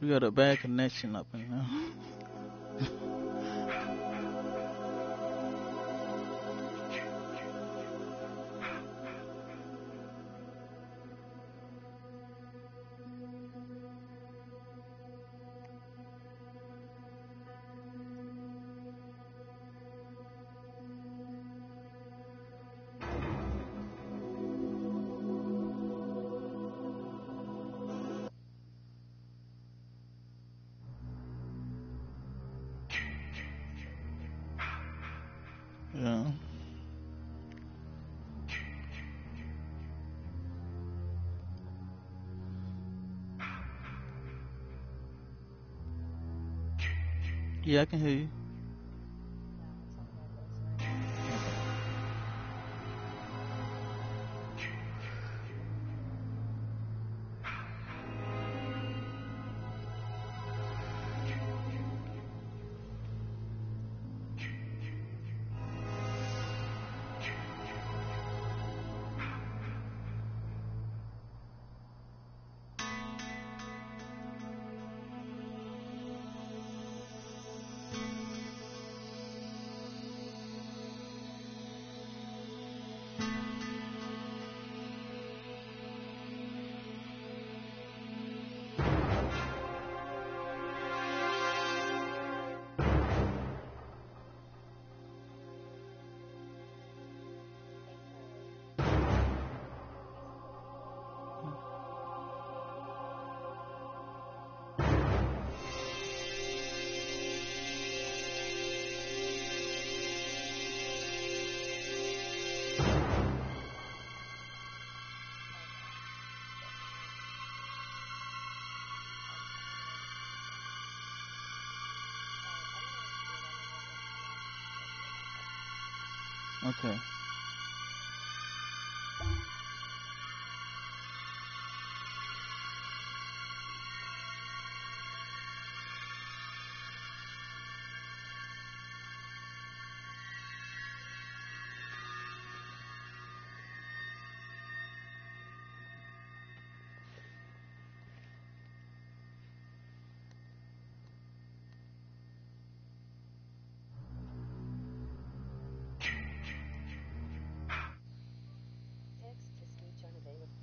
We got a bad connection up in here. Yeah, I can hear you.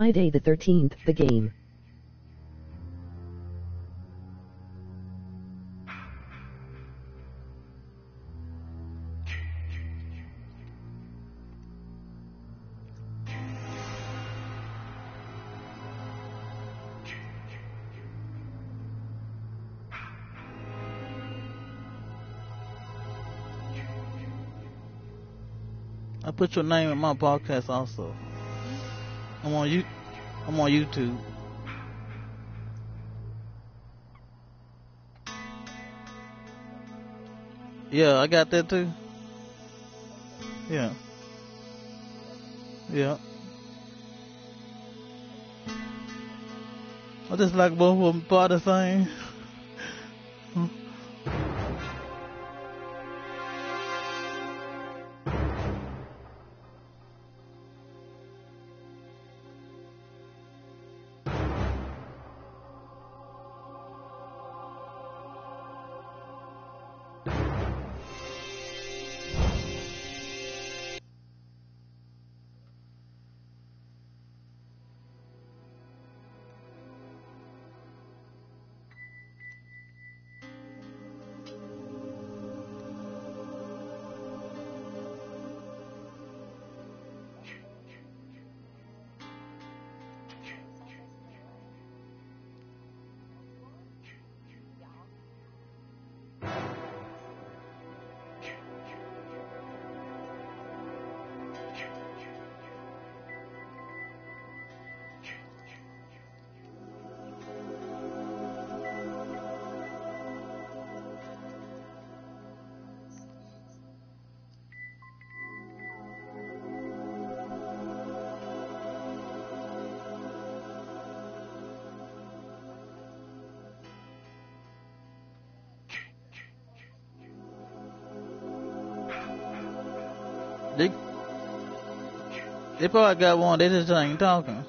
Friday the 13th, the game. I put your name in my podcast also. I'm on you. I'm on YouTube. Yeah, I got that too. Yeah. Yeah. I just like both of them part of the same. they probably got one. They just ain't talking.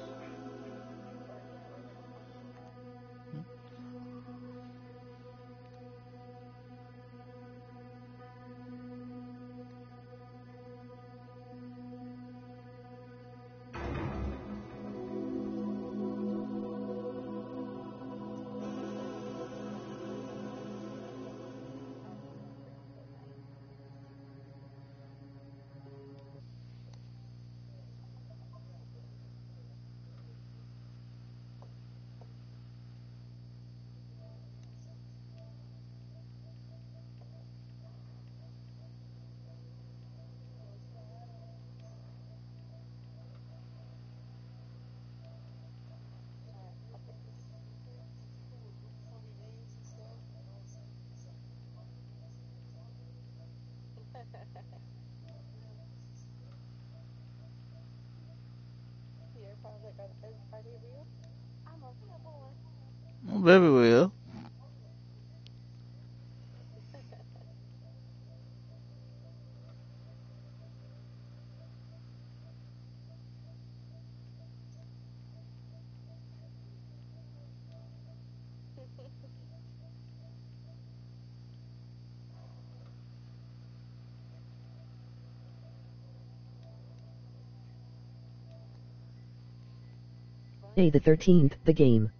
Day the 13th, the game.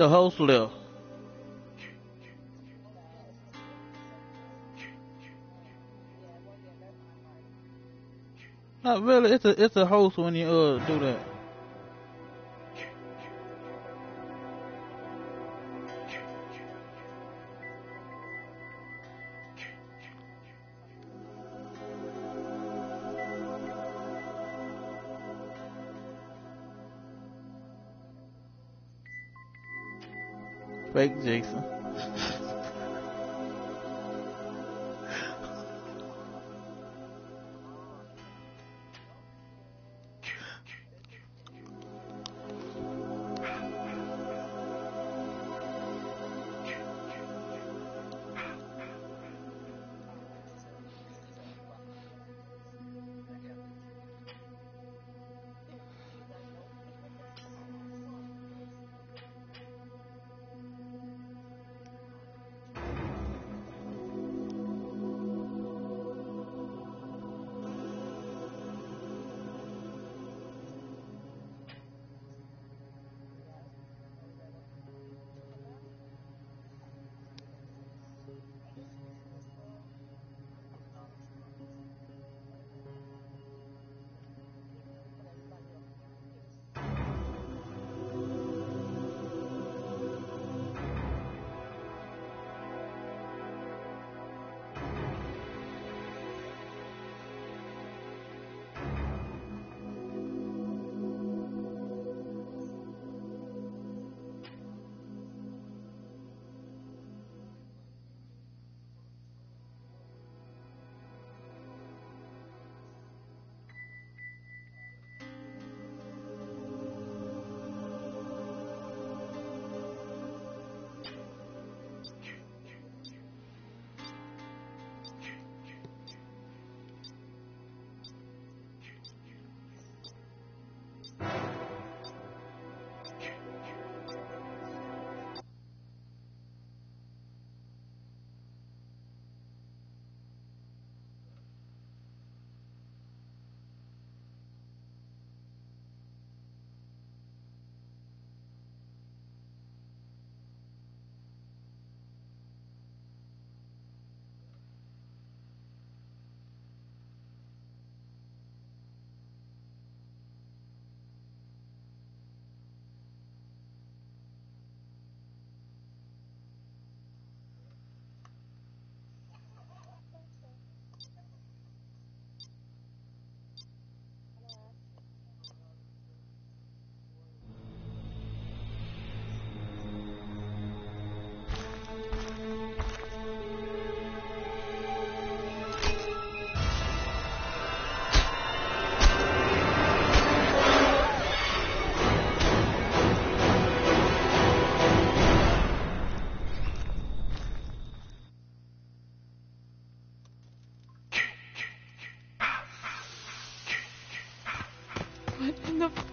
The host left. Not really. It's a it's a host when you uh do that. Fake Jason.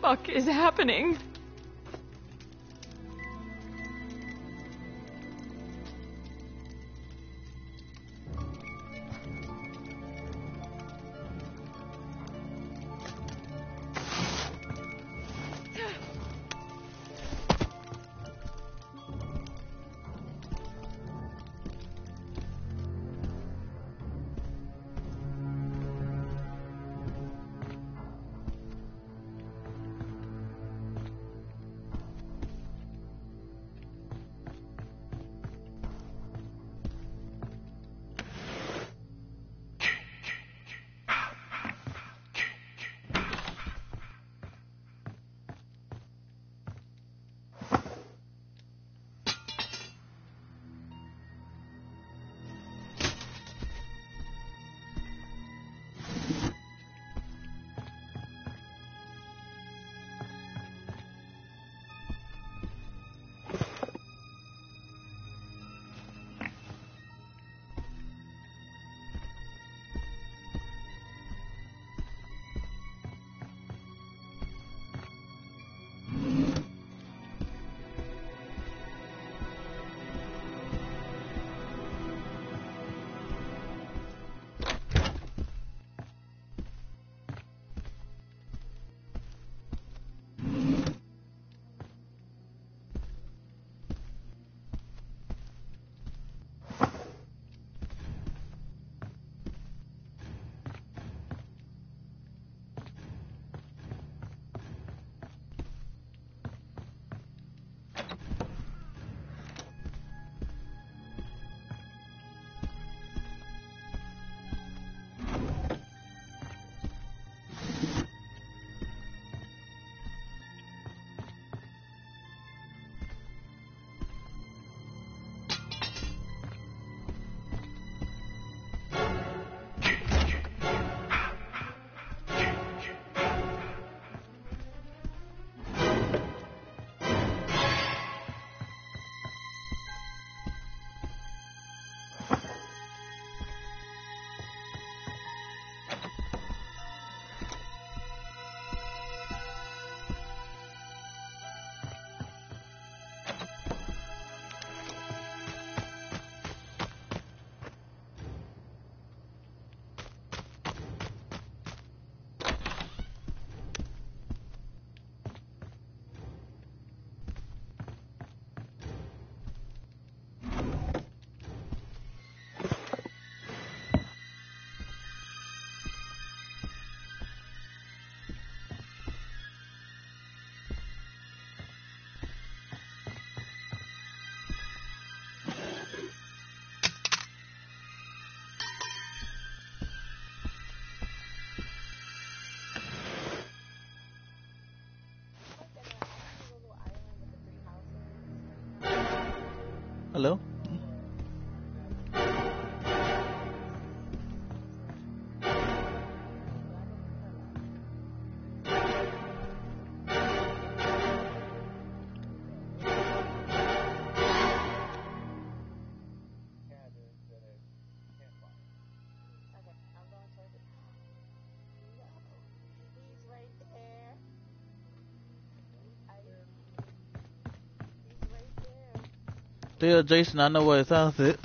Fuck is happening? Tell Jason I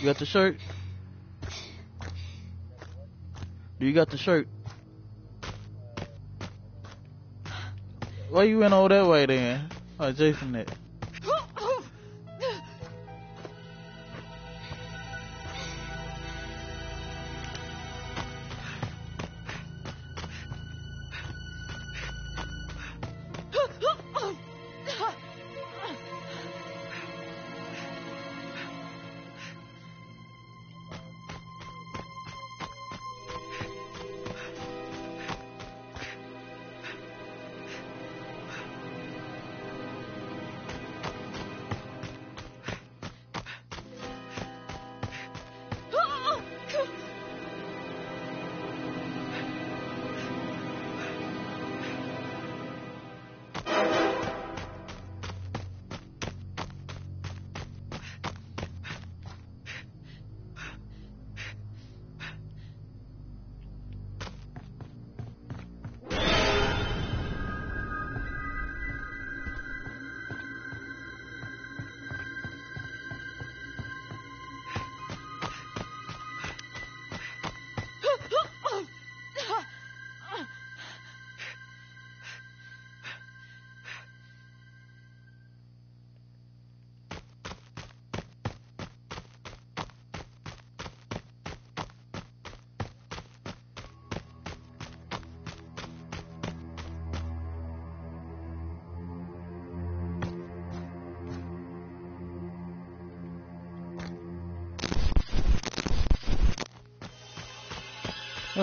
You got the shirt? Do you got the shirt? Why you went all that way then? Oh, Jason that.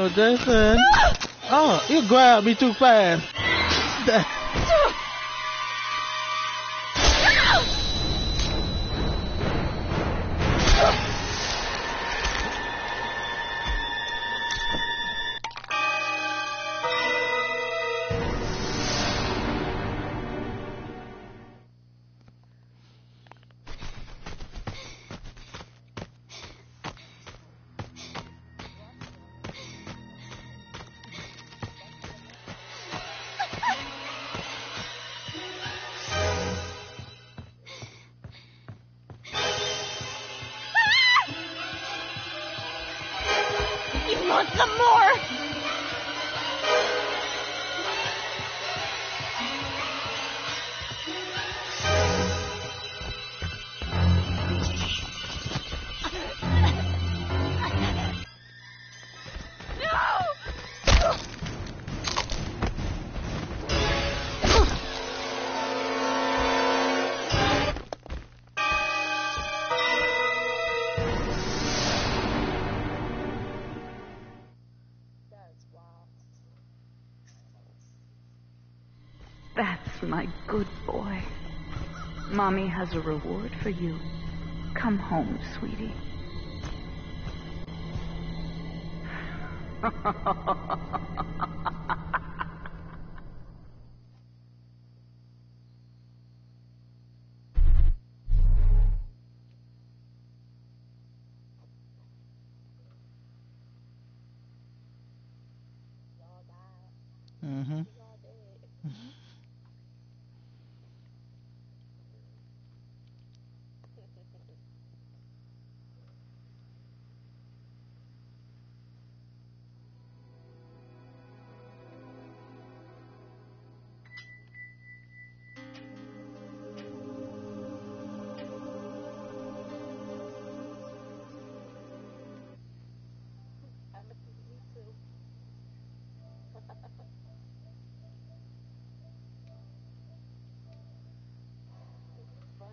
Jason. Ah! Oh, you grabbed me too fast. Mommy has a reward for you. Come home, sweetie.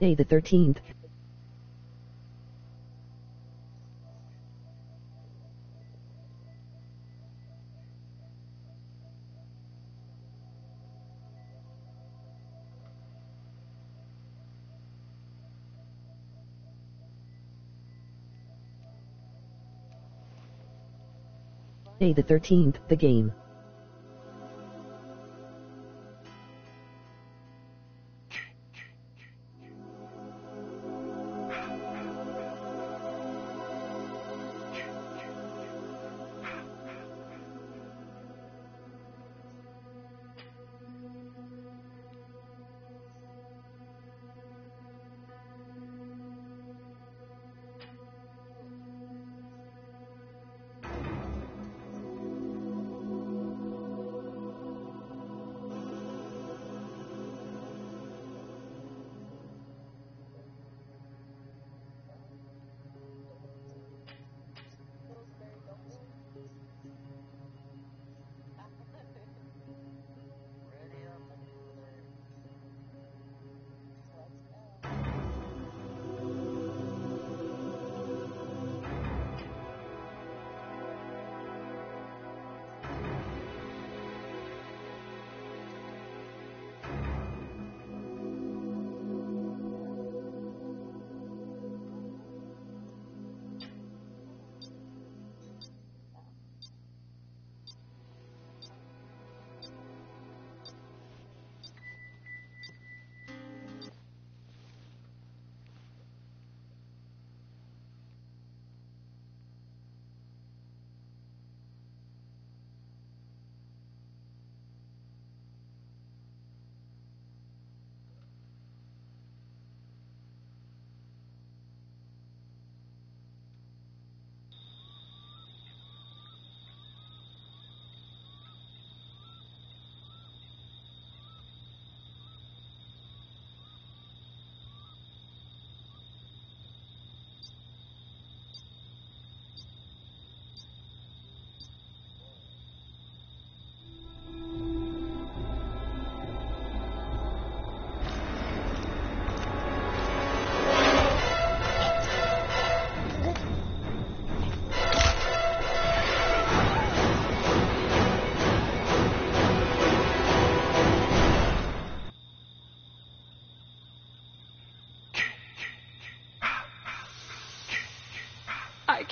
Day the 13th. Day the 13th, the game.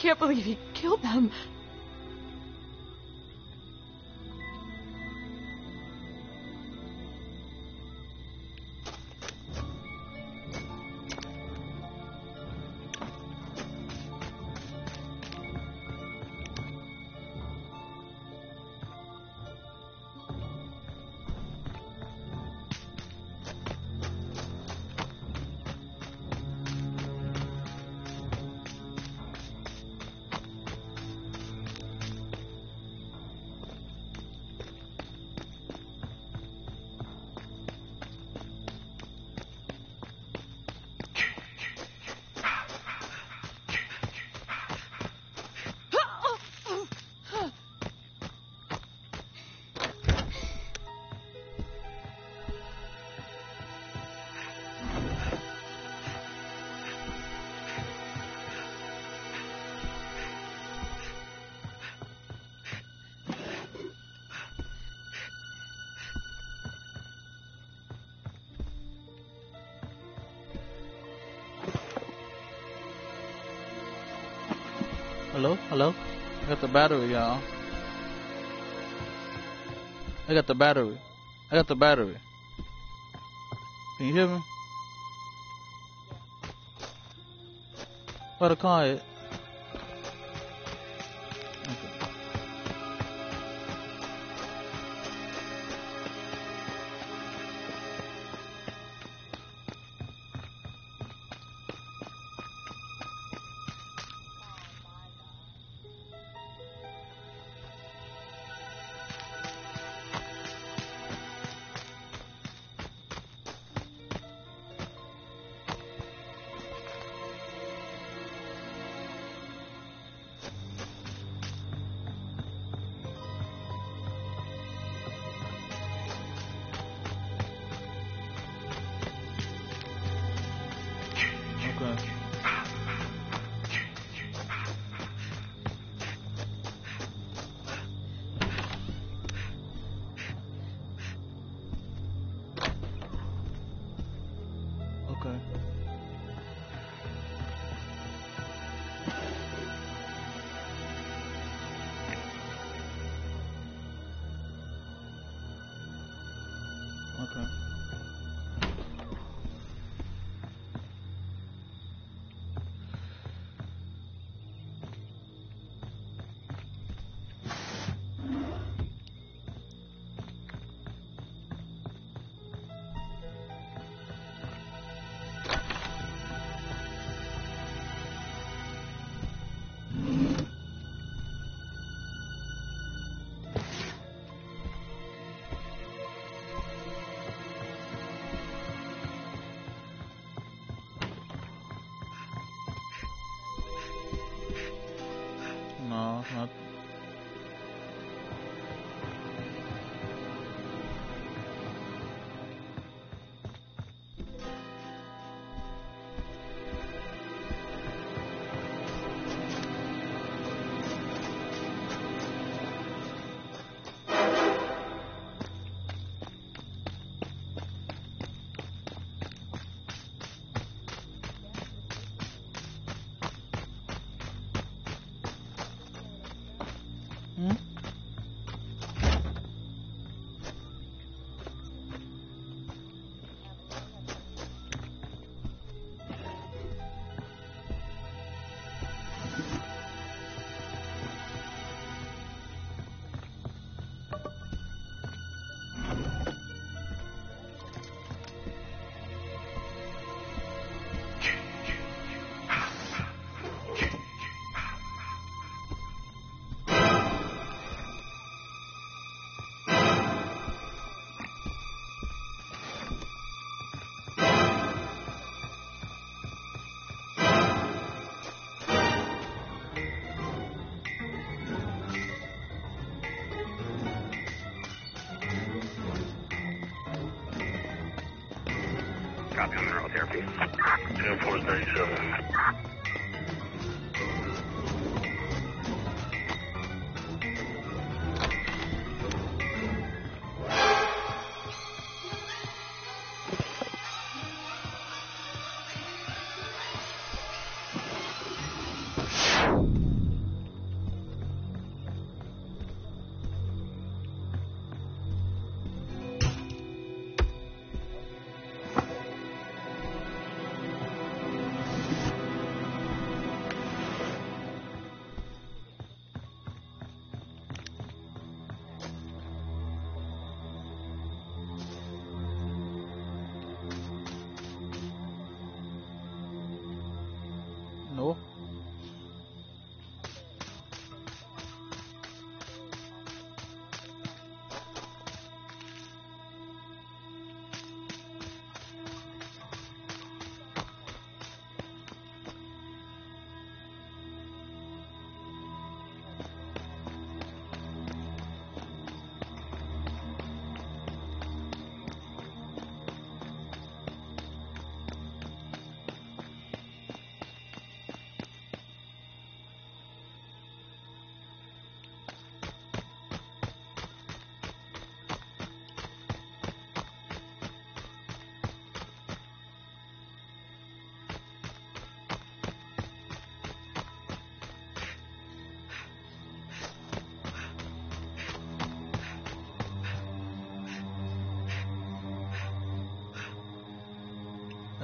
Can't believe he killed them. Got the battery, y'all. I got the battery. I got the battery. Can you hear me? Where the car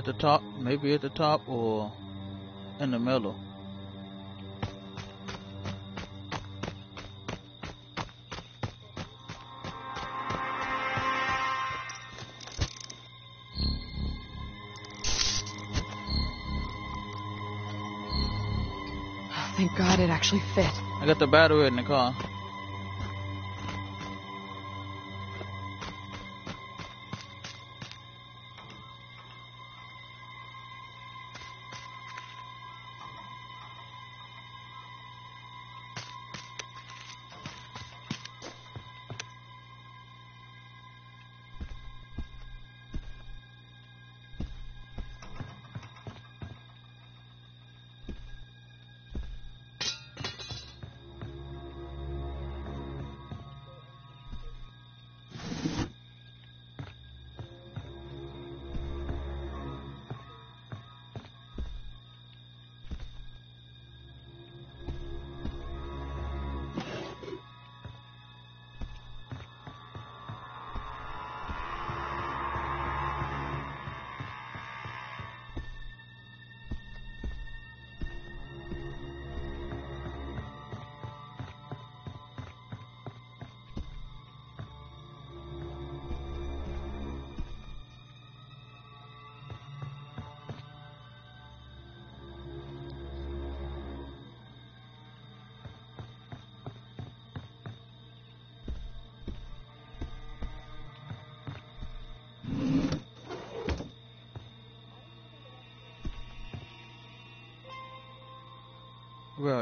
the top, maybe at the top or in the middle. Thank God it actually fit. I got the battery in the car.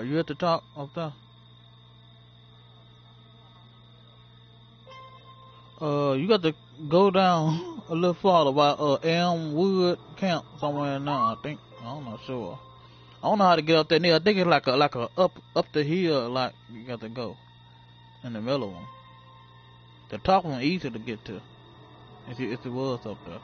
You at the top up there? Uh, you got to go down a little farther by uh Elmwood Camp somewhere now. I think I'm not sure. I don't know how to get up there. I think it's like a like a up up the hill. Like you got to go in the middle one. The top one easy to get to. If it, if it was up there.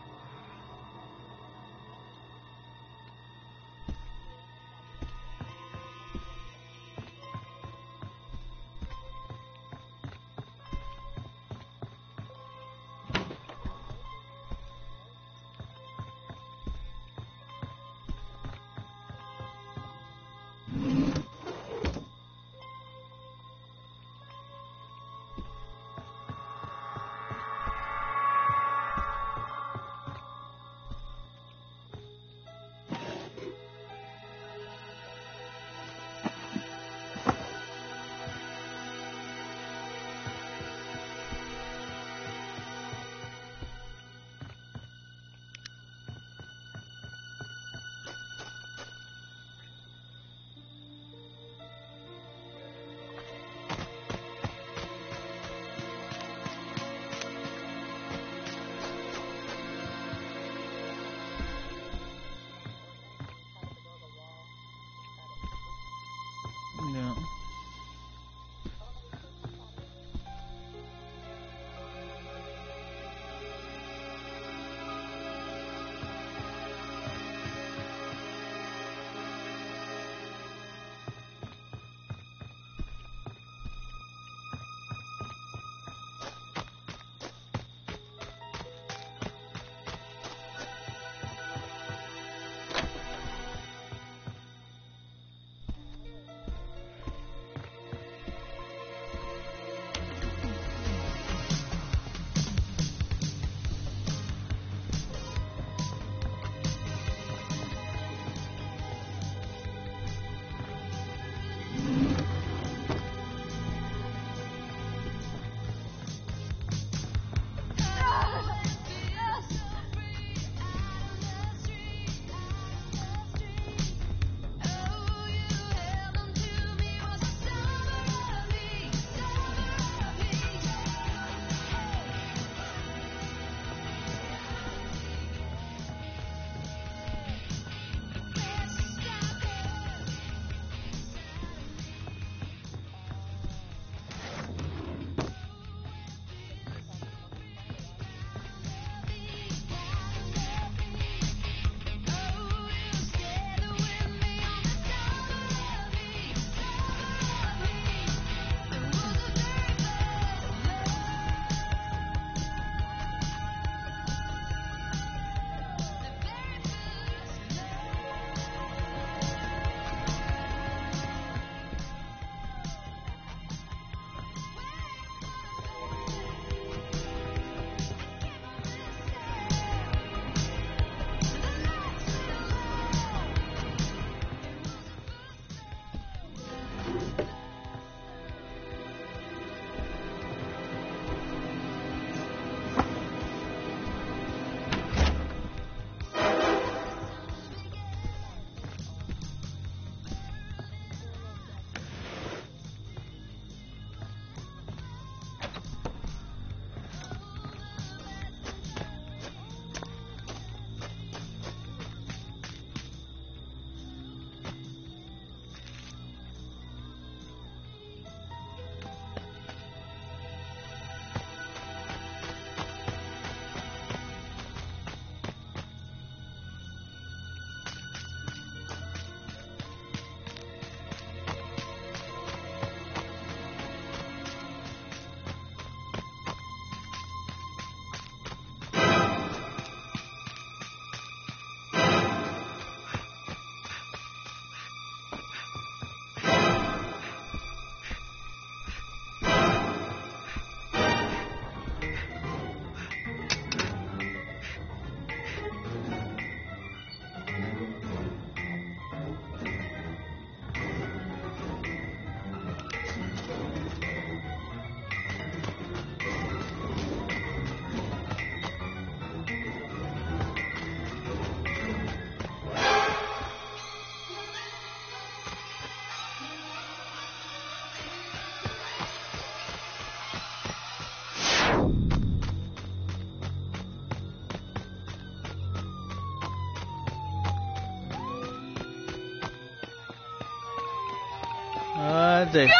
Jason.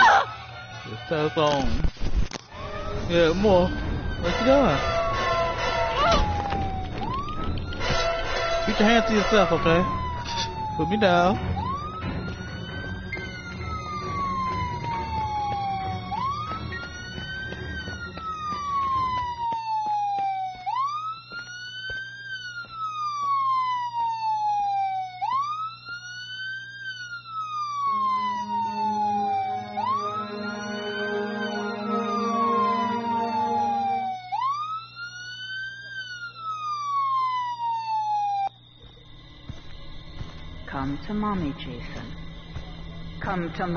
Just telephone. Yeah, more. What you doing? Keep your hands to yourself, okay? Put me down. Come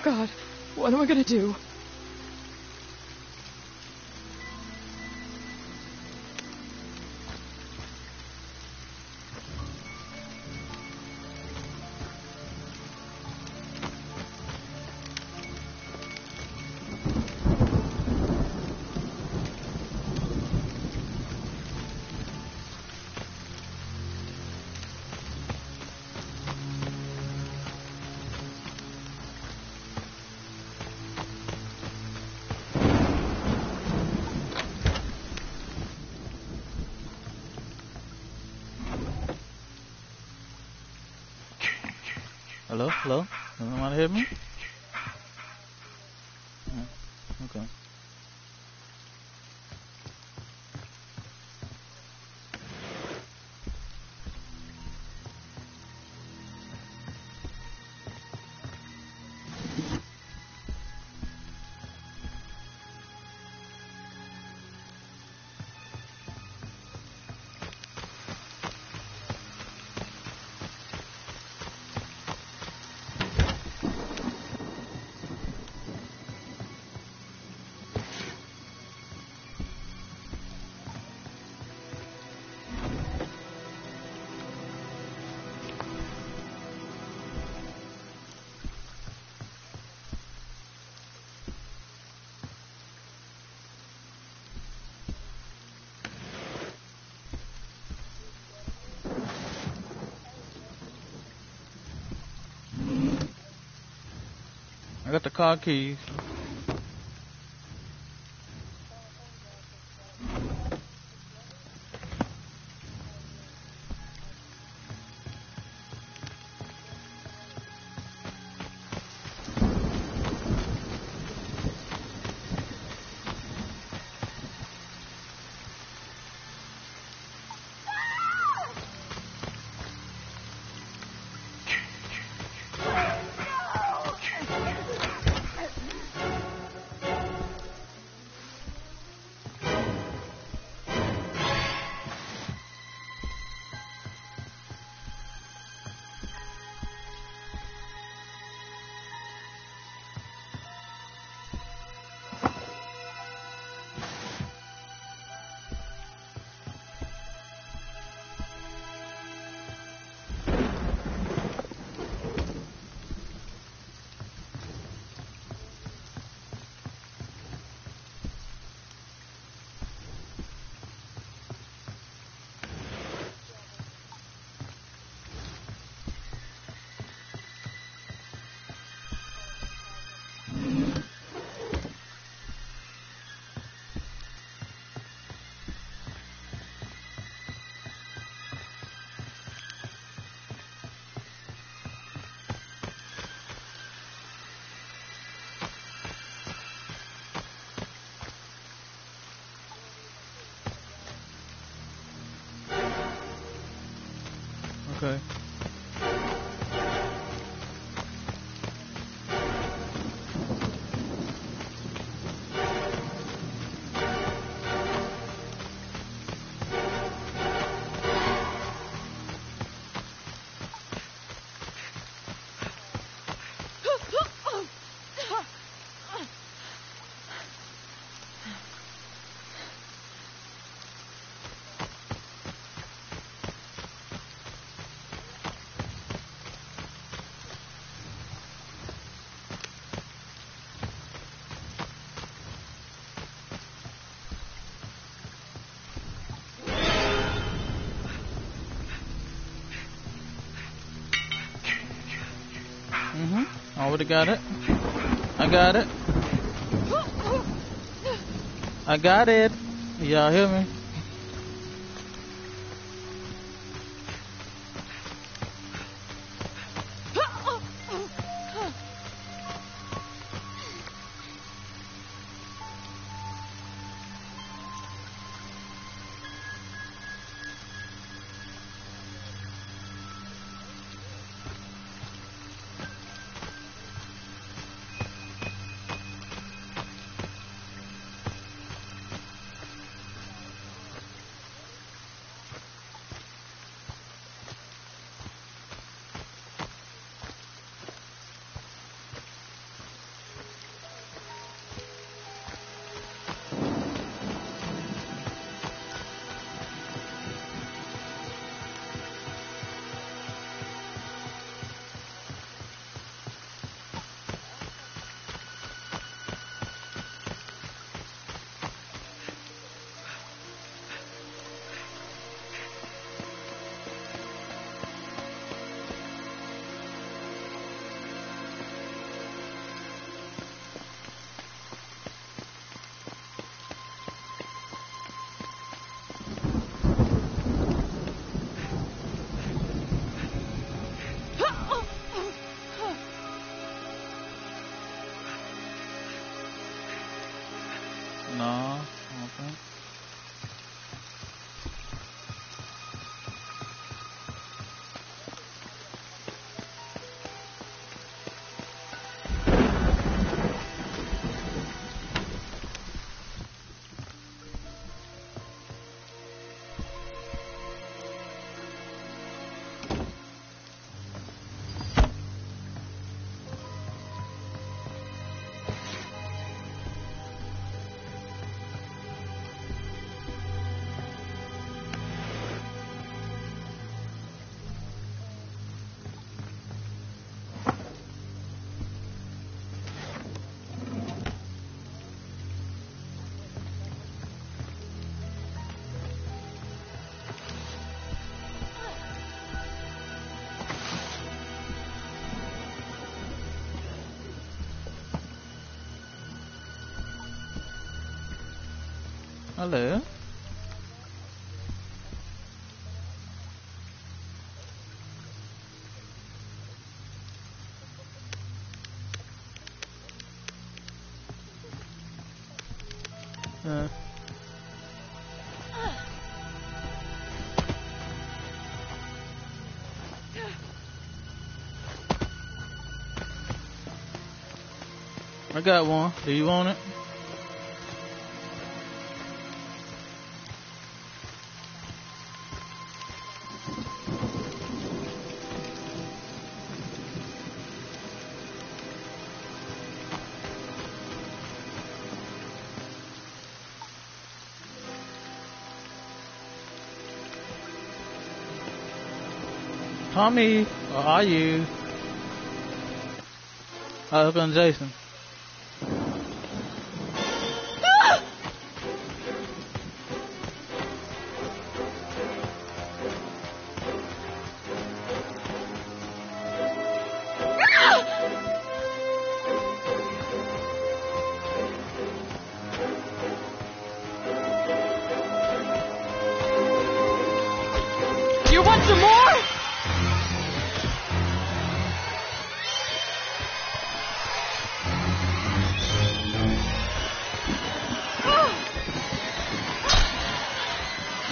Oh god, what am I gonna do? Anyone hear me? Car keys. Already got it. I got it. I got it. Y'all hear me? Hello. Uh, I got one. Do you want it? Tommy, where are you? Look on Jason.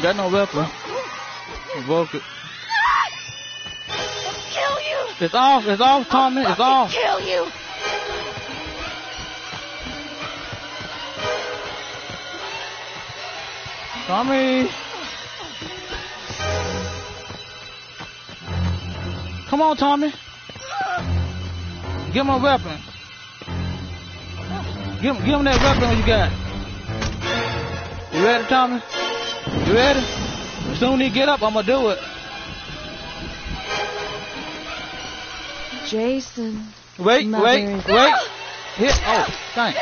Got no weapon. Broke it. Kill you! It's off. It's off, Tommy. It's off. Kill you! Tommy. Come on, Tommy. Give him a weapon. Give him, give him that weapon you got. You ready, Tommy? You ready? As soon as he get up, I'm gonna do it. Jason. Wait, wait, wait. Hit. Oh, thank.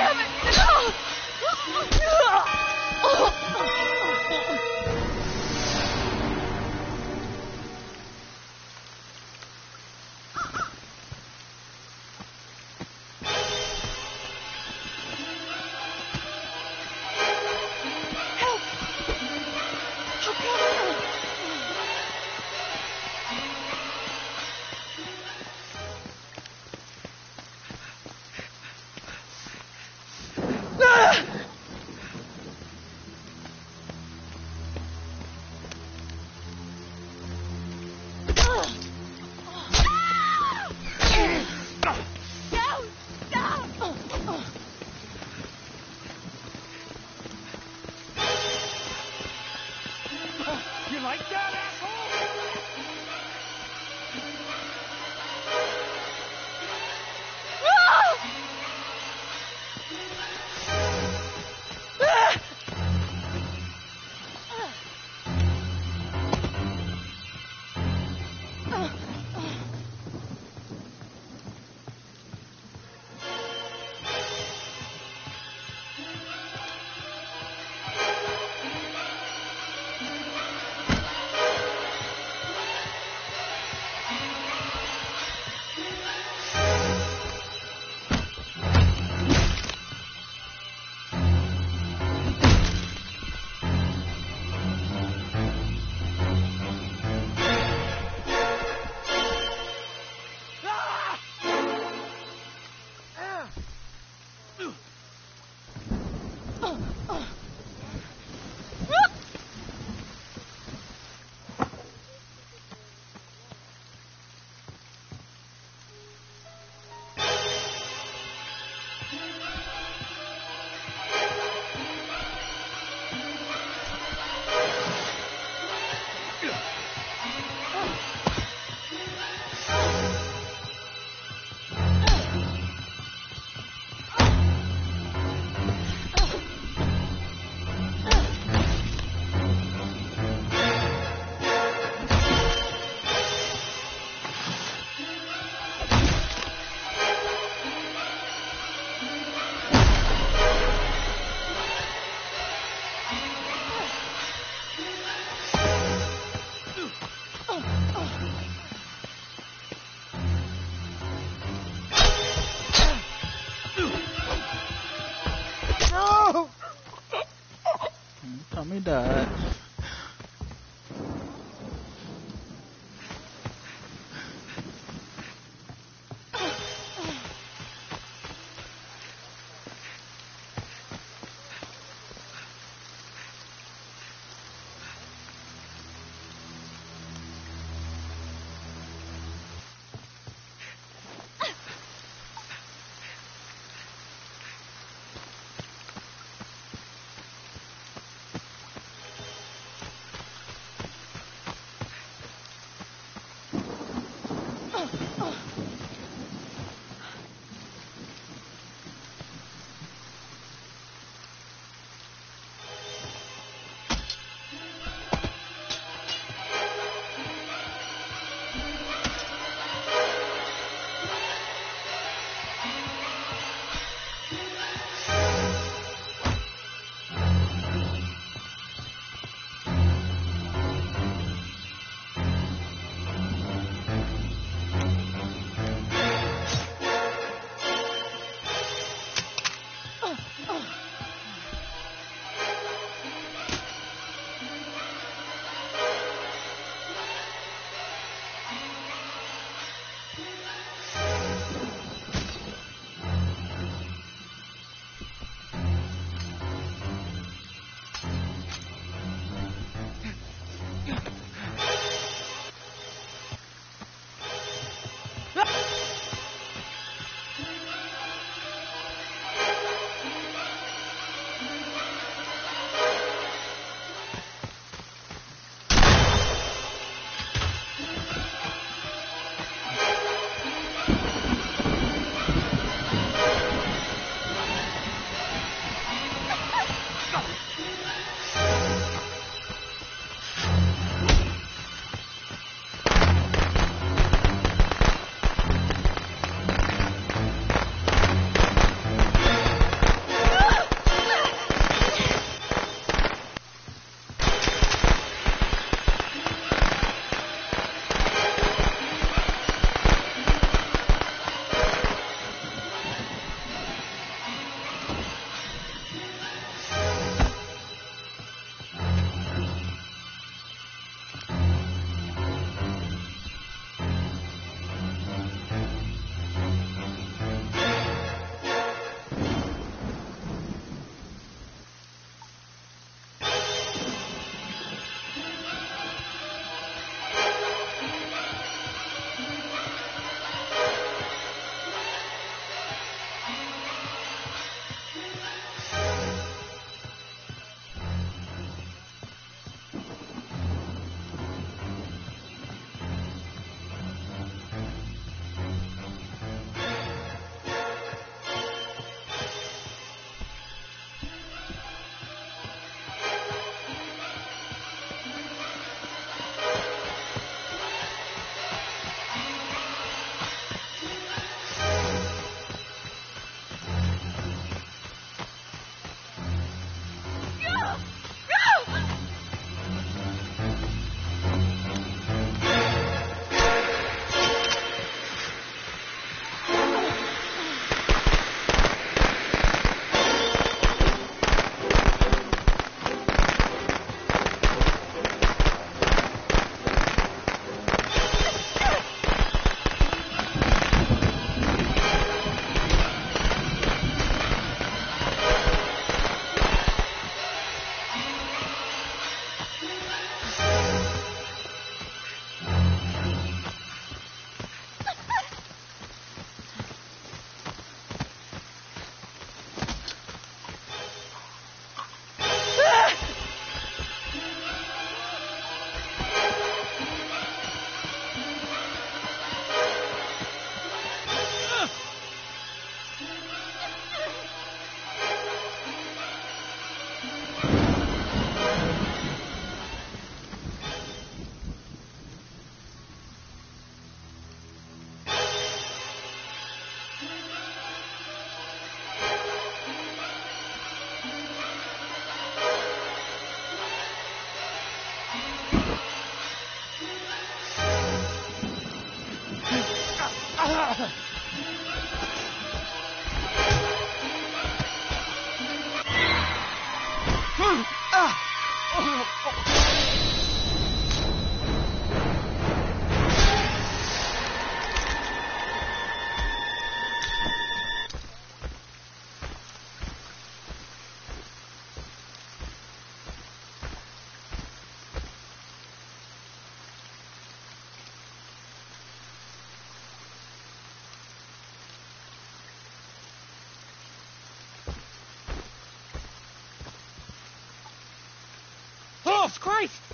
Christ!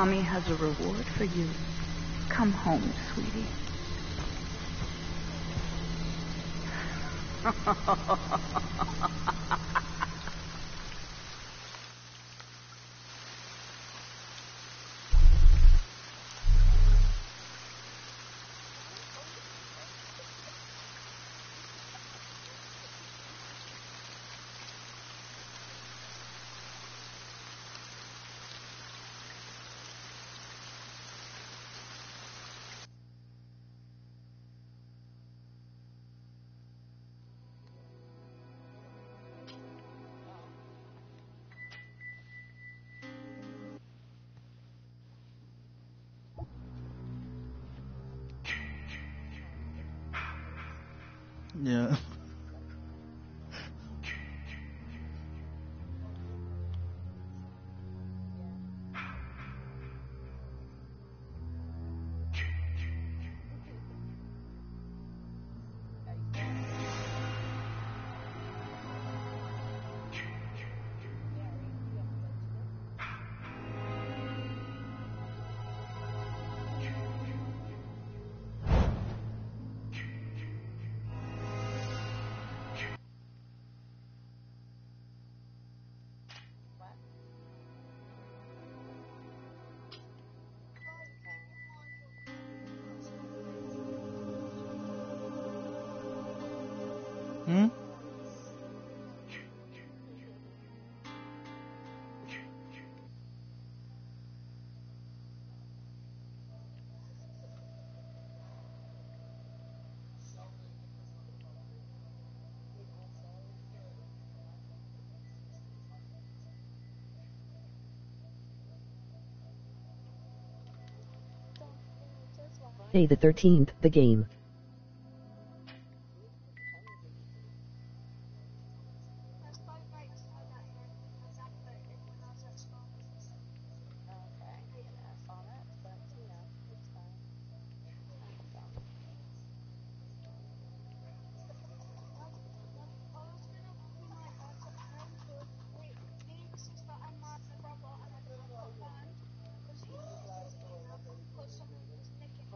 Mommy has a reward for you. Come home, sweetie. The 13th, the game.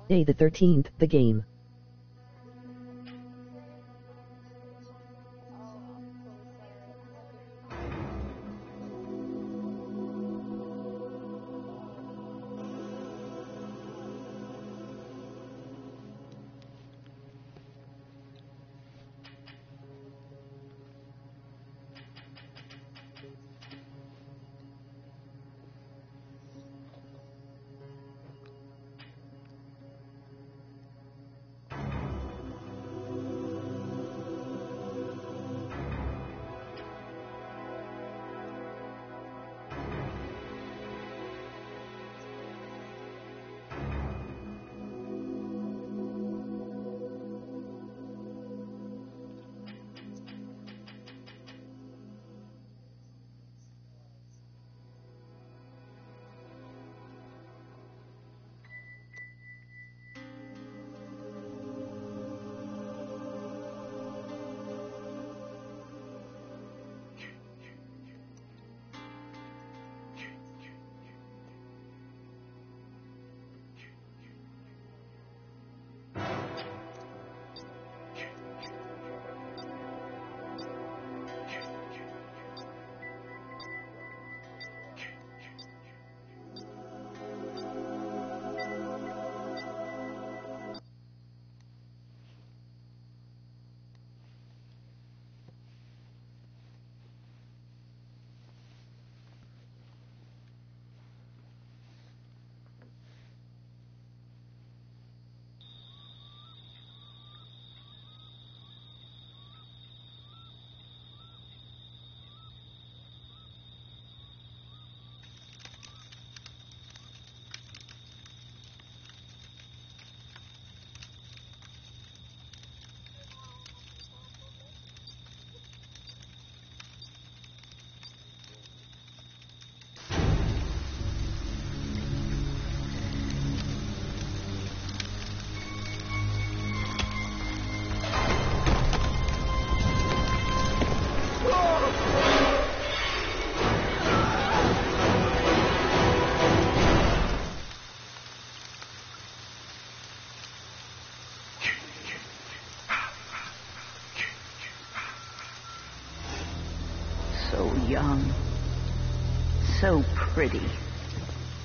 Day the 13th, the game.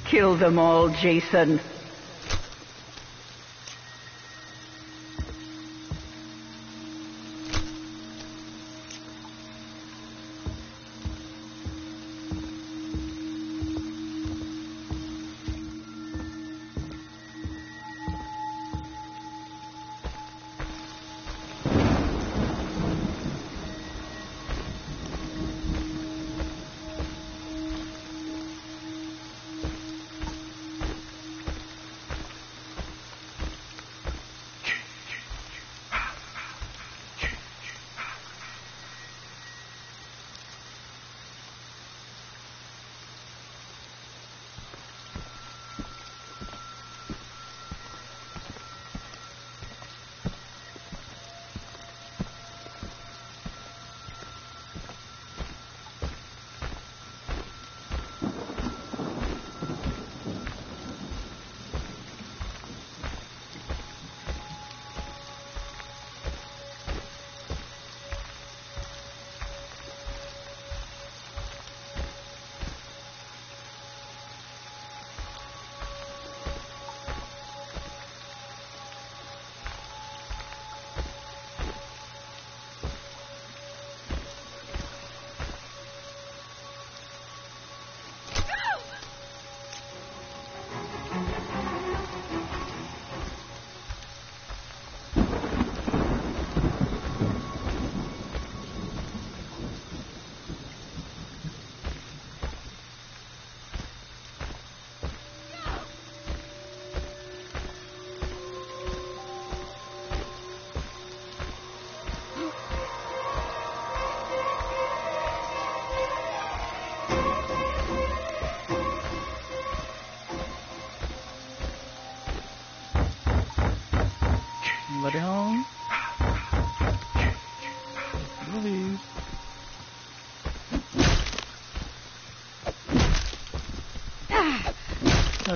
Kill them all, Jason.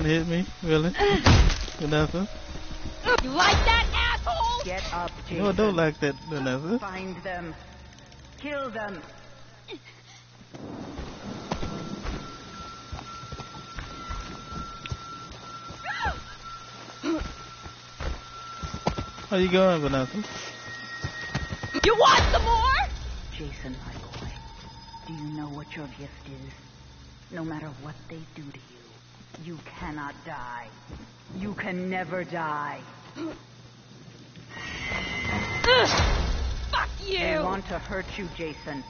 Trying to hit me, really? Vanessa? You like that, asshole? Get up, Jason. No, I don't like that, Vanessa. Find them. Kill them. How you going, Vanessa? You want some more? Jason, my boy, do you know what your gift is? No matter what they do to you, you cannot die. You can never die. Ugh. Fuck you! They want to hurt you, Jason.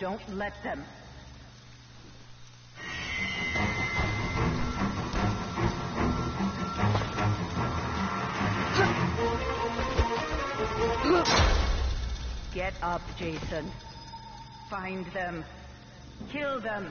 Don't let them. Get up, Jason. Find them. Kill them.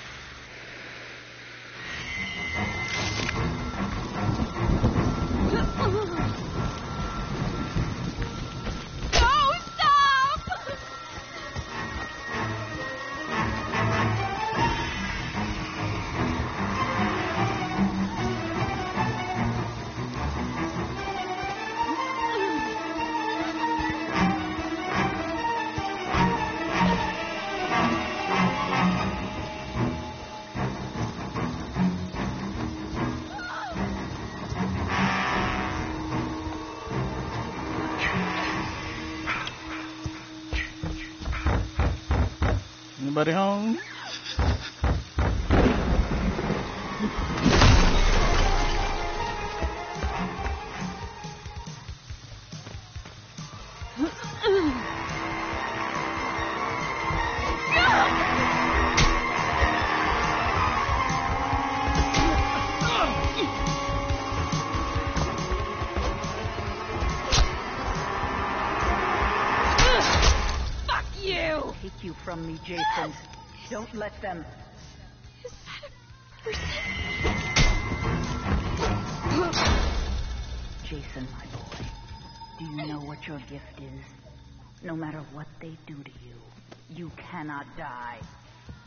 You die.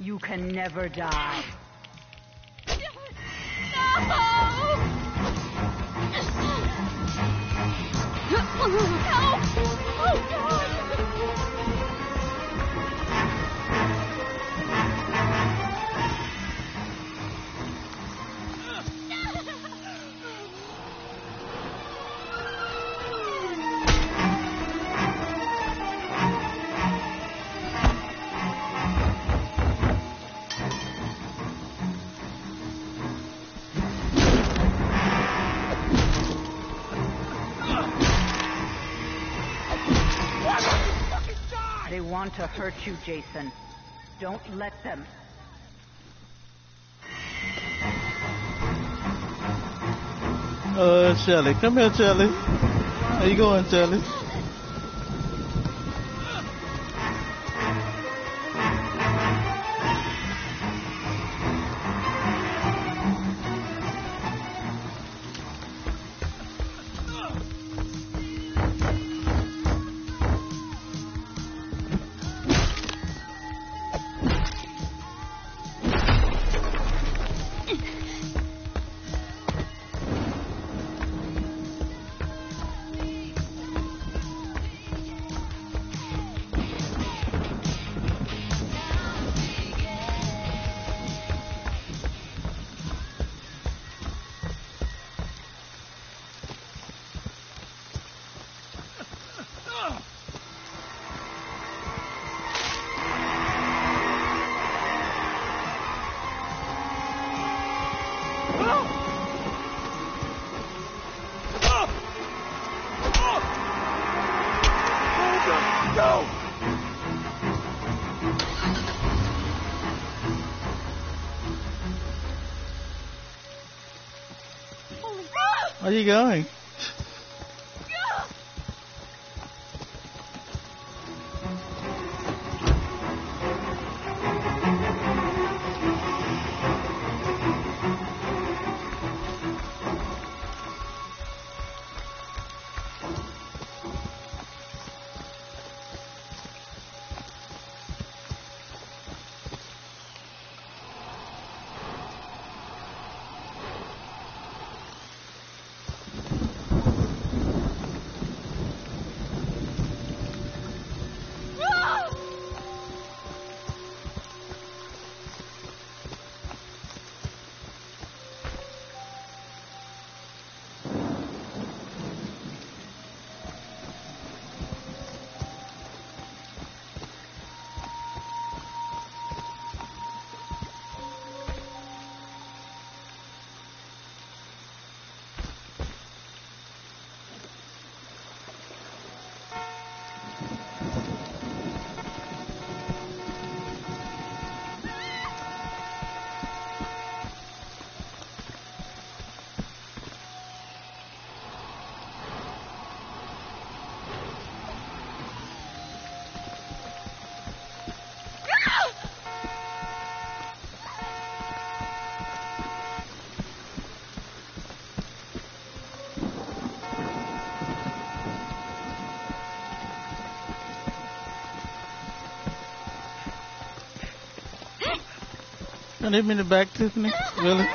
You can never die. To hurt you, Jason. Don't let them. Uh, Shelly. Come here, Shelly. How you going, Shelly? You going? And hit me the back, Tiffany. Really?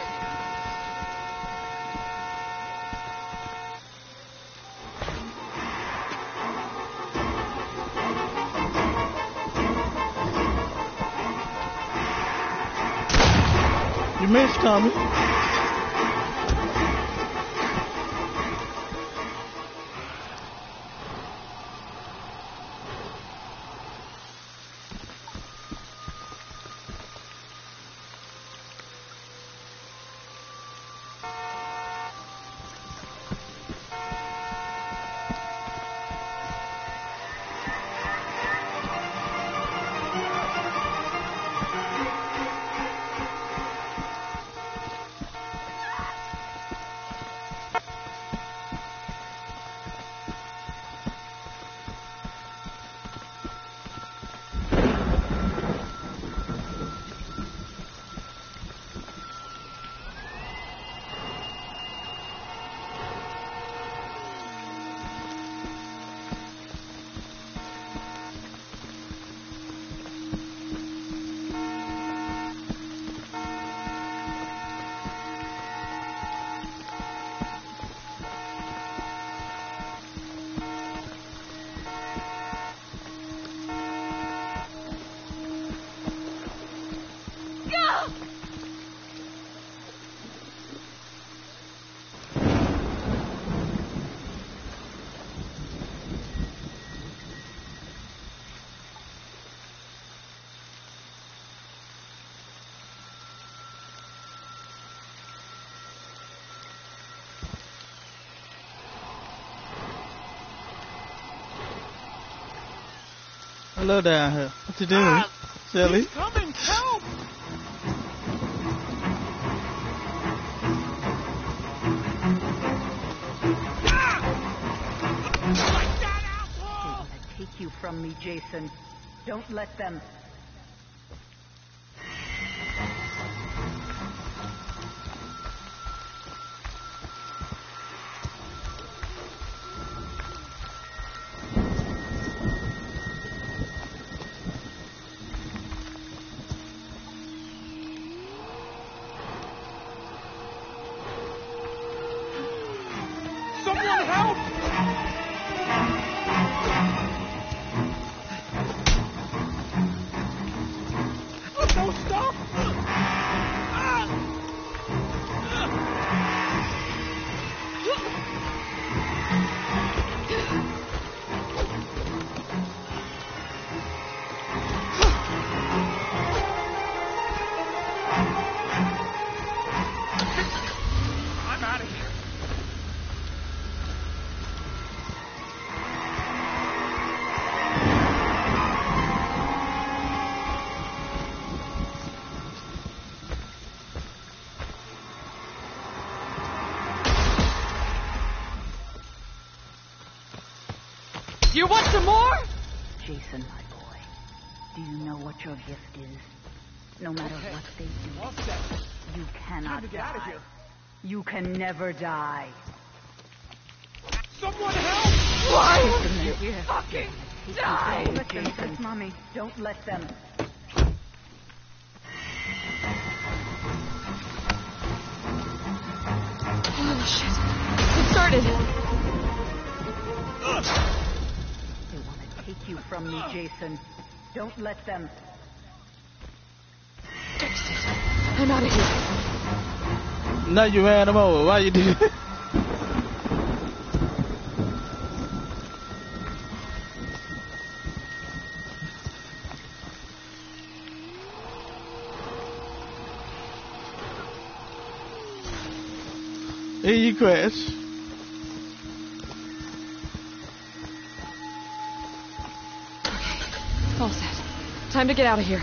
Hello down here. What you doing, Shelly? coming! Help! They want to take you from me, Jason. Don't let them. Your gift is? No matter Okay. what they do, All set. you cannot Time to get out of die. here. You can never die. Someone help! Why? Jason, they're here. Fucking Take die! control, Jason. It's mommy. Don't let them. Oh shit. It started. They want to take you from me, Jason. Don't let them. I'm out of here. Now you ran him over. Why you do that? Here you crash. All set. Time to get out of here.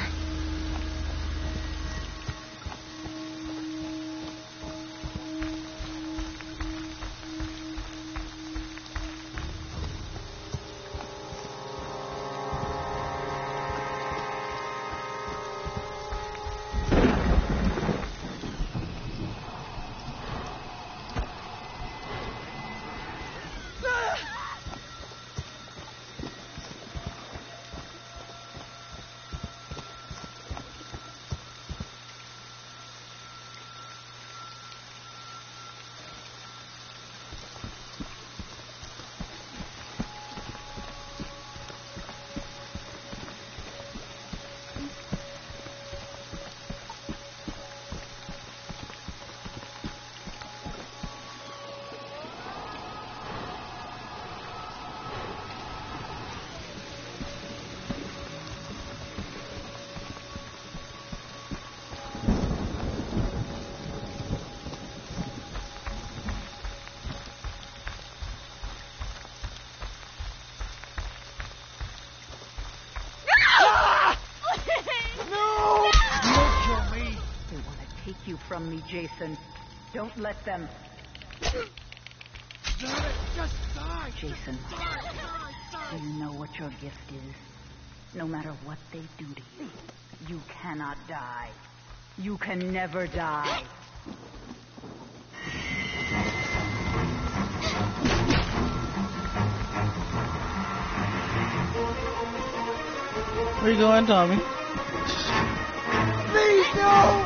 Don't let them. Just die. Jason, Die, do you know what your gift is? No matter what they do to you, you cannot die. You can never die. Where are you going, Tommy? Please, no!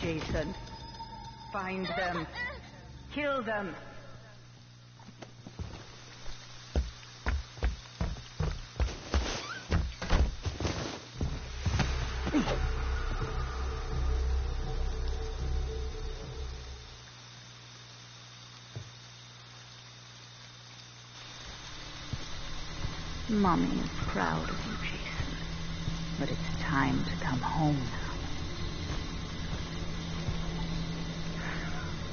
Jason. Find them. Kill them. Mommy is proud of you, Jason. But it's time to come home now.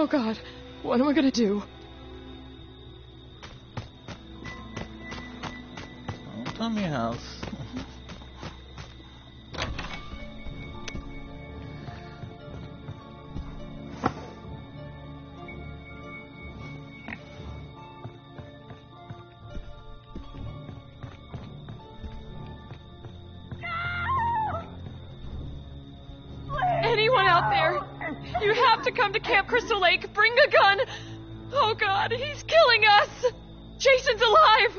Oh god, what am I gonna do? Don't tell me house. To come to Camp Crystal Lake. Bring a gun. Oh god, he's killing us. Jason's alive.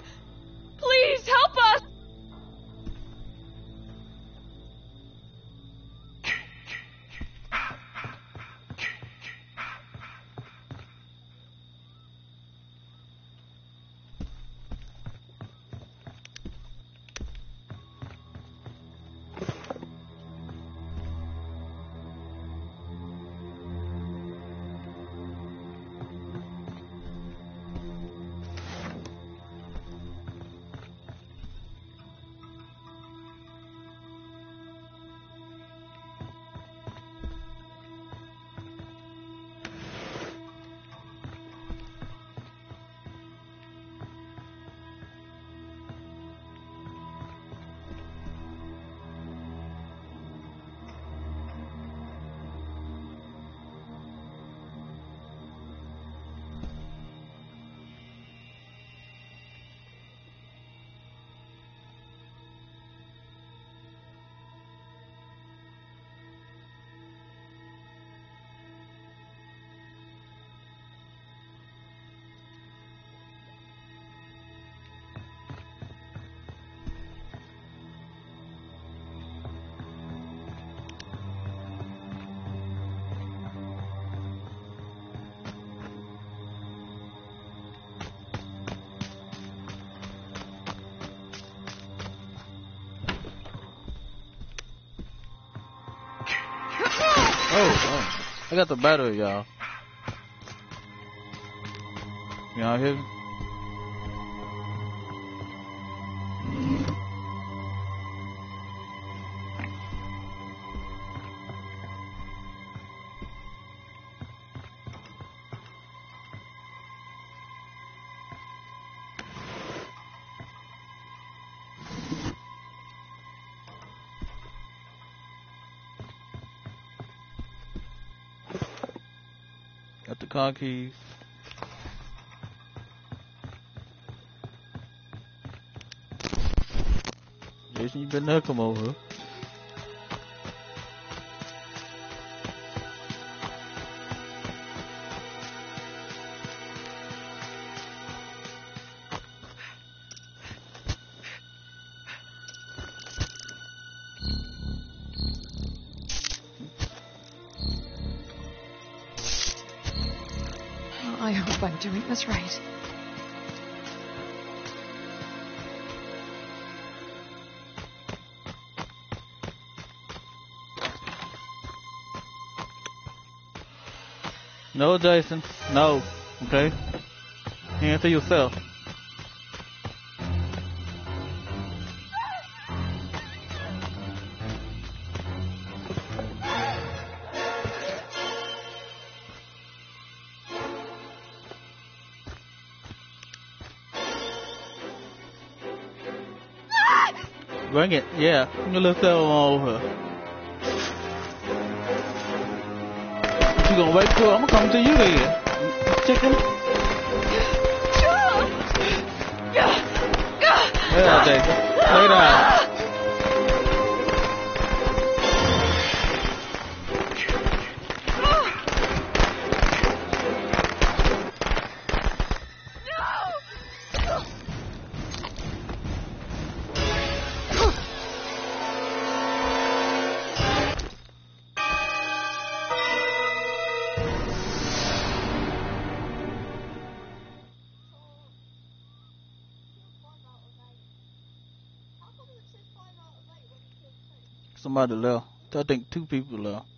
Got the battery, y'all. Y'all hear me? Keys. Jason, you better not come over. This right. No, Jason. No. Okay? Answer yourself. Bring it. Yeah. gonna little that one over. You gonna wait till I'm gonna come to you then. Chicken. Yeah, Jason. Lay down. Somebody left. I think two people left.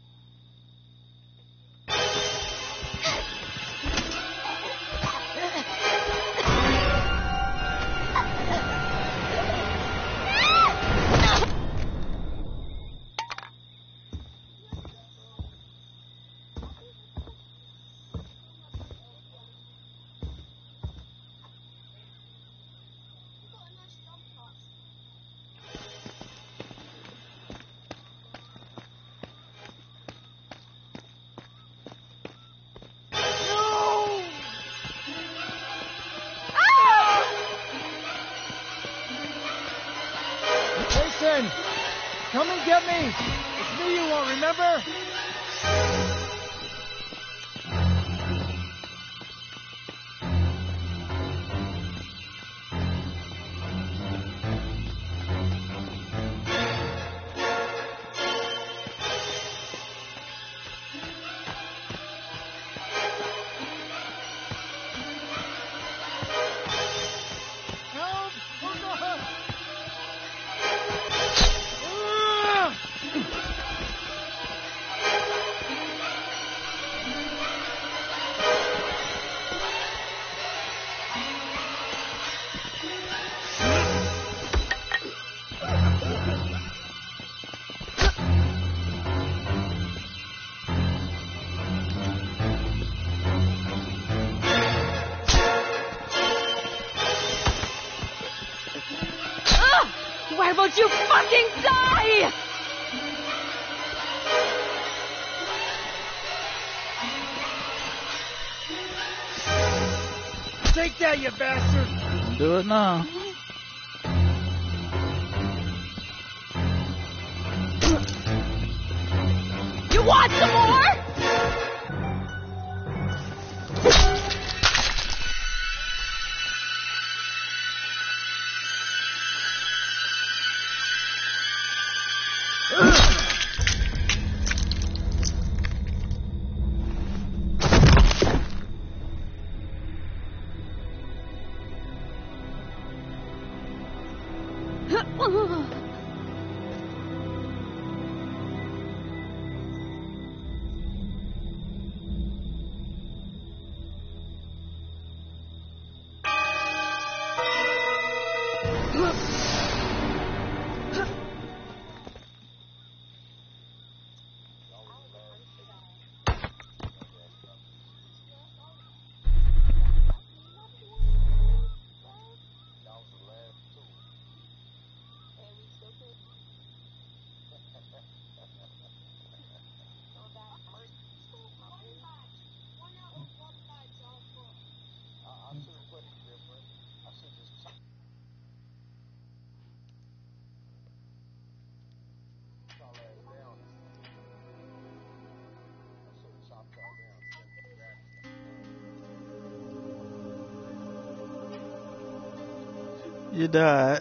You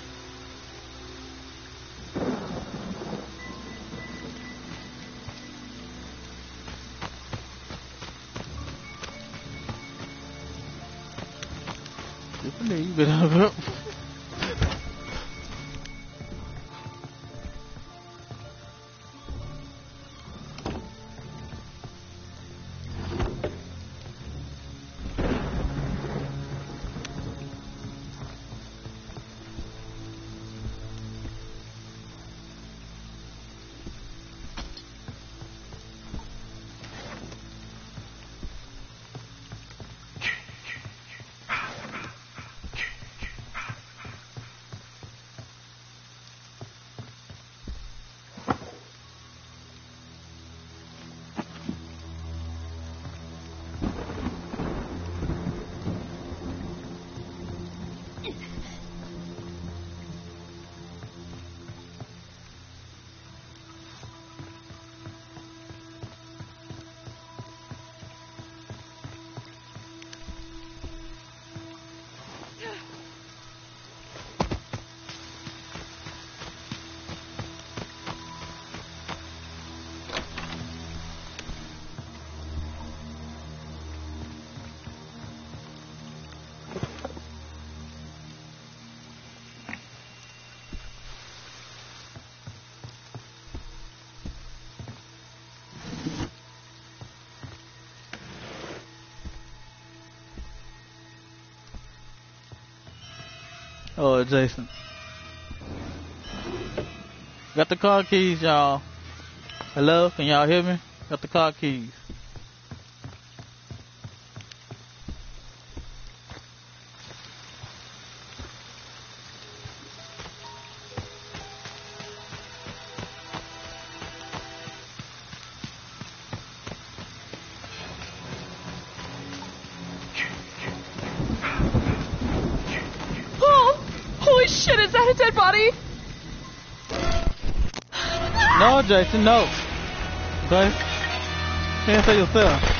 Oh, Jason. Got the car keys, y'all. Hello? Can y'all hear me? Got the car keys. Jason, no. Okay? Say yourself.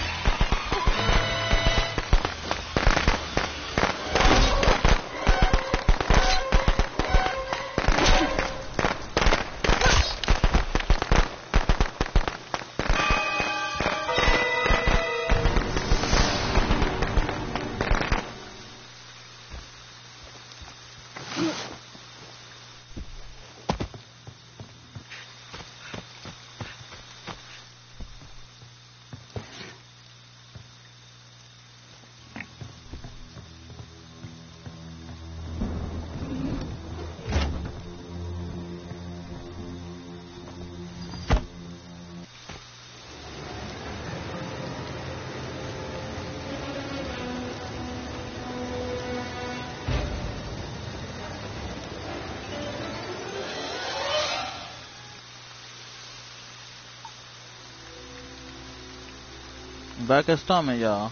Of stomach, y'all.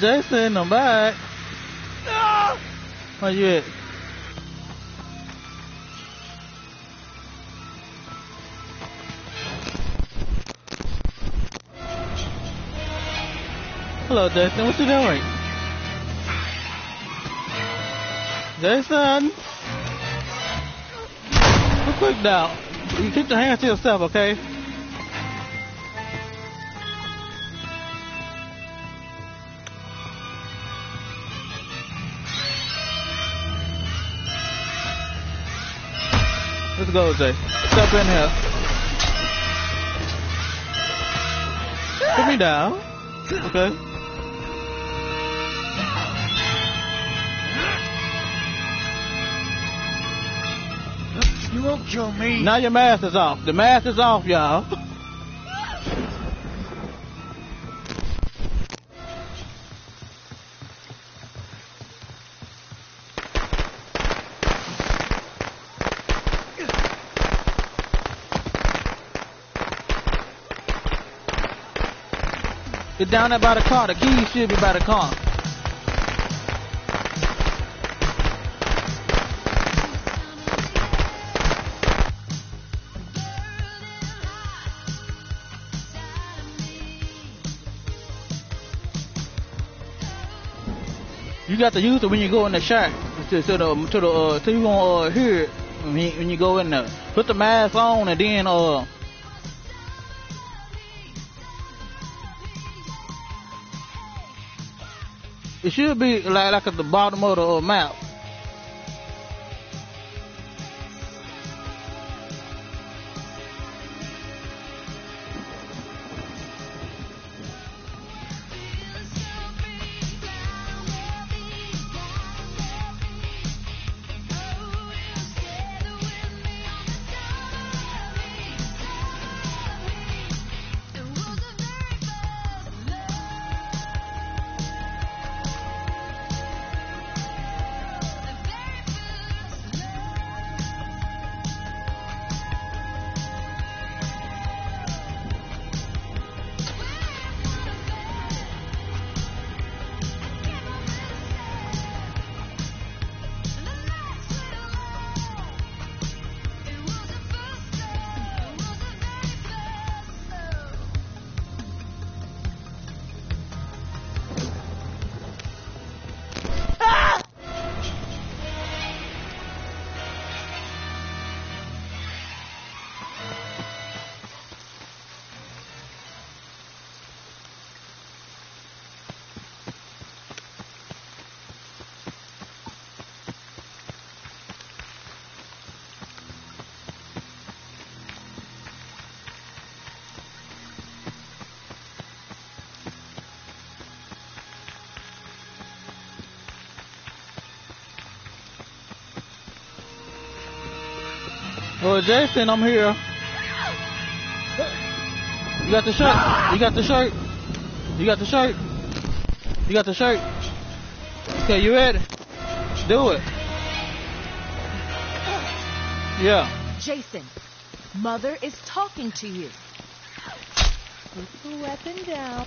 Jason, I'm back. Ah, where you at? Hello, Jason. What you doing? Jason. Quick now. You keep your hands to yourself, okay? Let's go, Jay. Step in here. Put me down. Okay. You won't kill me. Now your mask is off. The mask is off, y'all. Down there by the car. The keys should be by the car. You got to use it when you go in the shot. To, to the to the uh, so you gonna uh, hear it when you, when you go in there. Put the mask on and then uh. It should be like like at the bottom of the uh, map. Jason, I'm here. You got the shirt. You got the shirt. You got the shirt. You got the shirt. Okay, you ready? Do it. Yeah. Jason, Mother is talking to you. Put the weapon down.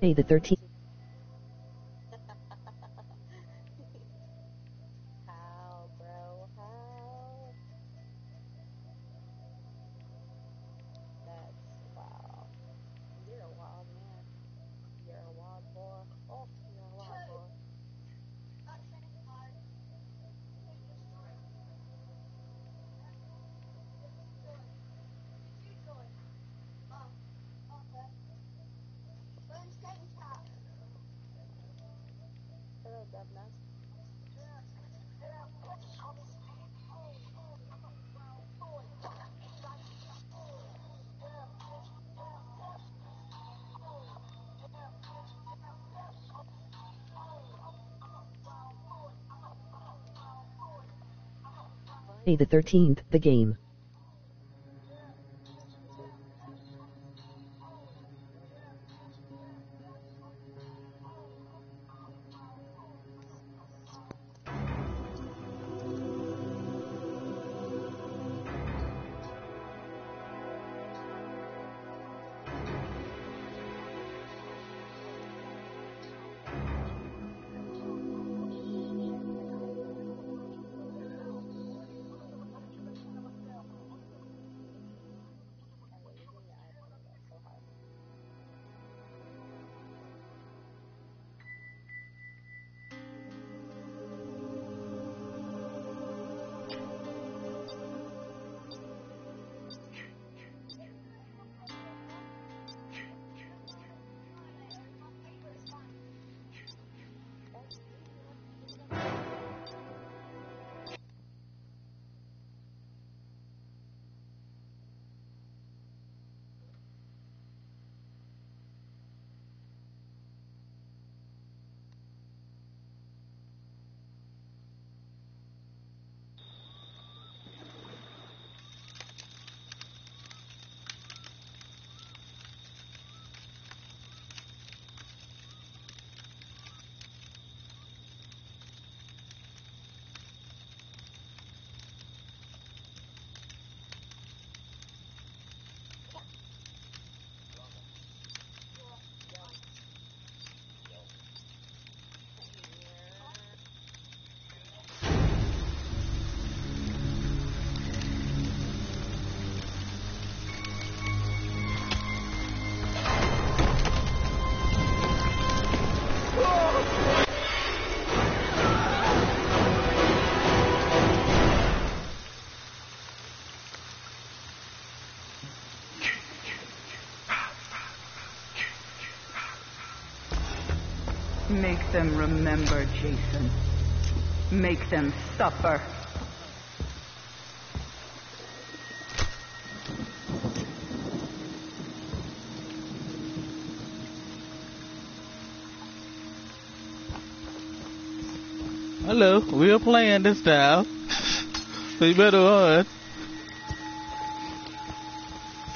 Friday the 13th. Friday the 13th, the game. Make them remember, Jason. Make them suffer. Hello, we're playing this time. So you better run.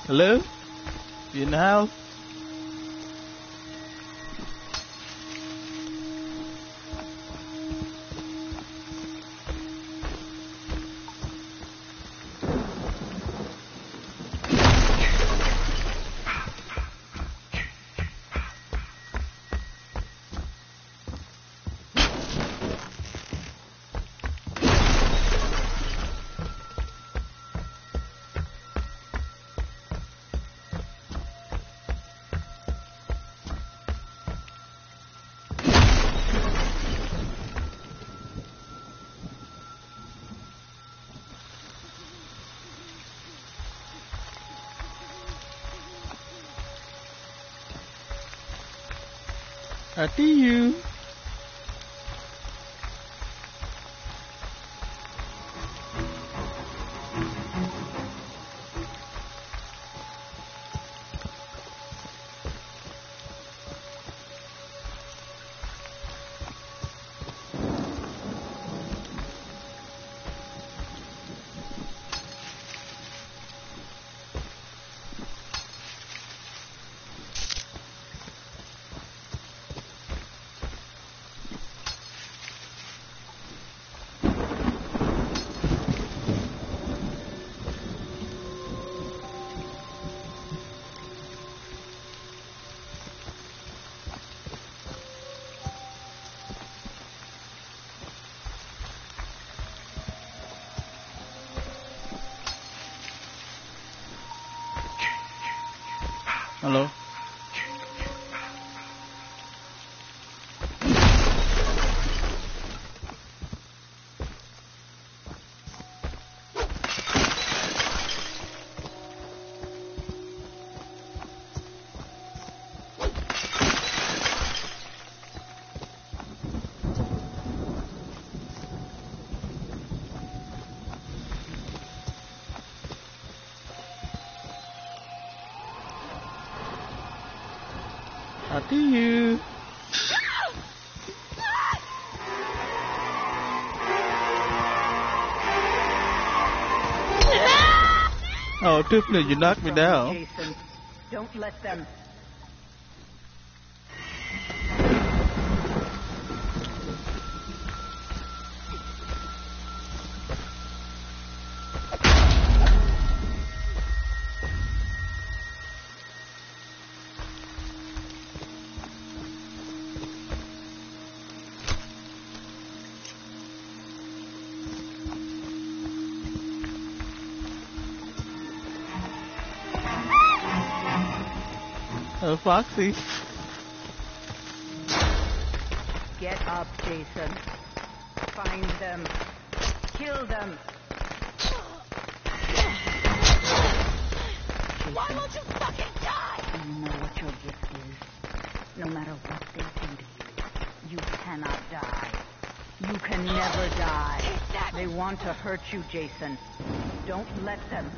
Hello? You in the house? I see you. Tiffany, you knocked me down. Jason, don't let them. Foxy. Get up, Jason. Find them. Kill them. Why won't you fucking die? You know what your gift is. No matter what they do to you, you cannot die. You can never die. They want to hurt you, Jason. Don't let them.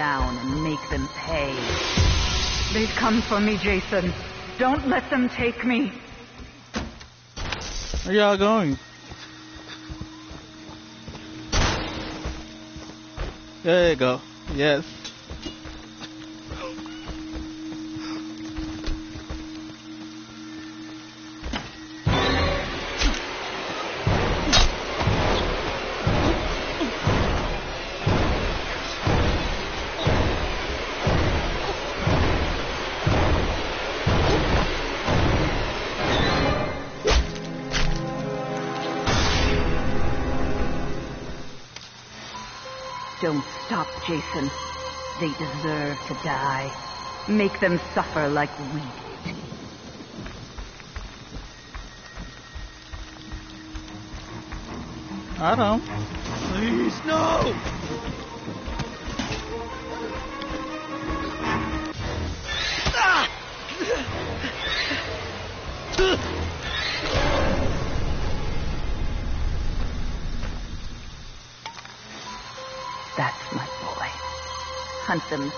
Down and make them pay. They've come for me, Jason. Don't let them take me. Where y'all going? There you go. Yes. Make them suffer like we did. I don't. Please, no!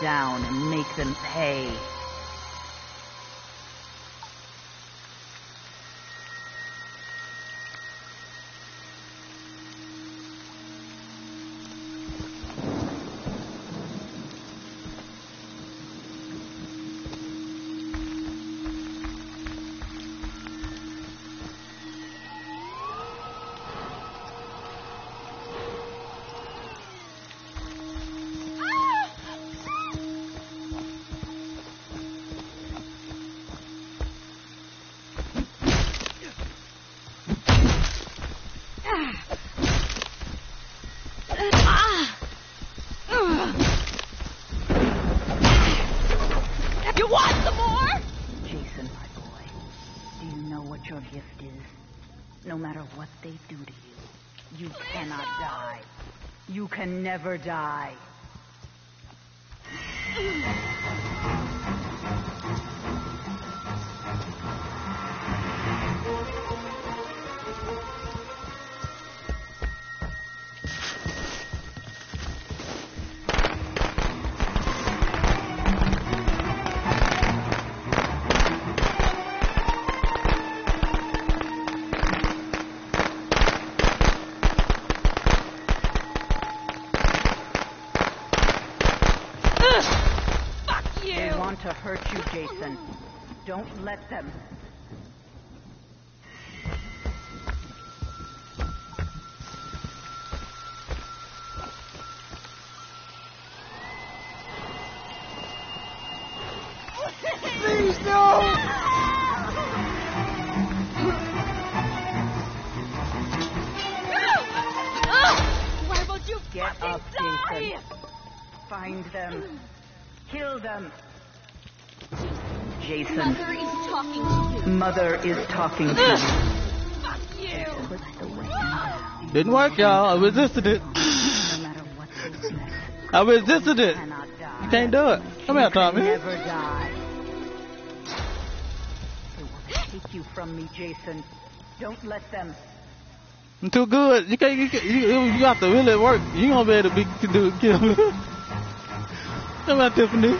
Down and make them pay. Can never die. Mother is talking to you. Fuck you! Put the weapon down. Didn't work, y'all. I resisted it. No matter what they say, I resisted it. You can't do it. Come here, can Tommy. never die. They to take you from me, Jason. Don't let them. I'm too good. You can't. You, can't- you, you got to really work. You gonna be able to be to do kill me. Come here, Tiffany.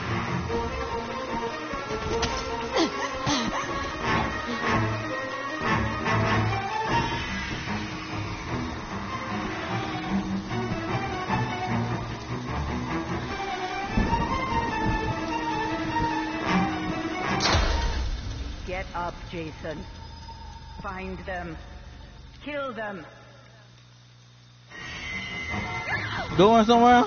Going somewhere?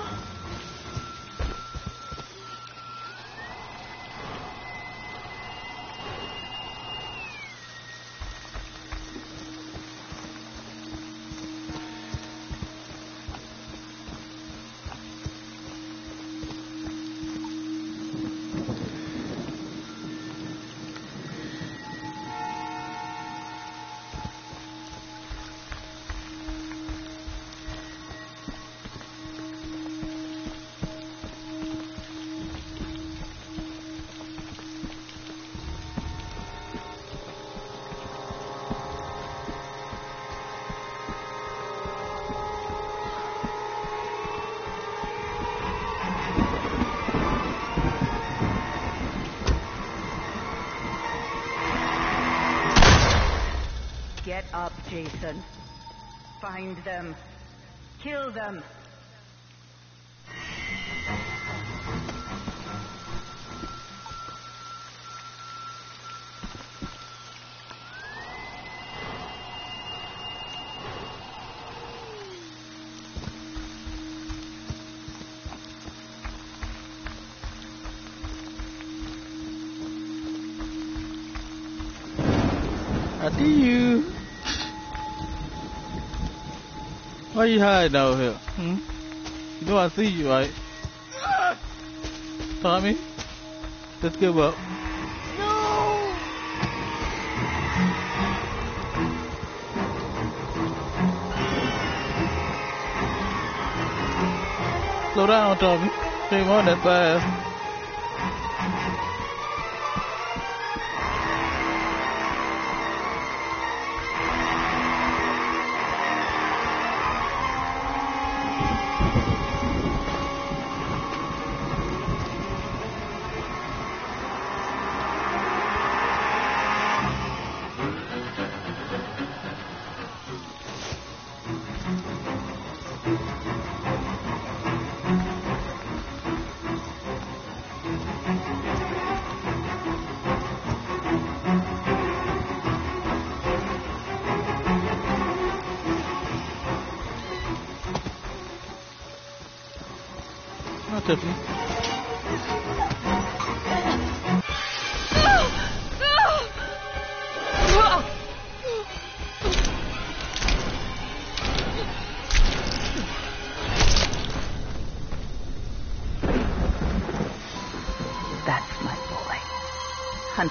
I see you. Why you hiding out here? Hmm? You know I see you, right? Tommy? Let's give up. No! Slow down, Tommy. Ain't on that fast.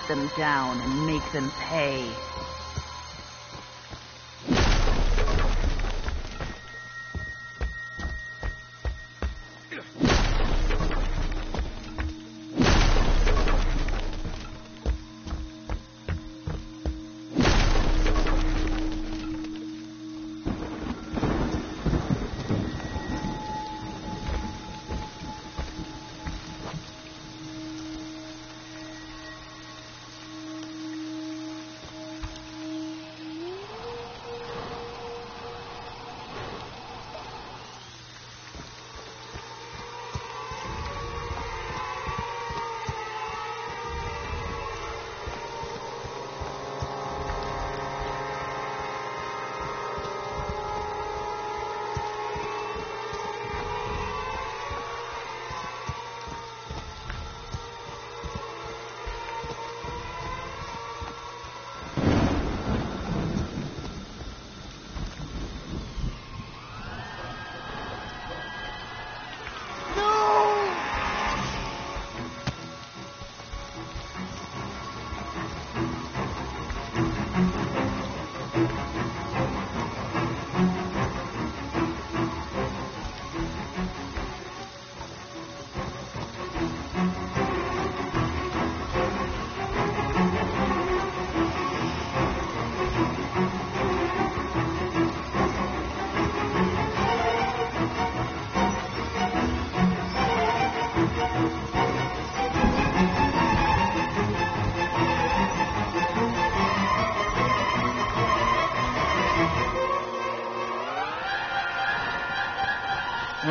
Them down and make them pay.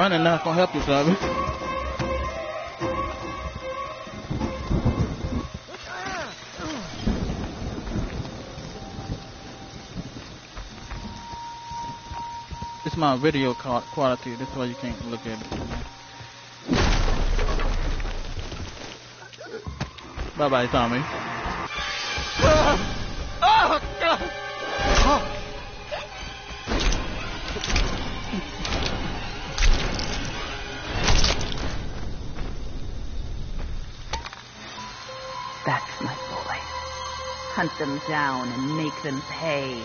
Running not gonna help you. It's my video qua- quality. That's why you can't look at it. Bye bye, Tommy. Down and make them pay.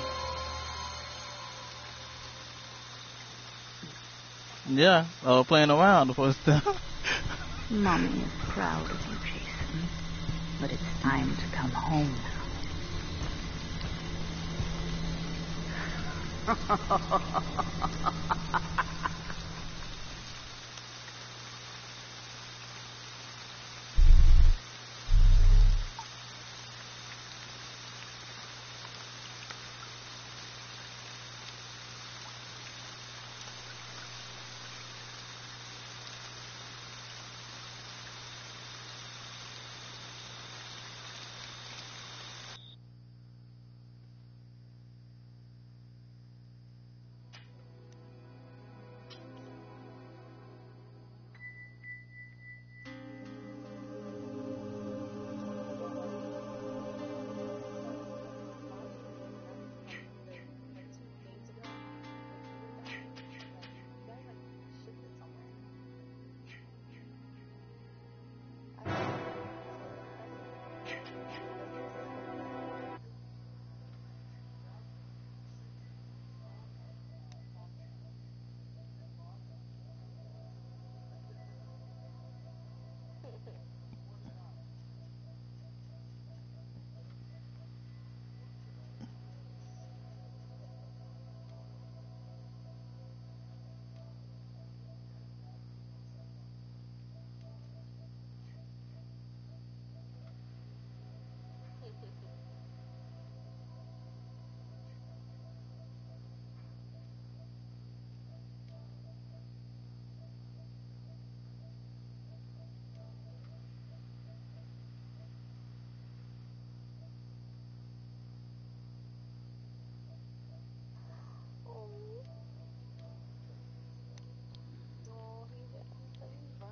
Yeah, was playing around the first time. Mommy is proud of you, Jason. But it's time to come home now.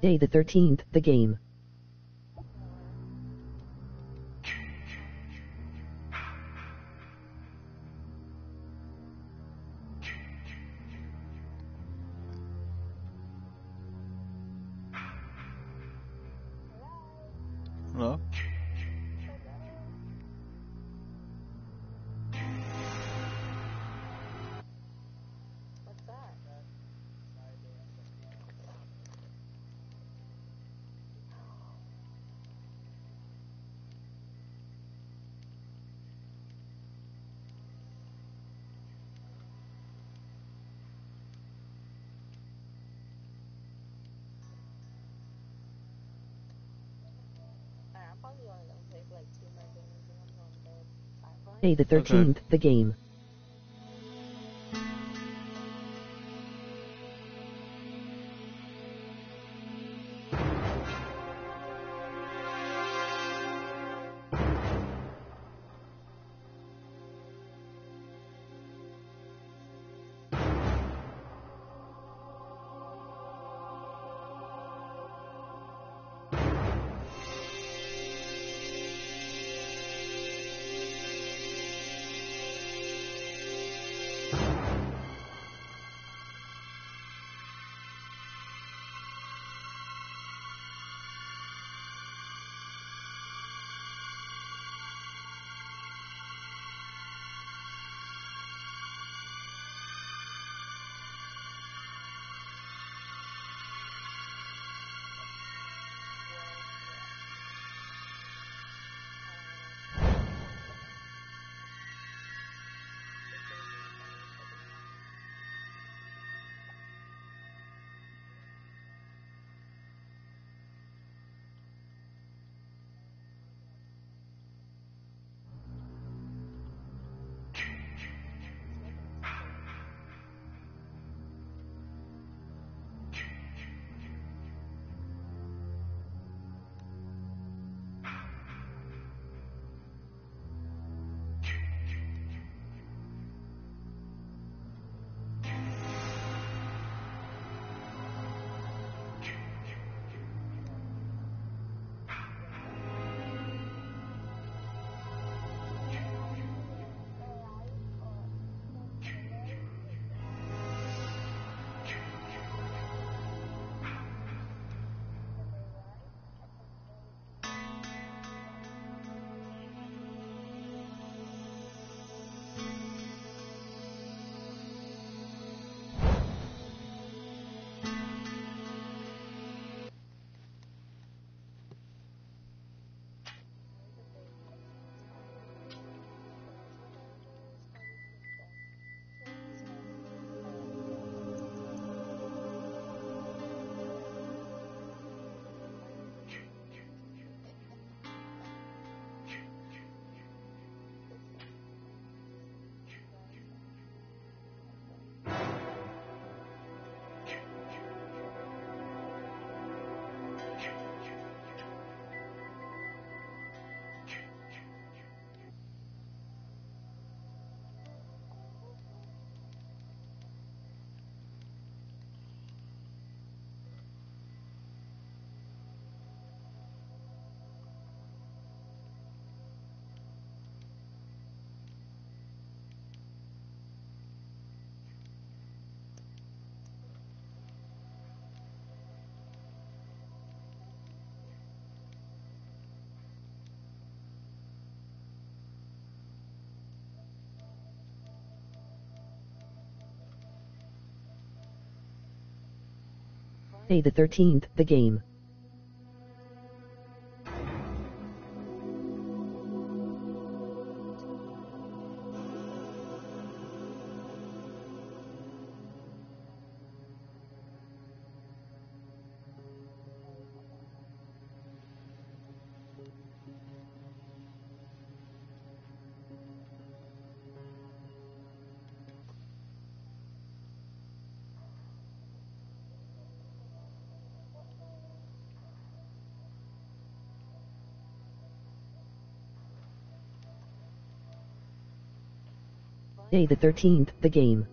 Day the 13th, the game. The 13th, the game. Day the 13th, the game. Day the 13th, the game.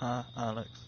Hi, Alex.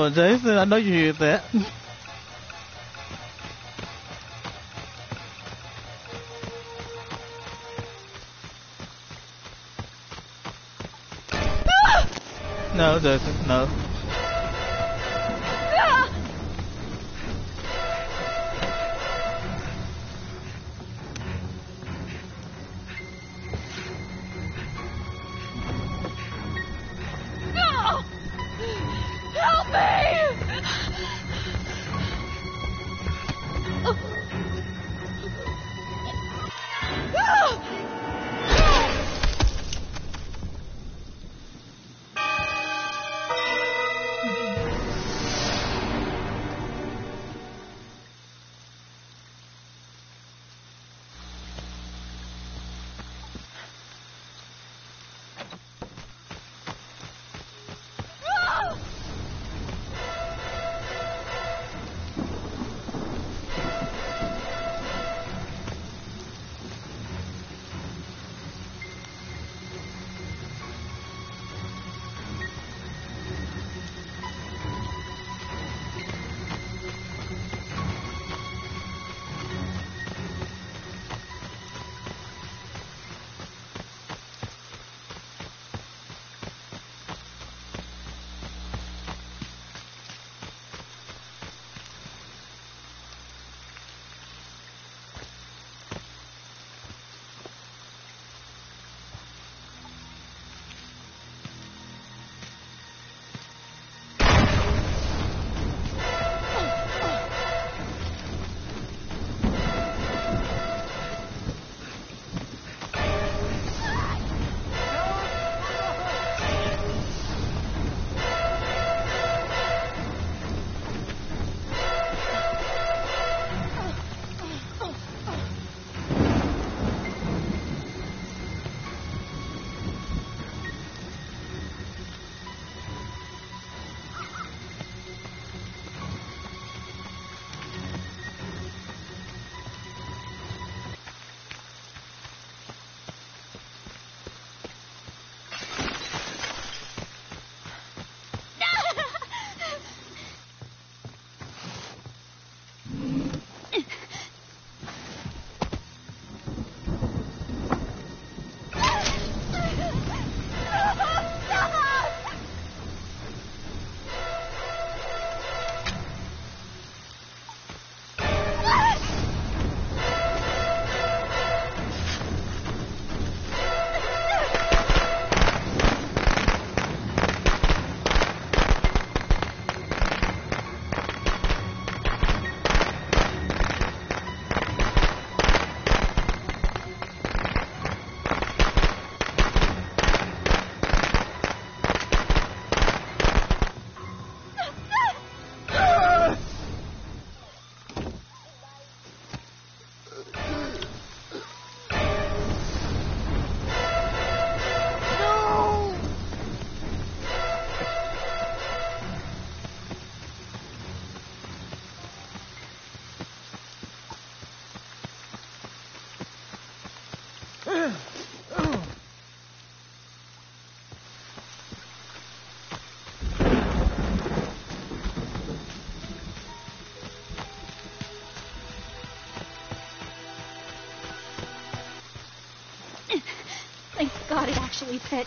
Oh, Jason, I know you hear that. no, Jason, no. No! God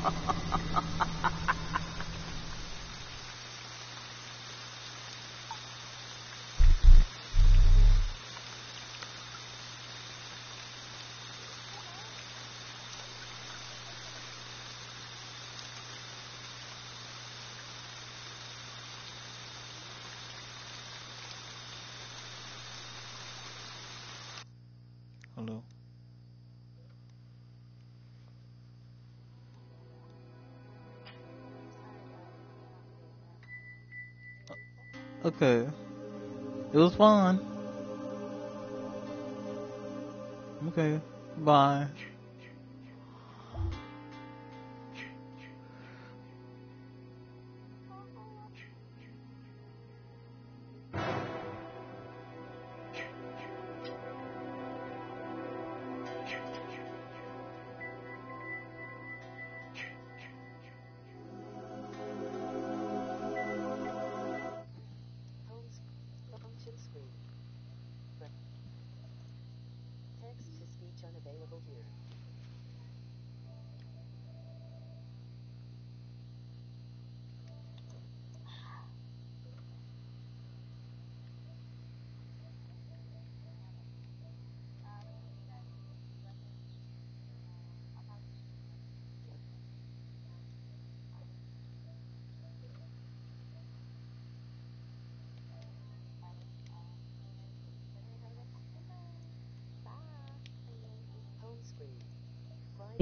Okay. it was fun. Okay, bye.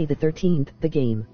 The 13th, the game.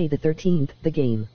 Thursday the 13th, the game.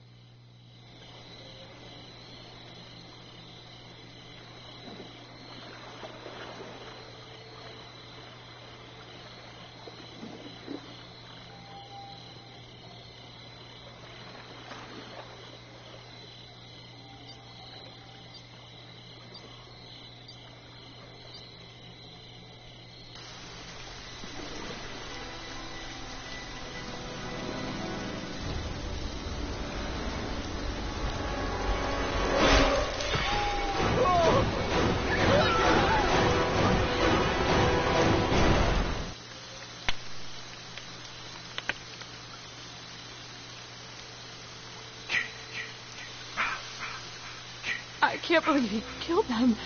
can't believe he killed them.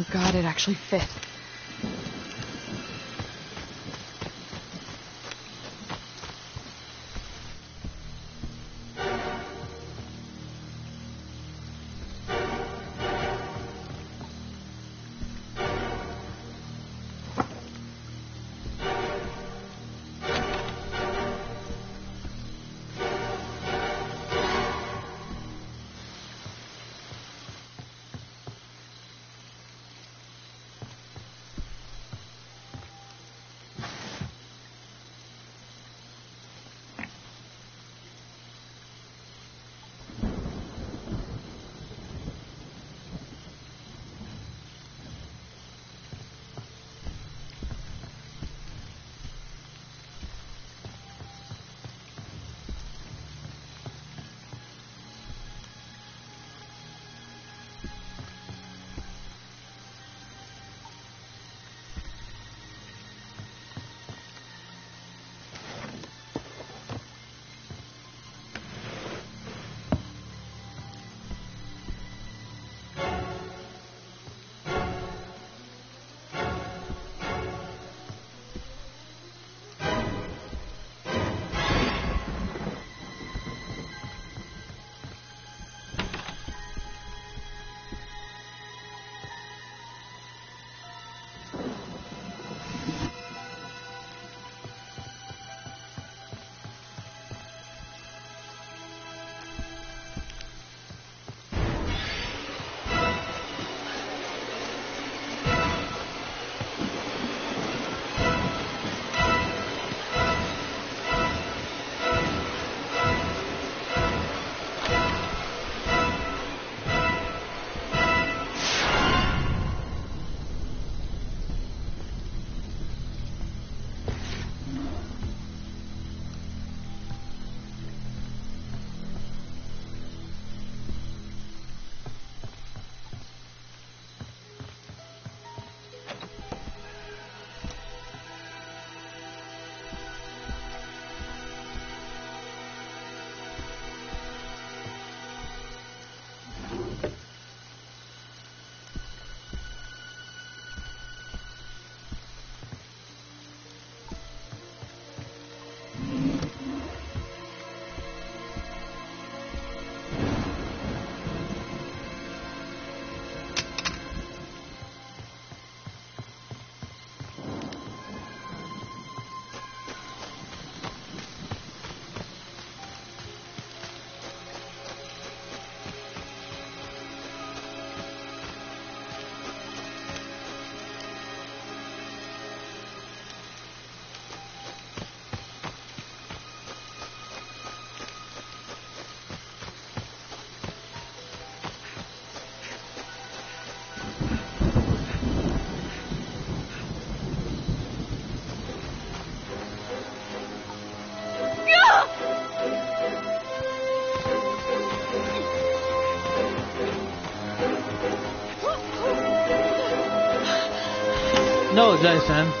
Thank God it actually fit. No, Jason.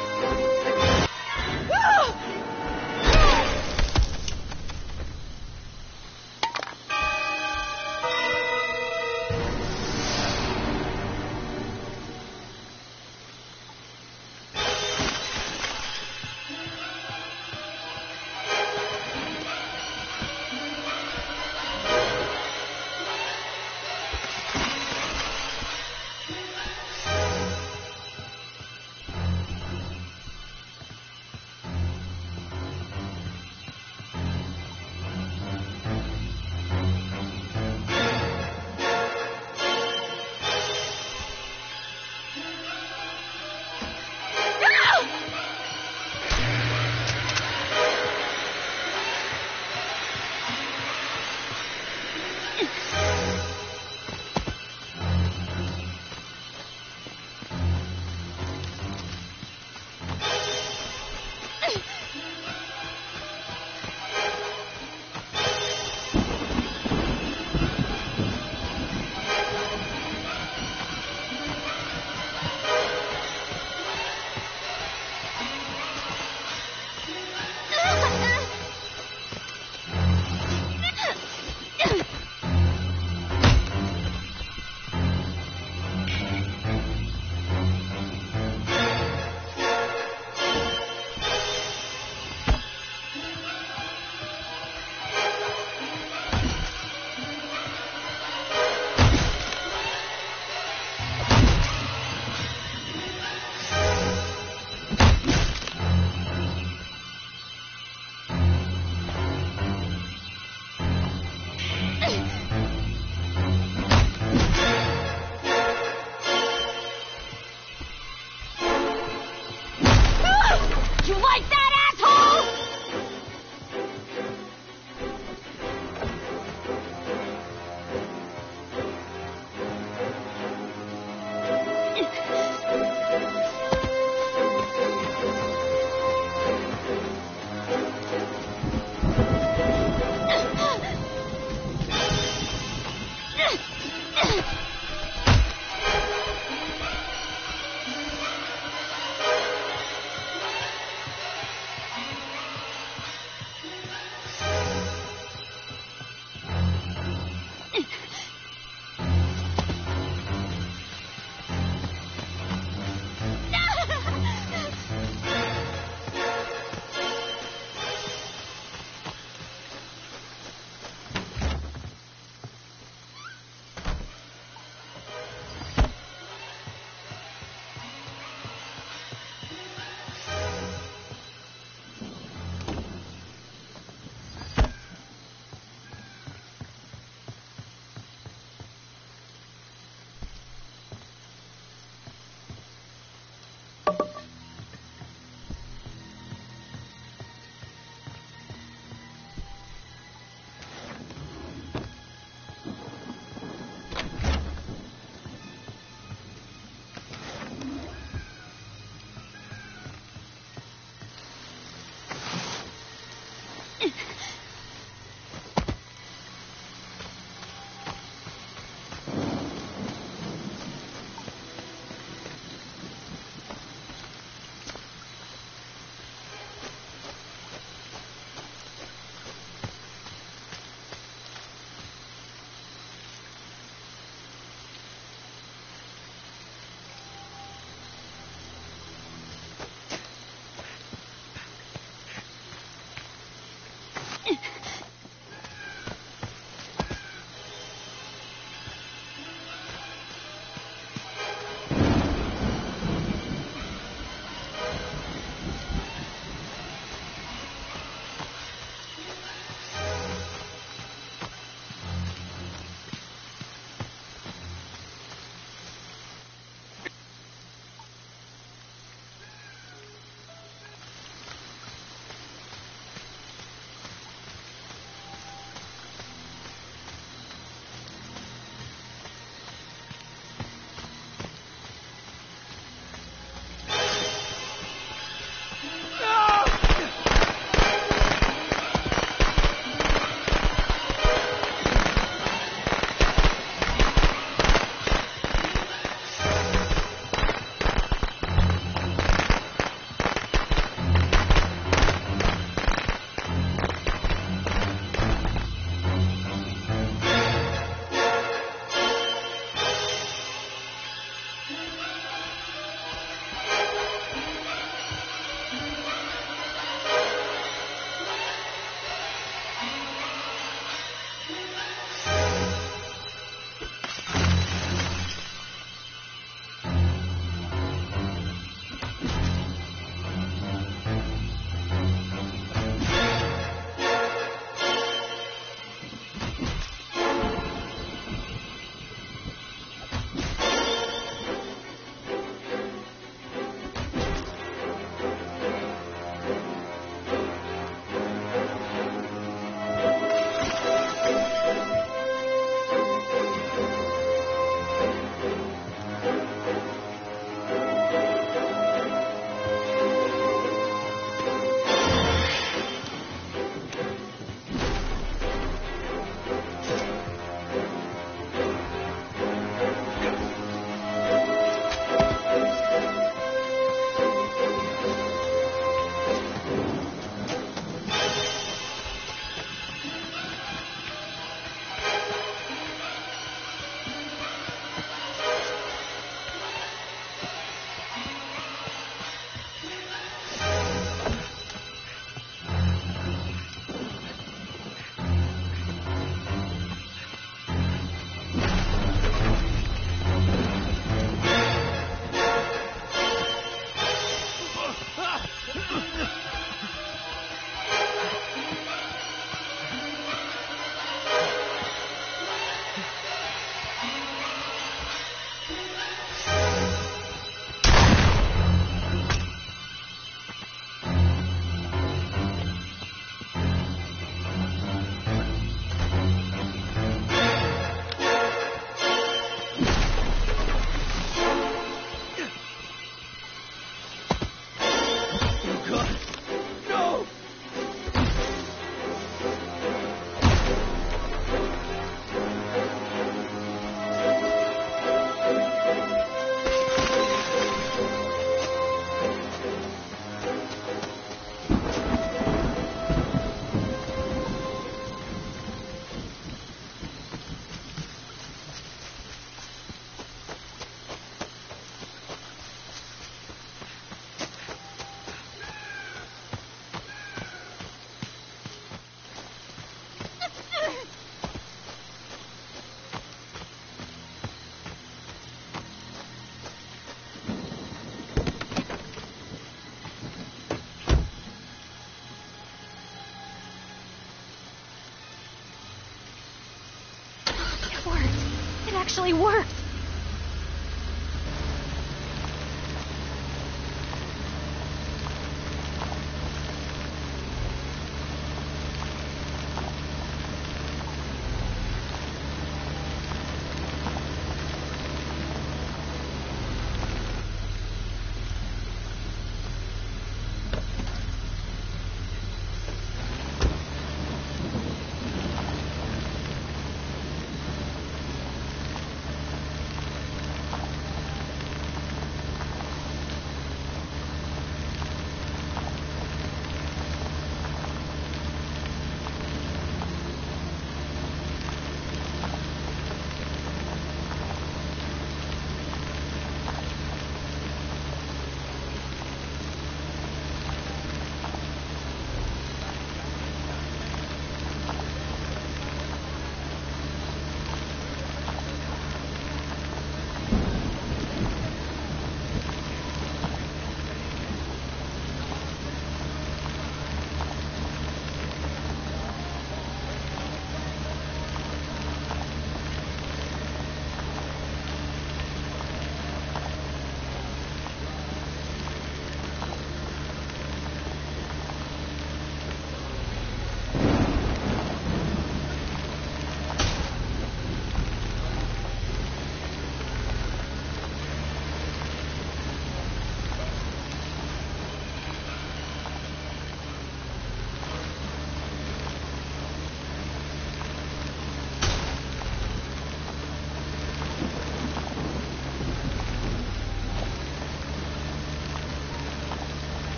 Finally worked!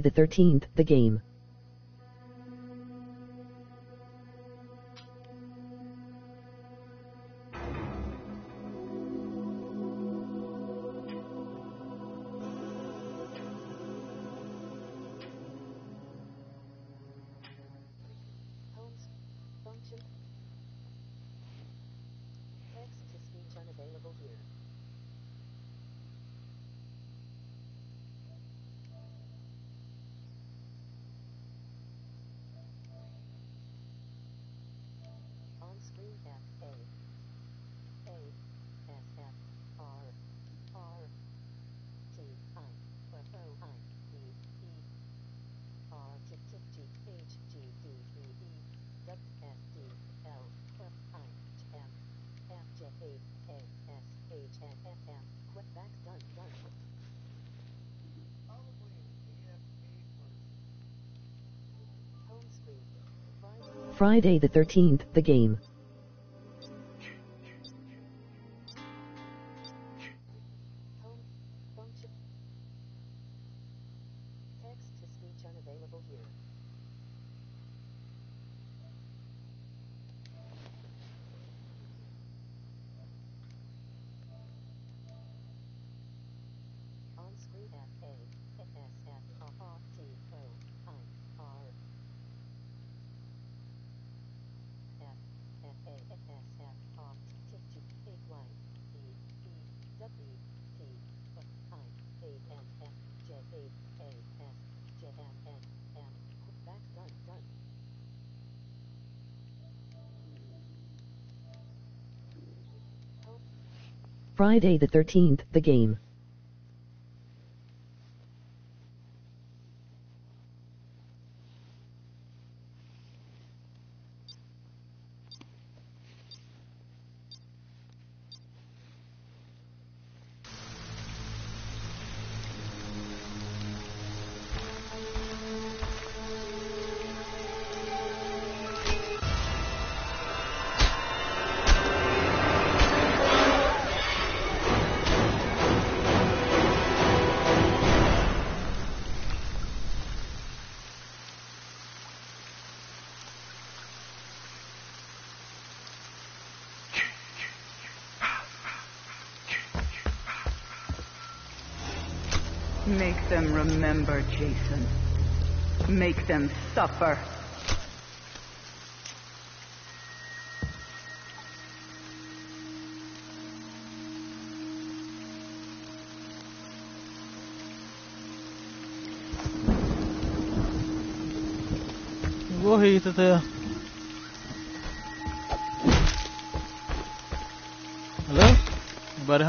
the 13th, the game. Friday the 13th, the game. Friday the 13th, the game. Remember, Jason. Make them suffer. Vad heter det? Eller? Var det?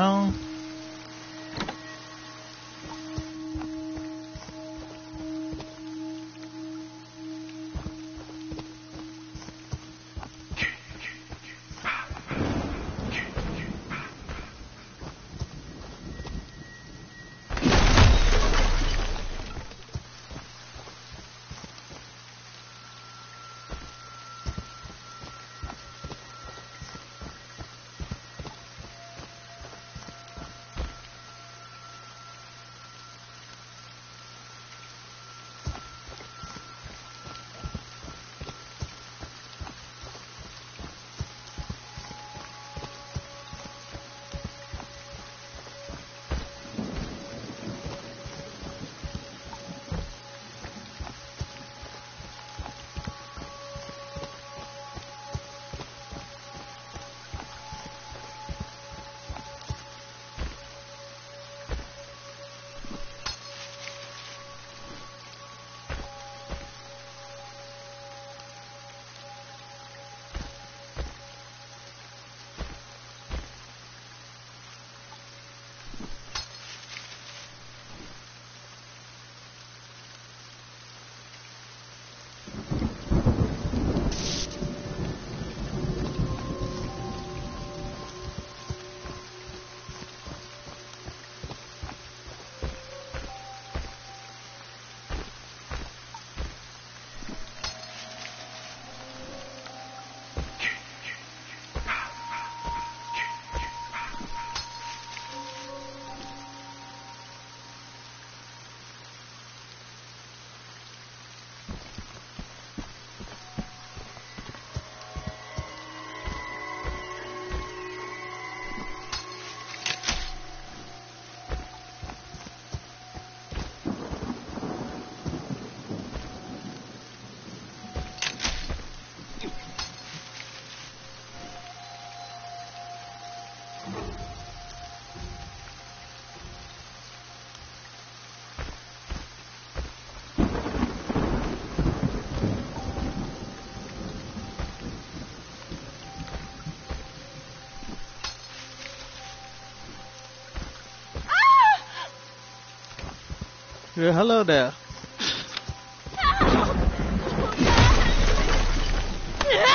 Hello there.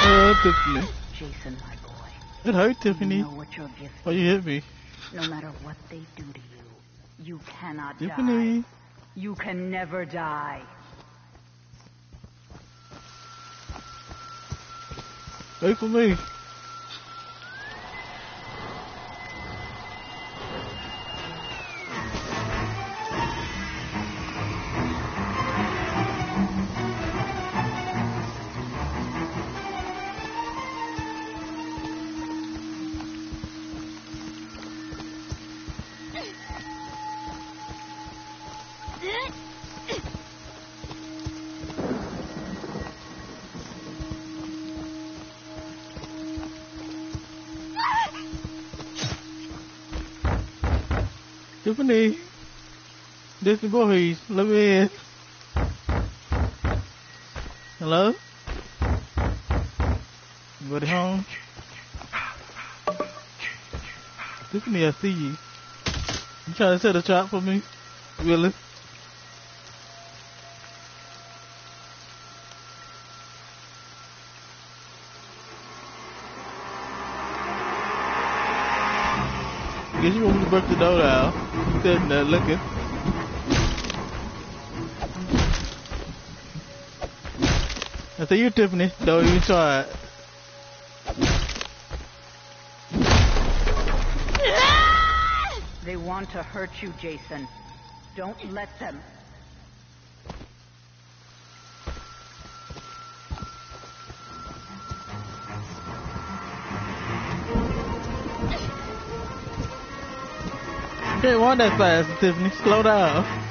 Uh, Tiffany. Jason, my boy. It hurt, You Tiffany. know what your gift Why you hit me? No matter what they do to you, you cannot Tiffany. die. You can never die. Wait for me. Tiffany. This is boys. Let me in. Hello? Anybody home? Tiffany, I see you. You trying to set a trap for me? Really? Guess you want me to break the door down. Sitting there looking. I say you, Tiffany. They want to hurt you, Jason. Don't let them. Can't run that fast, Tiffany. Slow down.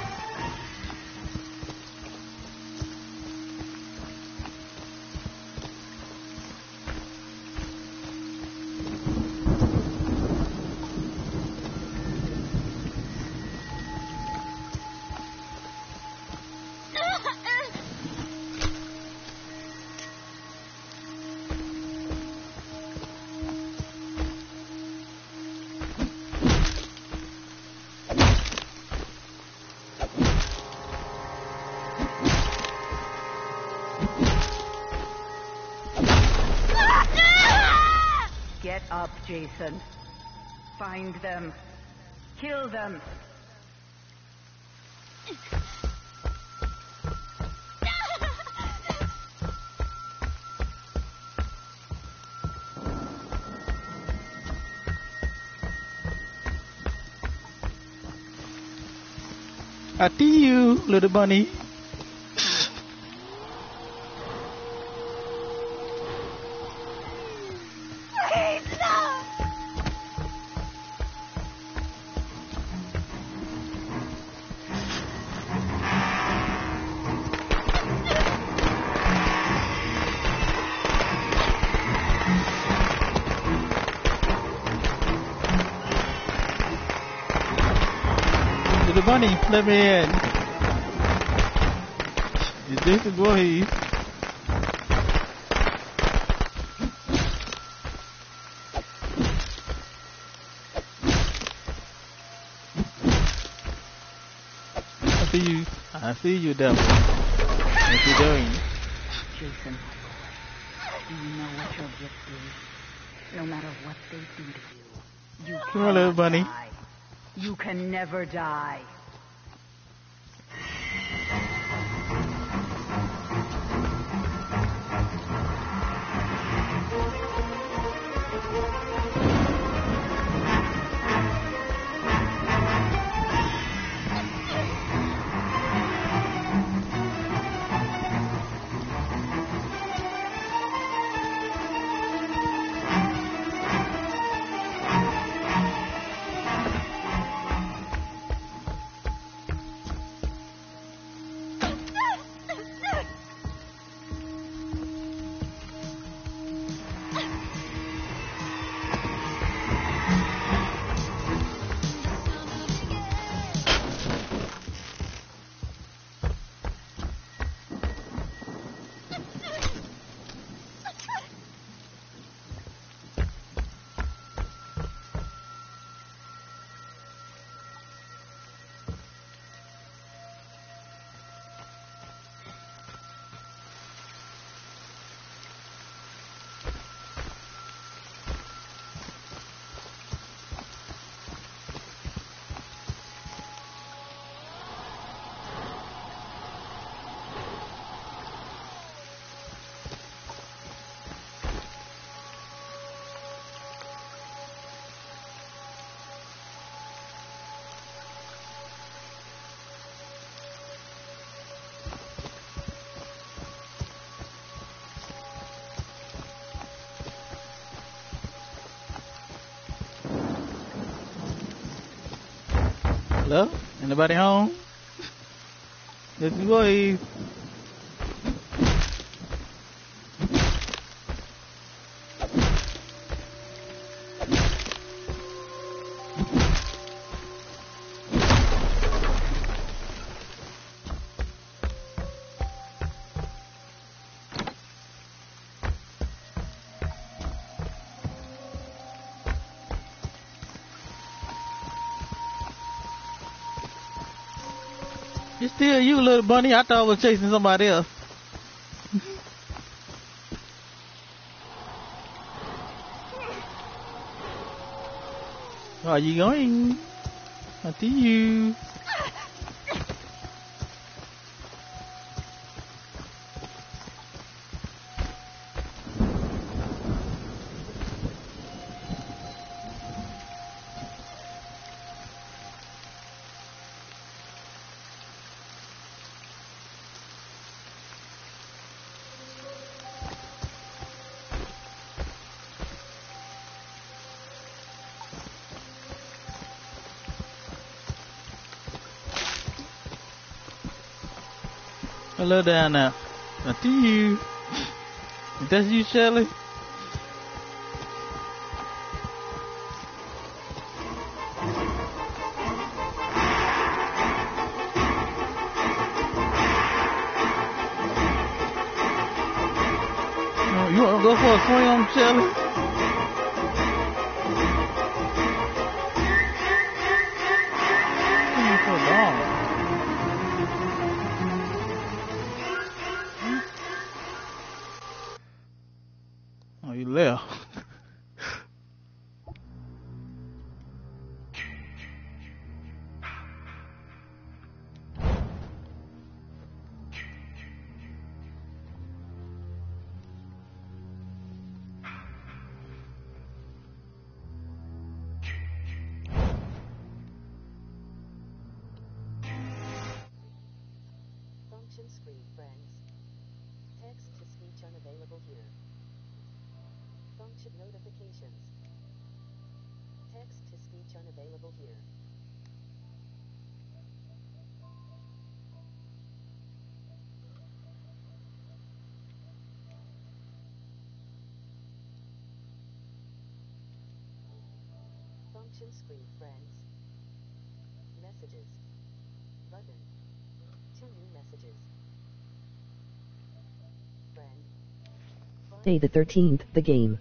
Jason. Find them. Kill them. I see you, little bunny. Me in. This is boy. I see you. I see you, devil. What you doing? Jason, do you know what your gift is? No matter what they do to you, you little bunny. die. You can never die. Anybody home? This is Wave. Still you, little bunny. I thought I was chasing somebody else. Are you going? I see you. Hello there. I see you. That's you, Shelly? Day the 13th, the game.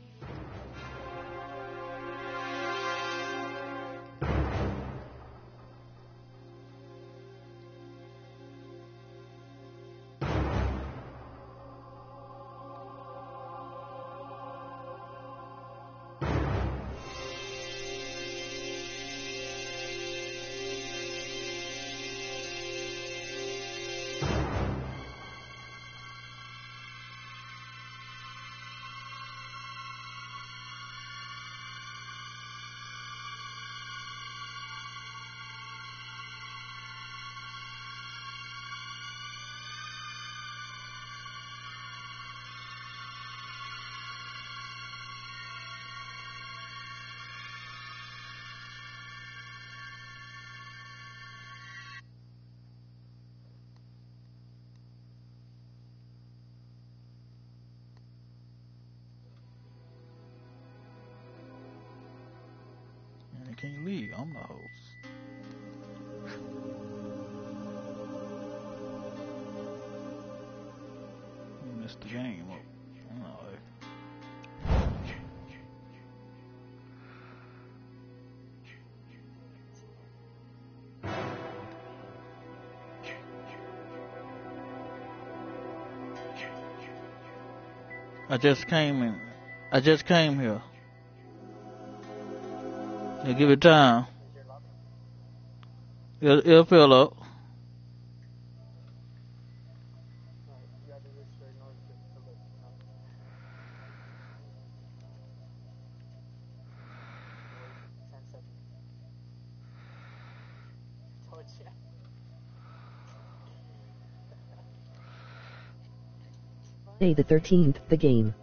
Just came in. I just came here. You give it time. It'll, it'll fill up. 13th, the game.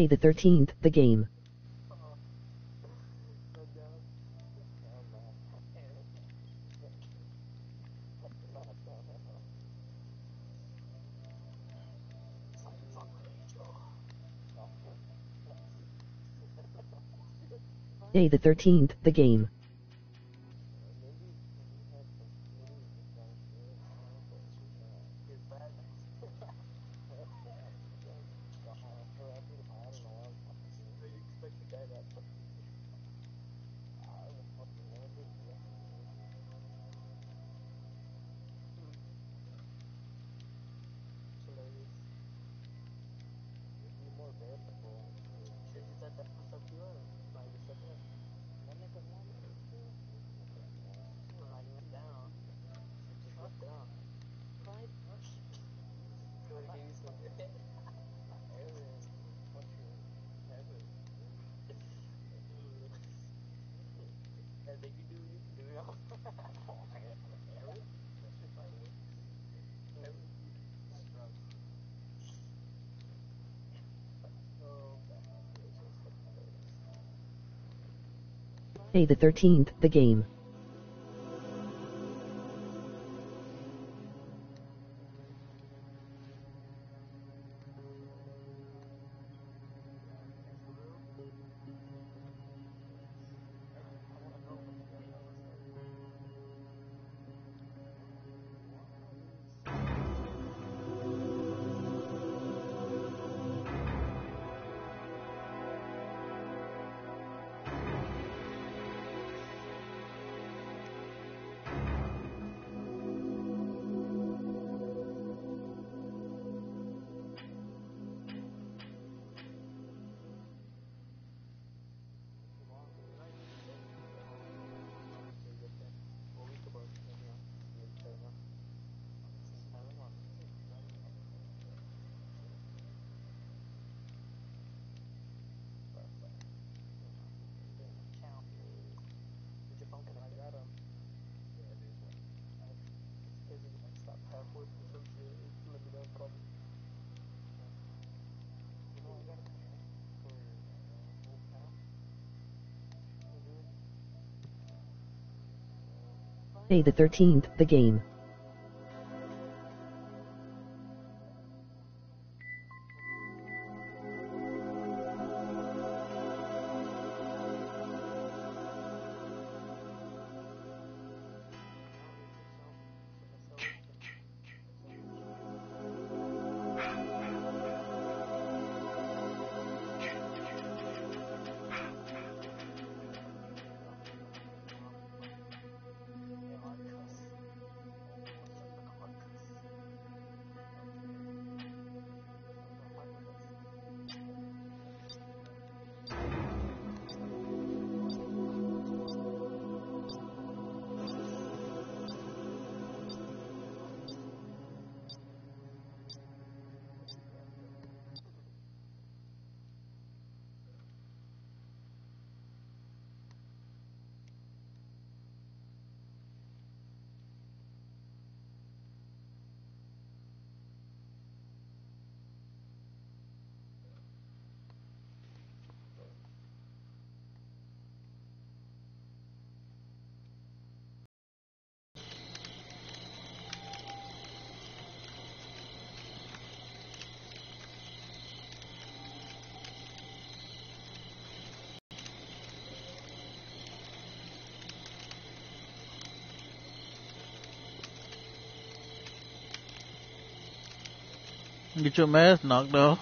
Day the 13th, the game. Day the 13th, the game. The 13th, the game. Day the 13th, the game. Get your mask knocked off.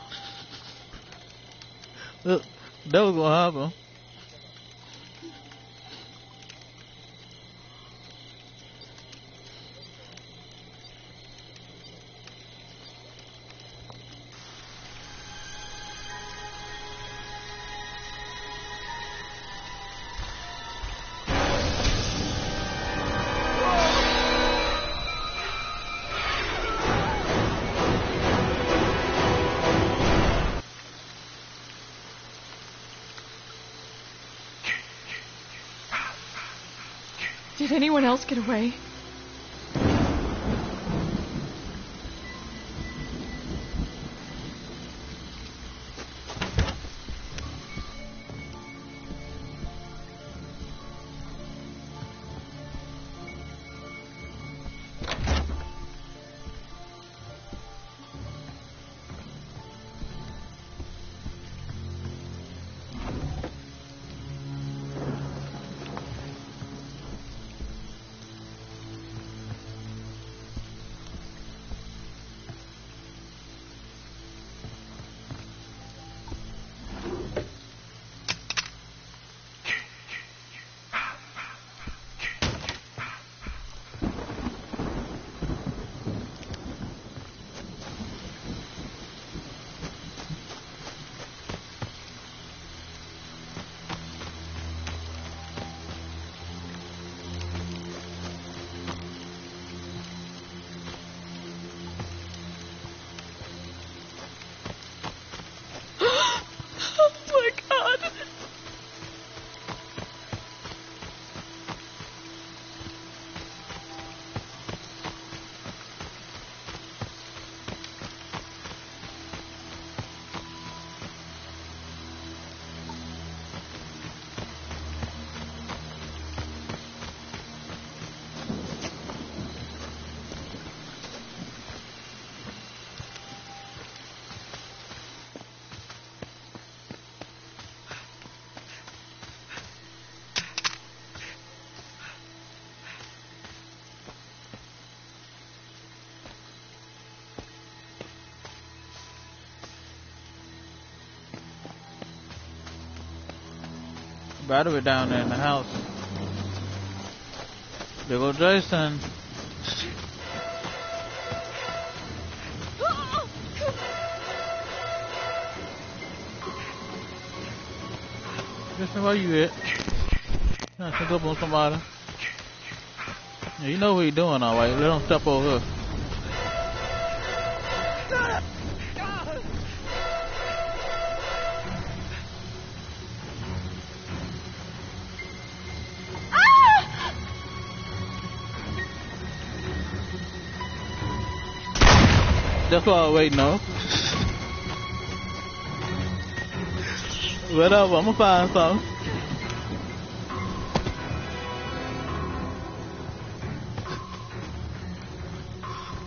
Look, that was gonna happen. Else get away? Battery down there in the house. There go Jason. Jason, where you at? Trying to up on somebody. Yeah, you know what he doing alright. Let him step over here. That's what I was waiting on. Whatever, I'm gonna find something.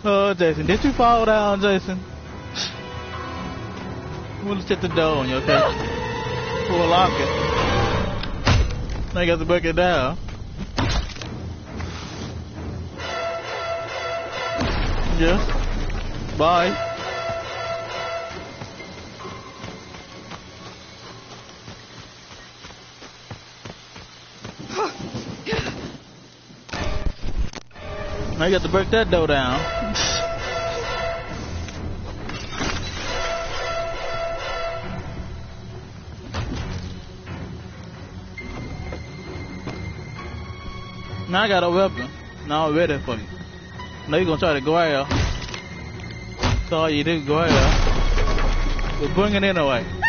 Oh, Jason, did you fall down, Jason? I'm gonna shut the door on you, okay? We'll lock it. Now you got to break it down. Yes. Bye. Now you got to break that door down. Now I got a weapon. Now I'm ready for you. Now you gonna try to grab. So all you do, grab. But bring it anyway. Fuck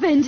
happened?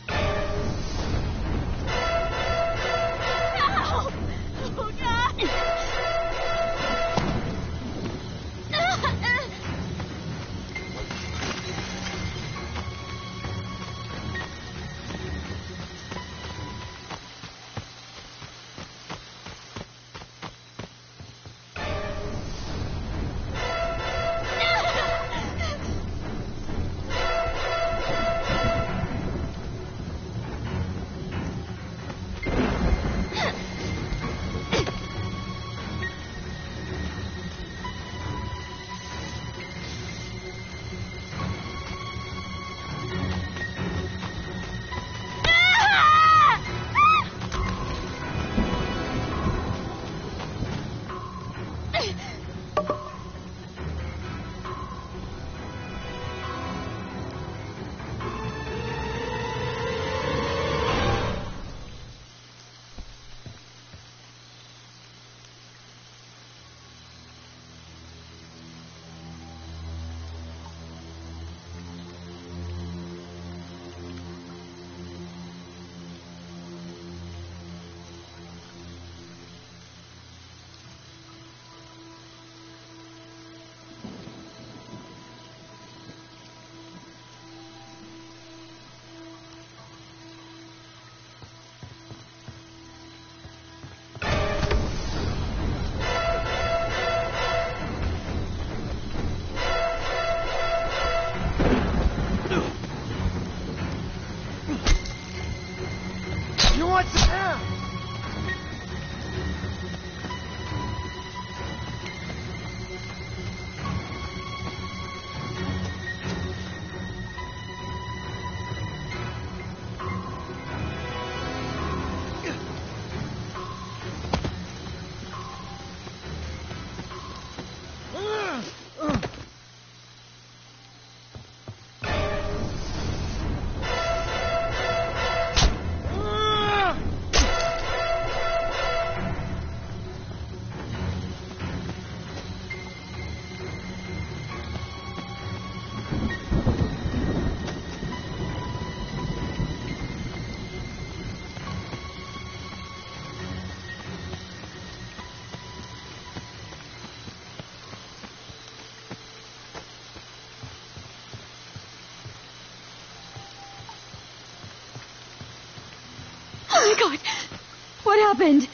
happened?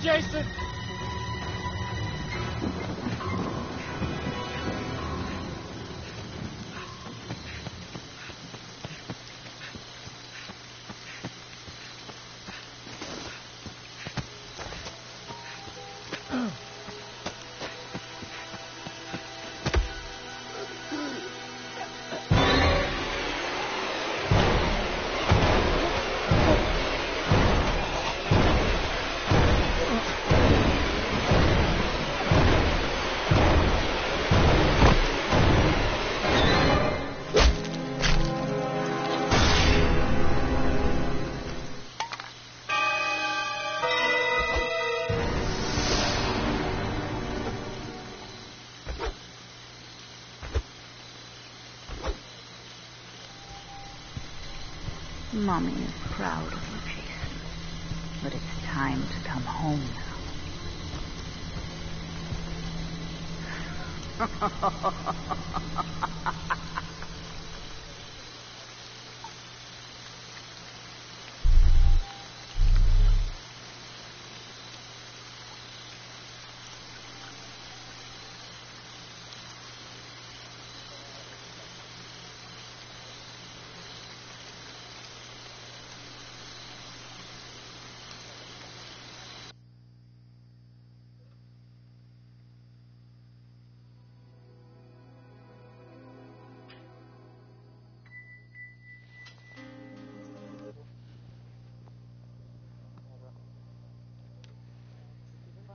Jason!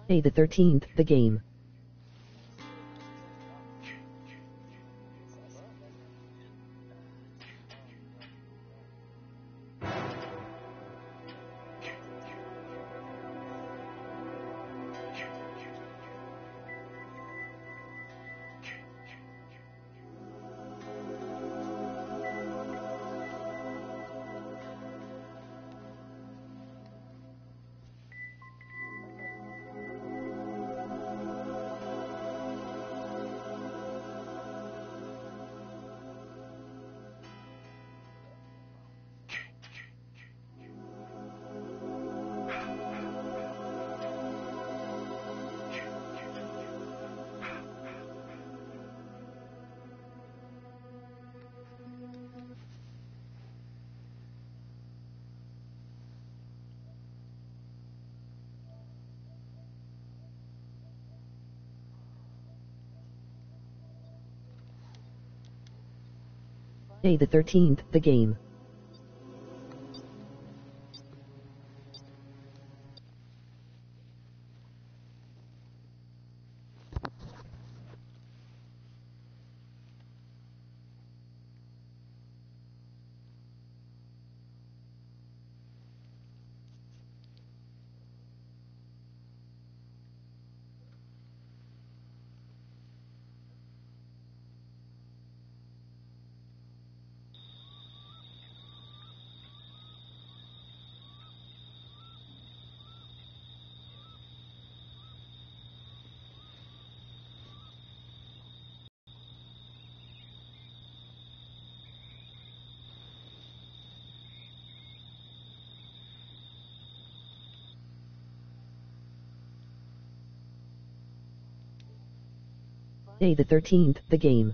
Day the 13th, the game. Day the 13th, the game. Day the 13th, the game.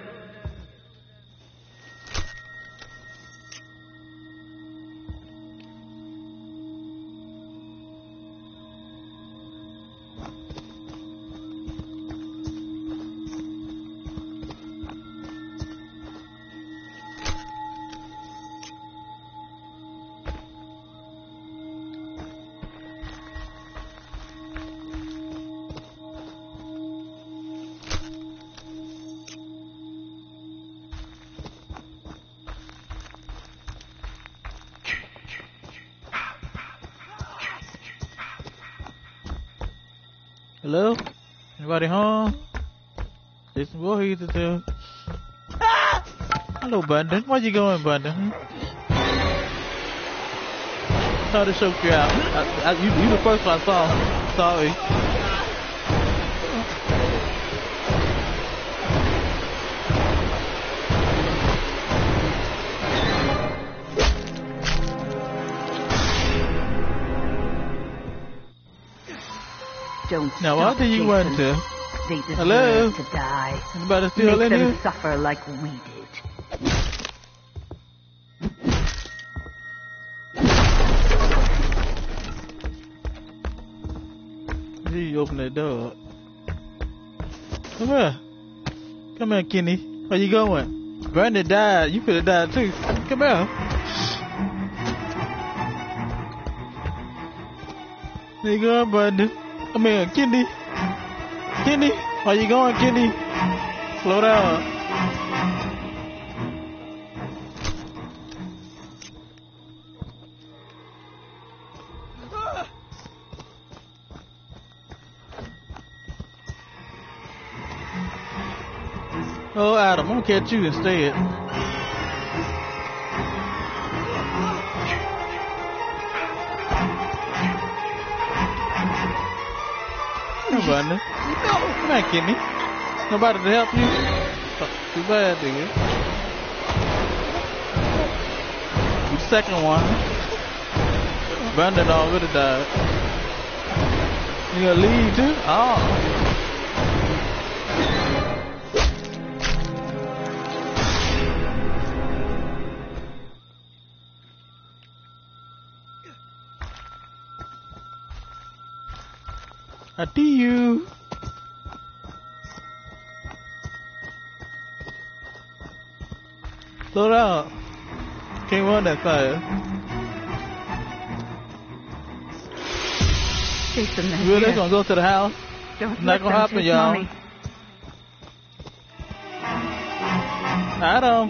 Hello? Anybody home? Jason Voorhees is! Hello, Bundon. Where you going, Bundon? Hmm? Sorry to choke you out. I, I, you, you the first one I saw. Sorry. Don't Now, stop, do you want Jason. to? They deserve Hello? to die. Anybody still Make in them here? suffer like we did. You open that door. Come here. Come here, Kenny. Where you going? Brandon died. You could have died too. Come here. There you go, Brandon? Come here, Kenny. Kenny, where you going, Kenny? Slow down. Oh, Adam, I'm gonna catch you instead. Nobody. No. Come on, Kimmy. Nobody to help you. Oh, too bad, dude. The second one. Brandon already died. You gonna leave too? Oh. I see you. Slow down. Can't run that fast. Jason, they're Really here. gonna go to the house? Don't Not gonna happen, y'all. Mommy. Adam.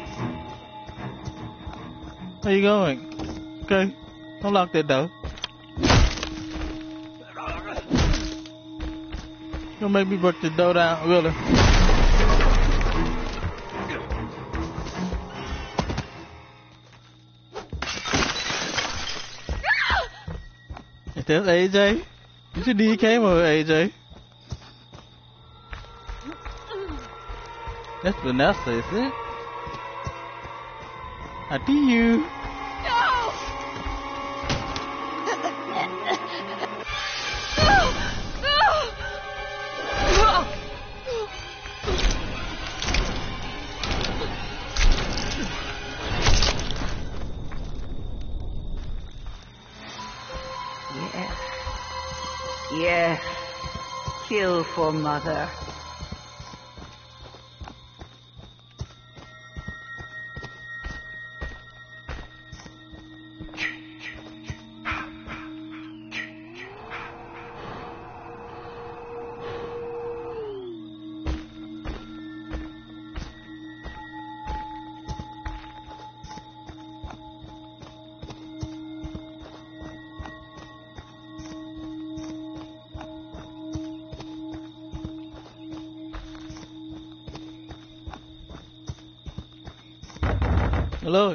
Where you going? Okay. Don't lock that door. Don't make me break the door down, really. Is AJ? You should DK or AJ? That's Vanessa, is it? I see you. Mother.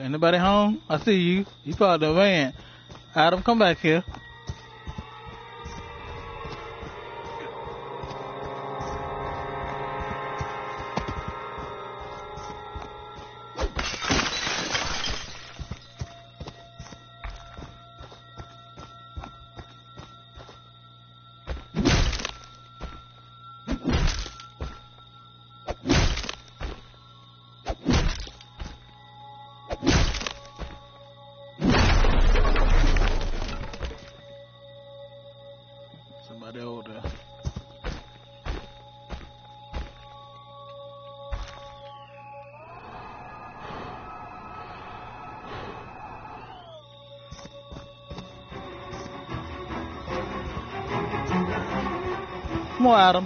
Anybody home? I see you. You probably the van. Adam, come back here.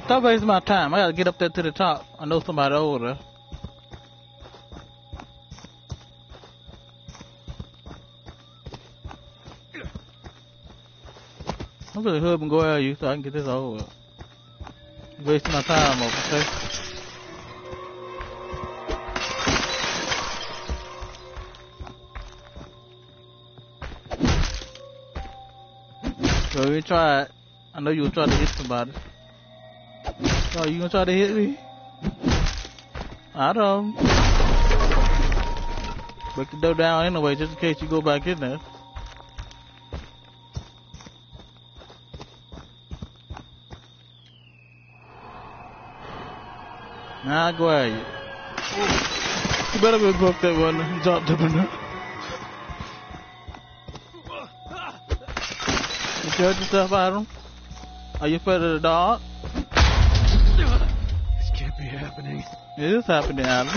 Stop wasting my time. I gotta get up there to the top. I know somebody there. I'm gonna up and go at you so I can get this over. Wasting my time over, okay? So you try. I know you were trying to hit somebody. Oh, you gonna try to hit me? I don't. Break the door down anyway, just in case you go back in there. Nah, I go at you. You better go broke that one and dropped up in there. You hurt yourself, Adam? Are you afraid of the dog? It is happening, Adam.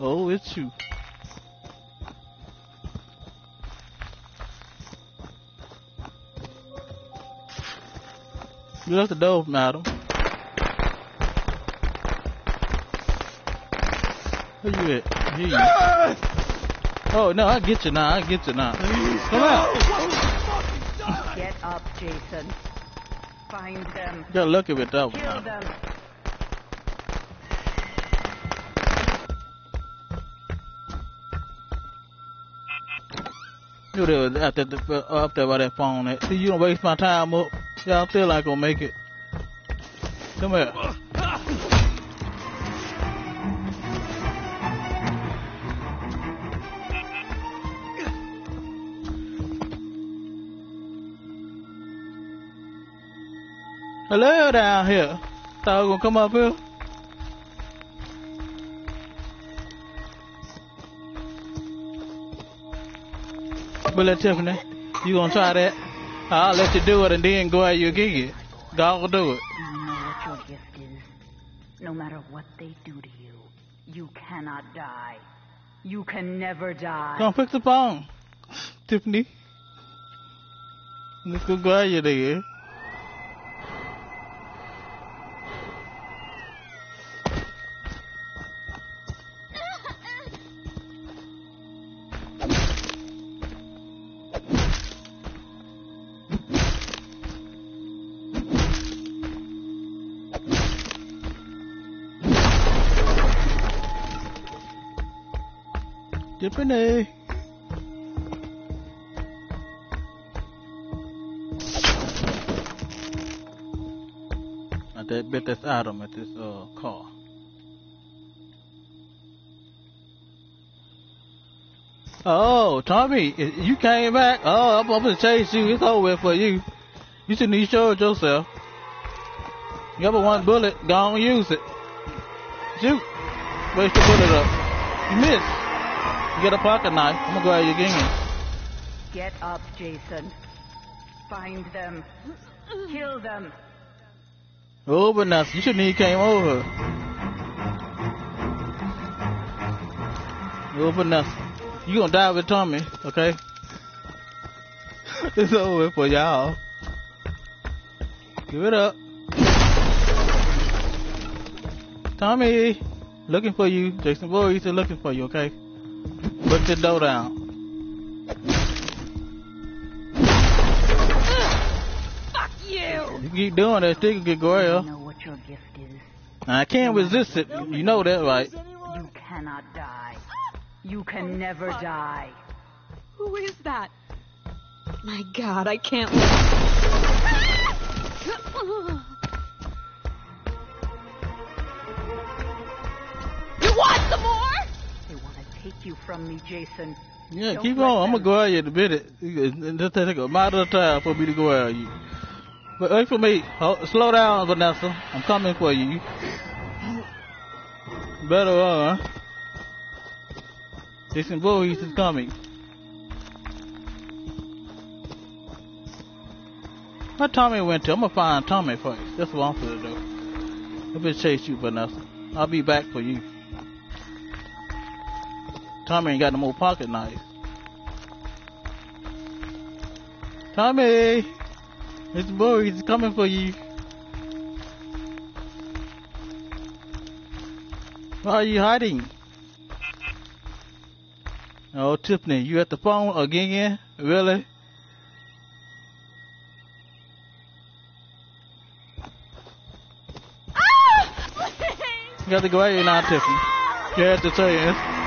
Oh, it's you. You left the door open, Adam. Where you at? Here you. Oh no, I get you now. I get you now. Come out. Get up, Jason. Find them. You got lucky with that one. Kill them. Who there out there, up there by that phone? See, you don't waste my time up. Y'all still ain't gonna make it. Come here. Hello down here. Thought I was gonna come up here. Bullet Tiffany, you gonna try that? I'll let you do it and then go out your gig. God will do it. You know what your gift is. No matter what they do to you, you cannot die. You can never die. Come fix the phone, Tiffany. Let's go go out your there. Adam at this uh car. Oh, Tommy, you came back. Oh, I'm, I'm gonna chase you. It's over for you. You shouldn't even show it yourself. You got one bullet. Go on, use it. Shoot. Waste the bullet up. You missed. You get a pocket knife. I'm gonna go out your game. Get up, Jason. Find them. Kill them. Oh, but now you shouldn't even came over. Oh, but now you gonna die with Tommy, okay? it's over for y'all. Give it up. Tommy, looking for you. Jason Voorhees is looking for you, okay? Put the door down. You! You keep doing that, still get Goyle. You know what your gift is. I can't resist it. You know that, right? You cannot die. You can never die. Who is that? My god, I can't. you want some more? They want to take you from me, Jason. Yeah, Don't keep let on. I'm gonna go out you in a minute. Just take a matter of time for me to go out you. Wait for me. Slow down, Vanessa. I'm coming for you. Better run. Jason Voorhees is coming. Where Tommy went to? I'm gonna find Tommy first. That's what I'm gonna do. I'm gonna chase you, Vanessa. I'll be back for you. Tommy ain't got no more pocket knife. Tommy! Mr. Boy, he's coming for you. Why are you hiding? Oh, Tiffany, you at the phone again? Really? Ah! You got to go out here now, Tiffany. You had to say it.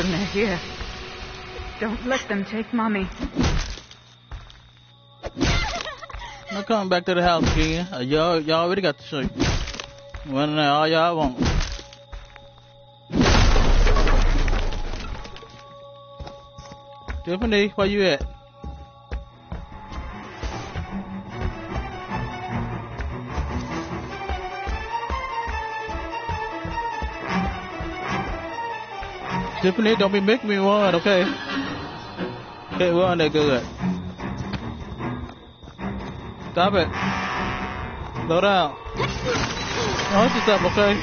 Jason, they're here. Don't let them take Mommy. I'm coming back to the house again. Uh, y'all, y'all already got the shape. Running there all y'all want. Tiffany, where you at? Tiffany, don't be making me run, okay? Can't run that good. Stop it. Slow down. Hold yourself, okay?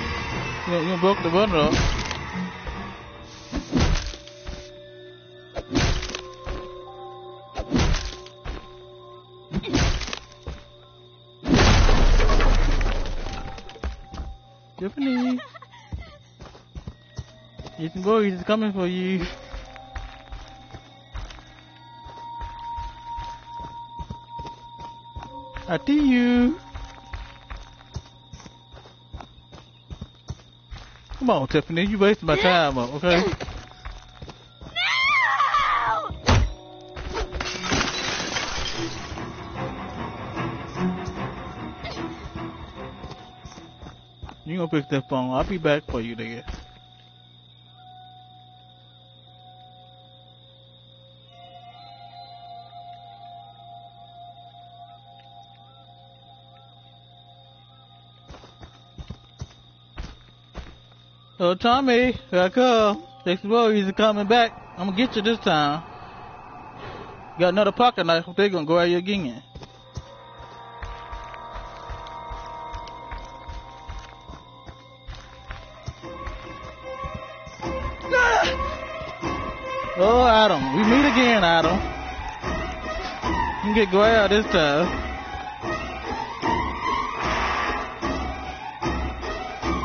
You, you broke the runner Go, he's coming for you. I see you. Come on, Tiffany. You wasting my time up, okay? You gonna pick that phone. I'll be back for you, nigga. Oh, Tommy, here I come. Jason Voorhees is coming back. I'm gonna get you this time. Got another pocket knife. They're gonna go at you again. Oh, Adam. We meet again, Adam. You can get Goya this time.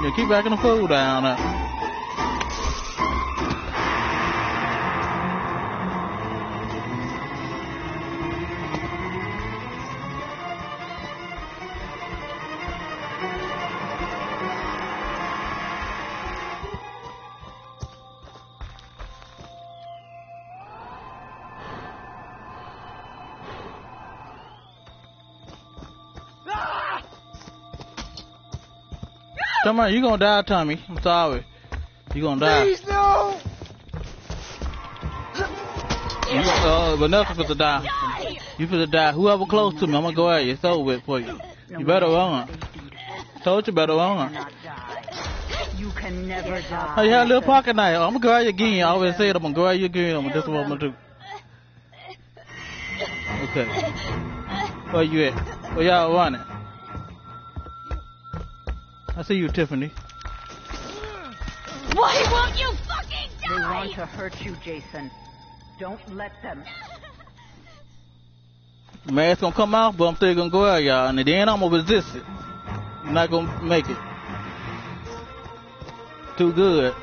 Yeah, keep backing the food down. Uh. Come on, you gonna die, Tommy. I'm sorry. You gonna die. Please, no! You gonna, uh, Vanessa for to die. You for to die. Whoever close to me, I'm gonna go at you. It's over with for you. You better run. Told you better run. You can never die. Oh, you had a little pocket knife. I'm gonna go at you again. I always said I'm gonna go at you again. I'm gonna, this is what I'm gonna do. Okay. Where you at? Where y'all running? I see you, Tiffany. Why won't you fucking die? They die? want to hurt you, Jason. Don't let them. Mask gonna come off, but I'm still gonna go out, y'all, and then I'm gonna resist it. I'm not gonna make it. Too good.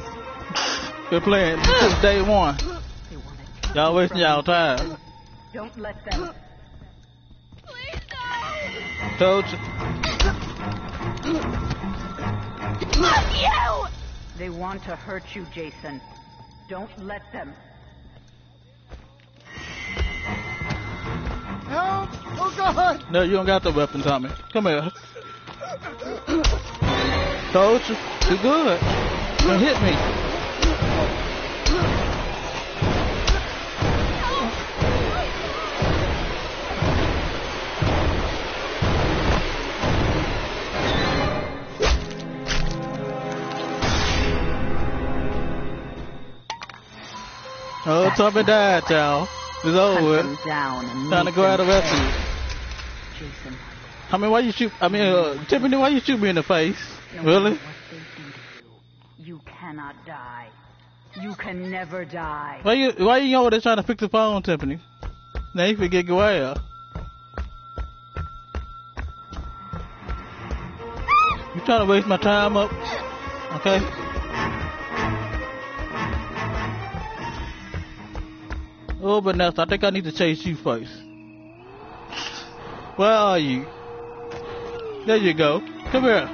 Been playing since day one. Y'all wasting y'all time. Don't let them. Told you. Fuck you! They want to hurt you, Jason. Don't let them. Help! Oh, God! No, you don't got the weapon, Tommy. Come here. Told you. Too good. Don't hit me. Oh, Tommy died, y'all. It's over with. them down and Time to go out of. Jason, I mean, why you shoot? I mean, uh, Tiffany, why you shoot me in the face? no Really? matter what they do to you, you cannot die. You can never die. Why you why you over there trying to fix the phone, Tiffany? Now you forget go out. You trying to waste my time up? Okay. Oh, Vanessa, I think I need to chase you first. Where are you? There you go. Come here.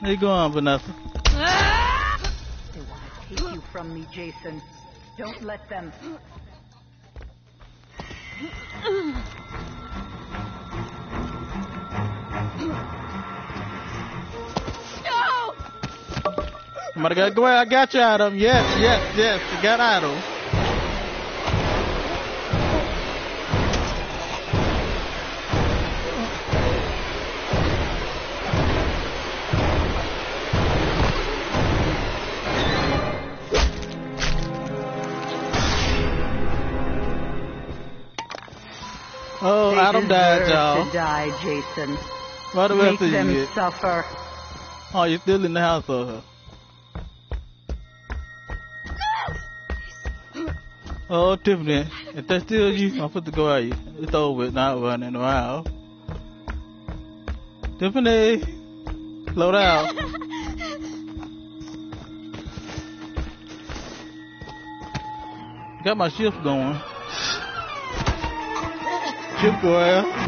Where you going, Vanessa? They want to take you from me, Jason. Don't let them. Somebody got go ahead. I got you, Adam. Yes, yes, yes. You got Adam. Oh, they Adam died, y'all. to die, Jason. What the Make of them suffer. Oh, you're still in the house, uh Oh, Tiffany, if that's still you, I'm supposed to go at you. It's over with, not running around. Tiffany, slow down. Got my shift going. Chip your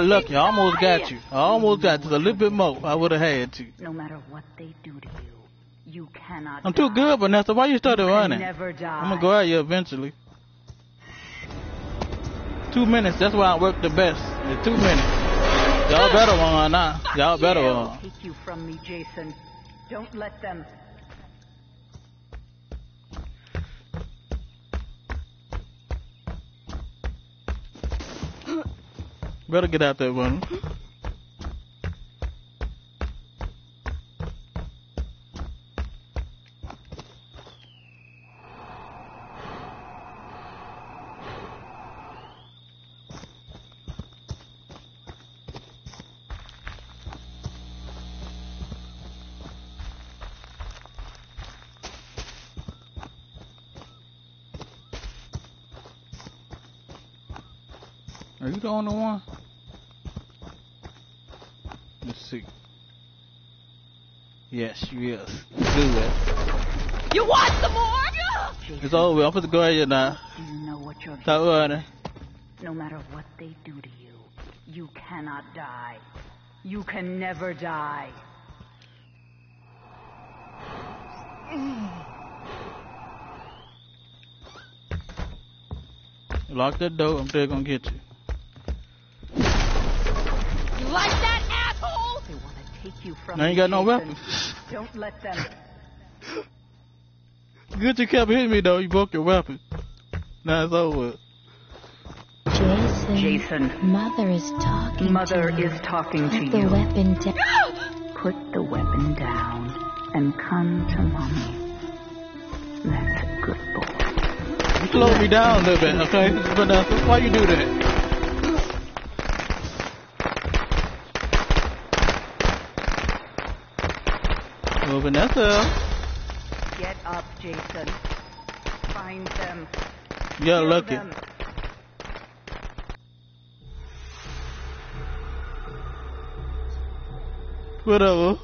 You? Lucky. I almost got you. I almost got you. A little bit more. I would have had to. No matter what they do to you, you cannot I'm too die. good, Vanessa. Why you started You running? never die. I'm gonna go at you eventually. Two minutes. That's why I work the best. In two minutes. Y'all better one now. Y'all better one. take you from me, Jason. Don't let them. Better get out there, one. Are you the only one? Let's see. Yes, you is. Good. You want some more? It's over. I'm supposed to go at you now. Do you know what you're Stop running. No matter what they do to you, you cannot die. You can never die. Lock that door. I'm still gonna get you. You like that, take you from I ain't got no Jason. weapons. Don't let them. Good you kept hitting me though. You broke your weapon. Now it's over. Jason. Jason. Mother is talking Mother to you. is talking Put to the you. weapon down. Put the weapon down and come to mommy. That's a good boy. You slowed me down a little bit, okay? Vanessa, uh, why you do that? Well, Vanessa, Get up, Jason. Find them. you got Kill lucky. them. Whatever.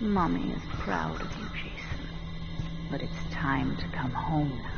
Mommy is proud of you, Jason. But it's time to come home now.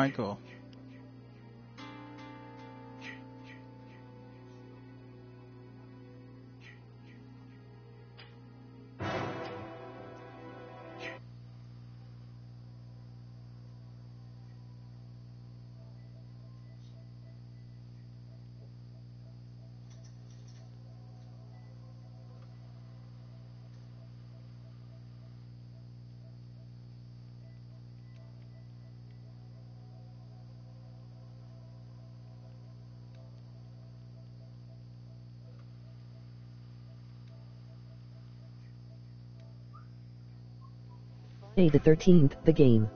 Michael. Day the 13th, the game.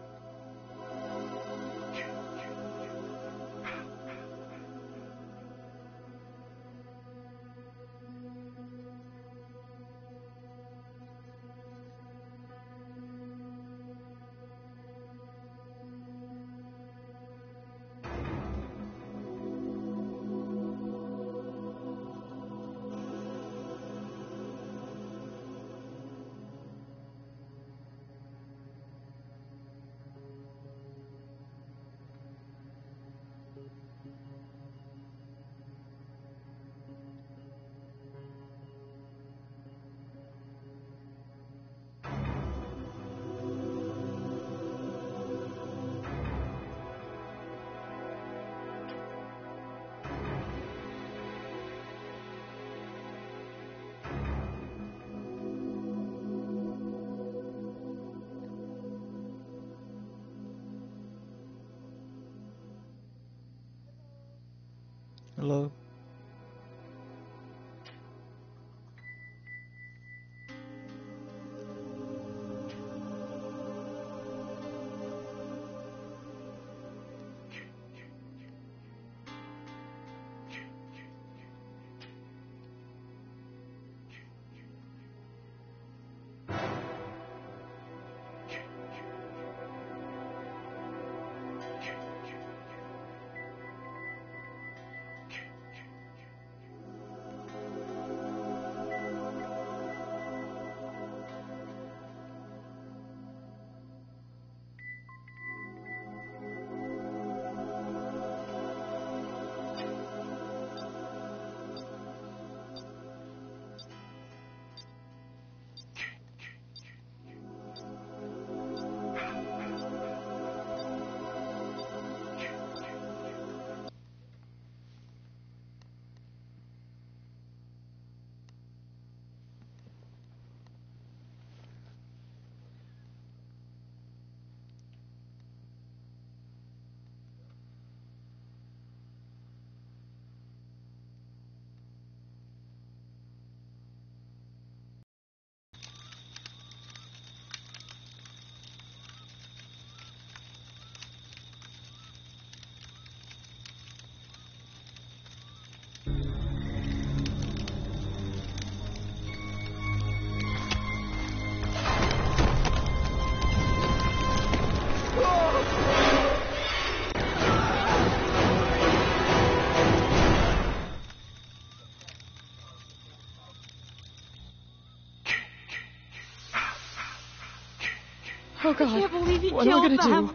Oh God! I can't believe he what am I killed gonna them. do?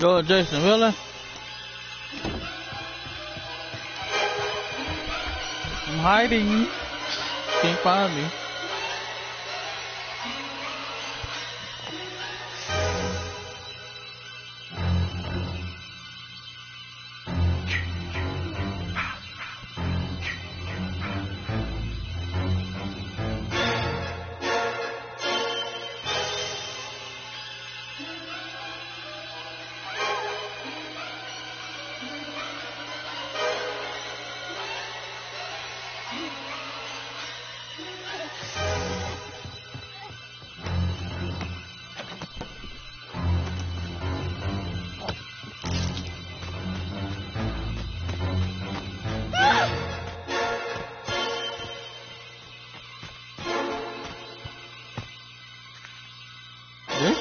Yo, Jason, really? I'm hiding. Can't find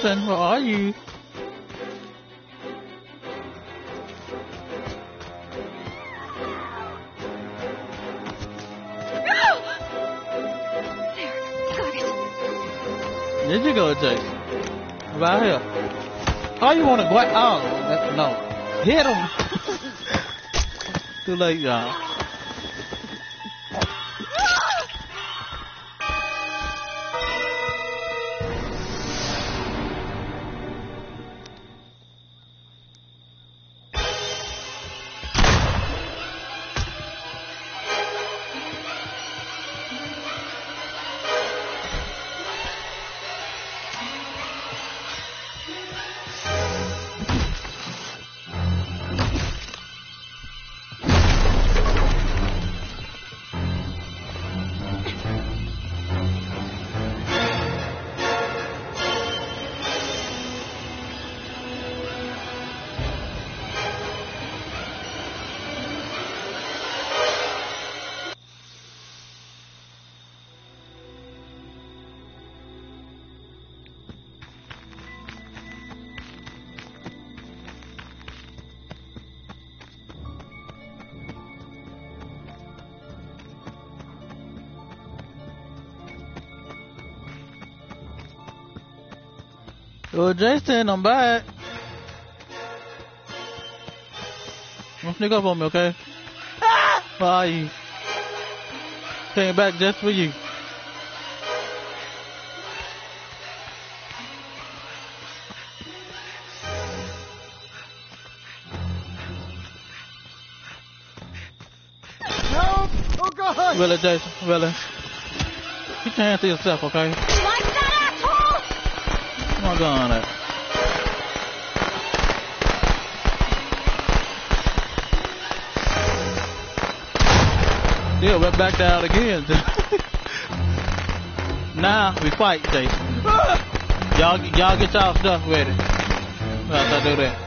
where are you? Did you go, Jason? Right here. Oh, you want to go? Oh, no. Hit him. Too late, y'all. Oh, well, Jason, I'm back. Don't sneak up on me, okay? Ah! Bye. Came back just for you. Help! Oh God! Really, Jason, really. Keep your hands to yourself, okay? Like that asshole! Where my gun at? Uh, yeah, we're back down again. now we fight, Jason. Y'all, y'all get y'all stuff ready. How's I do that?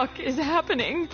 fuck is happening?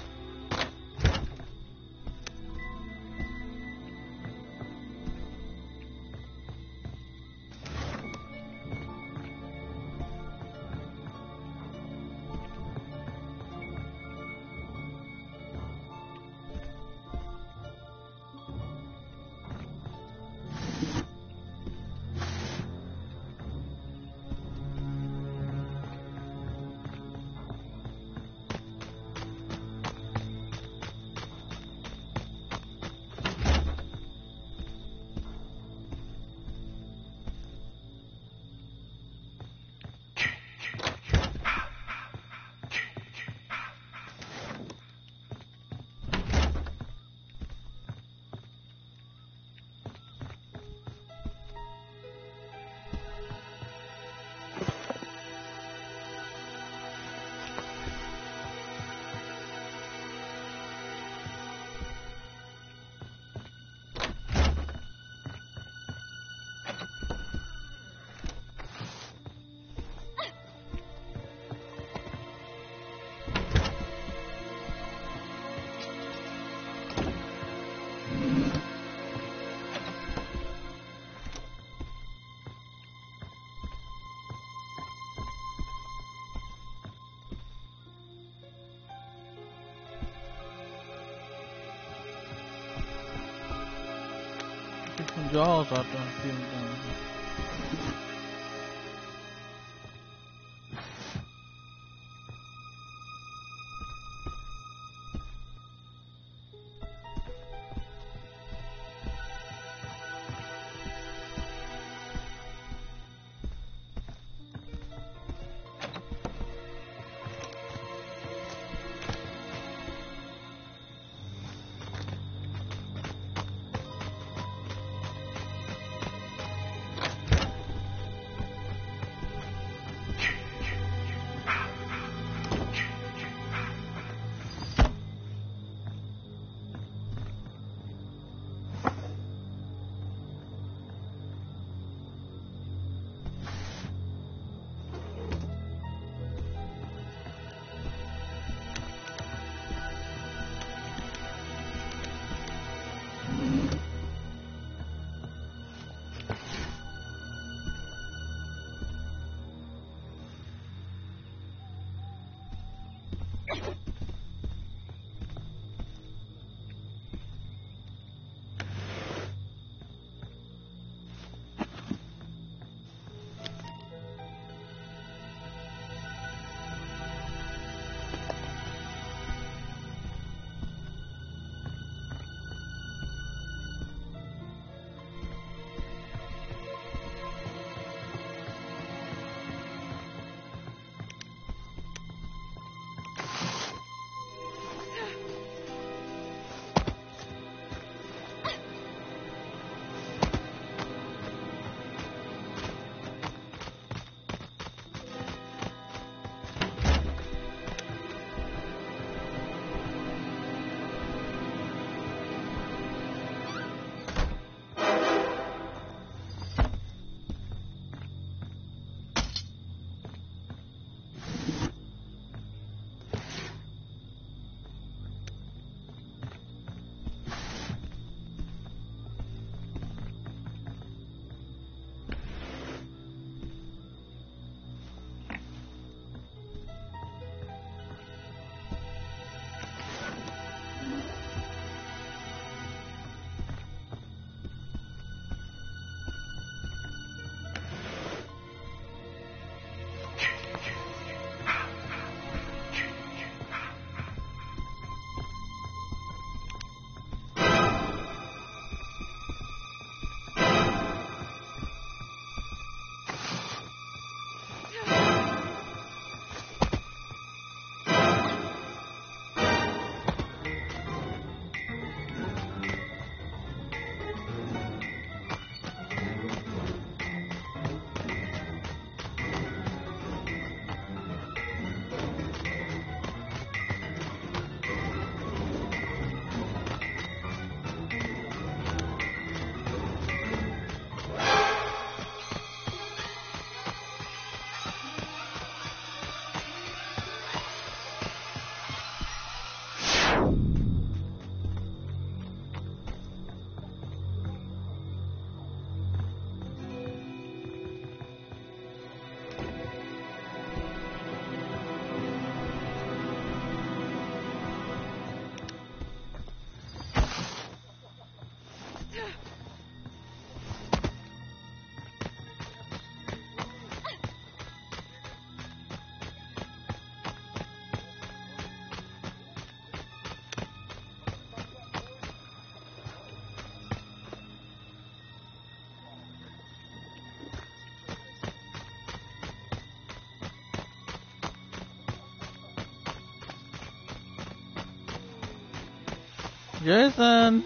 Get some jaws out there and Jason.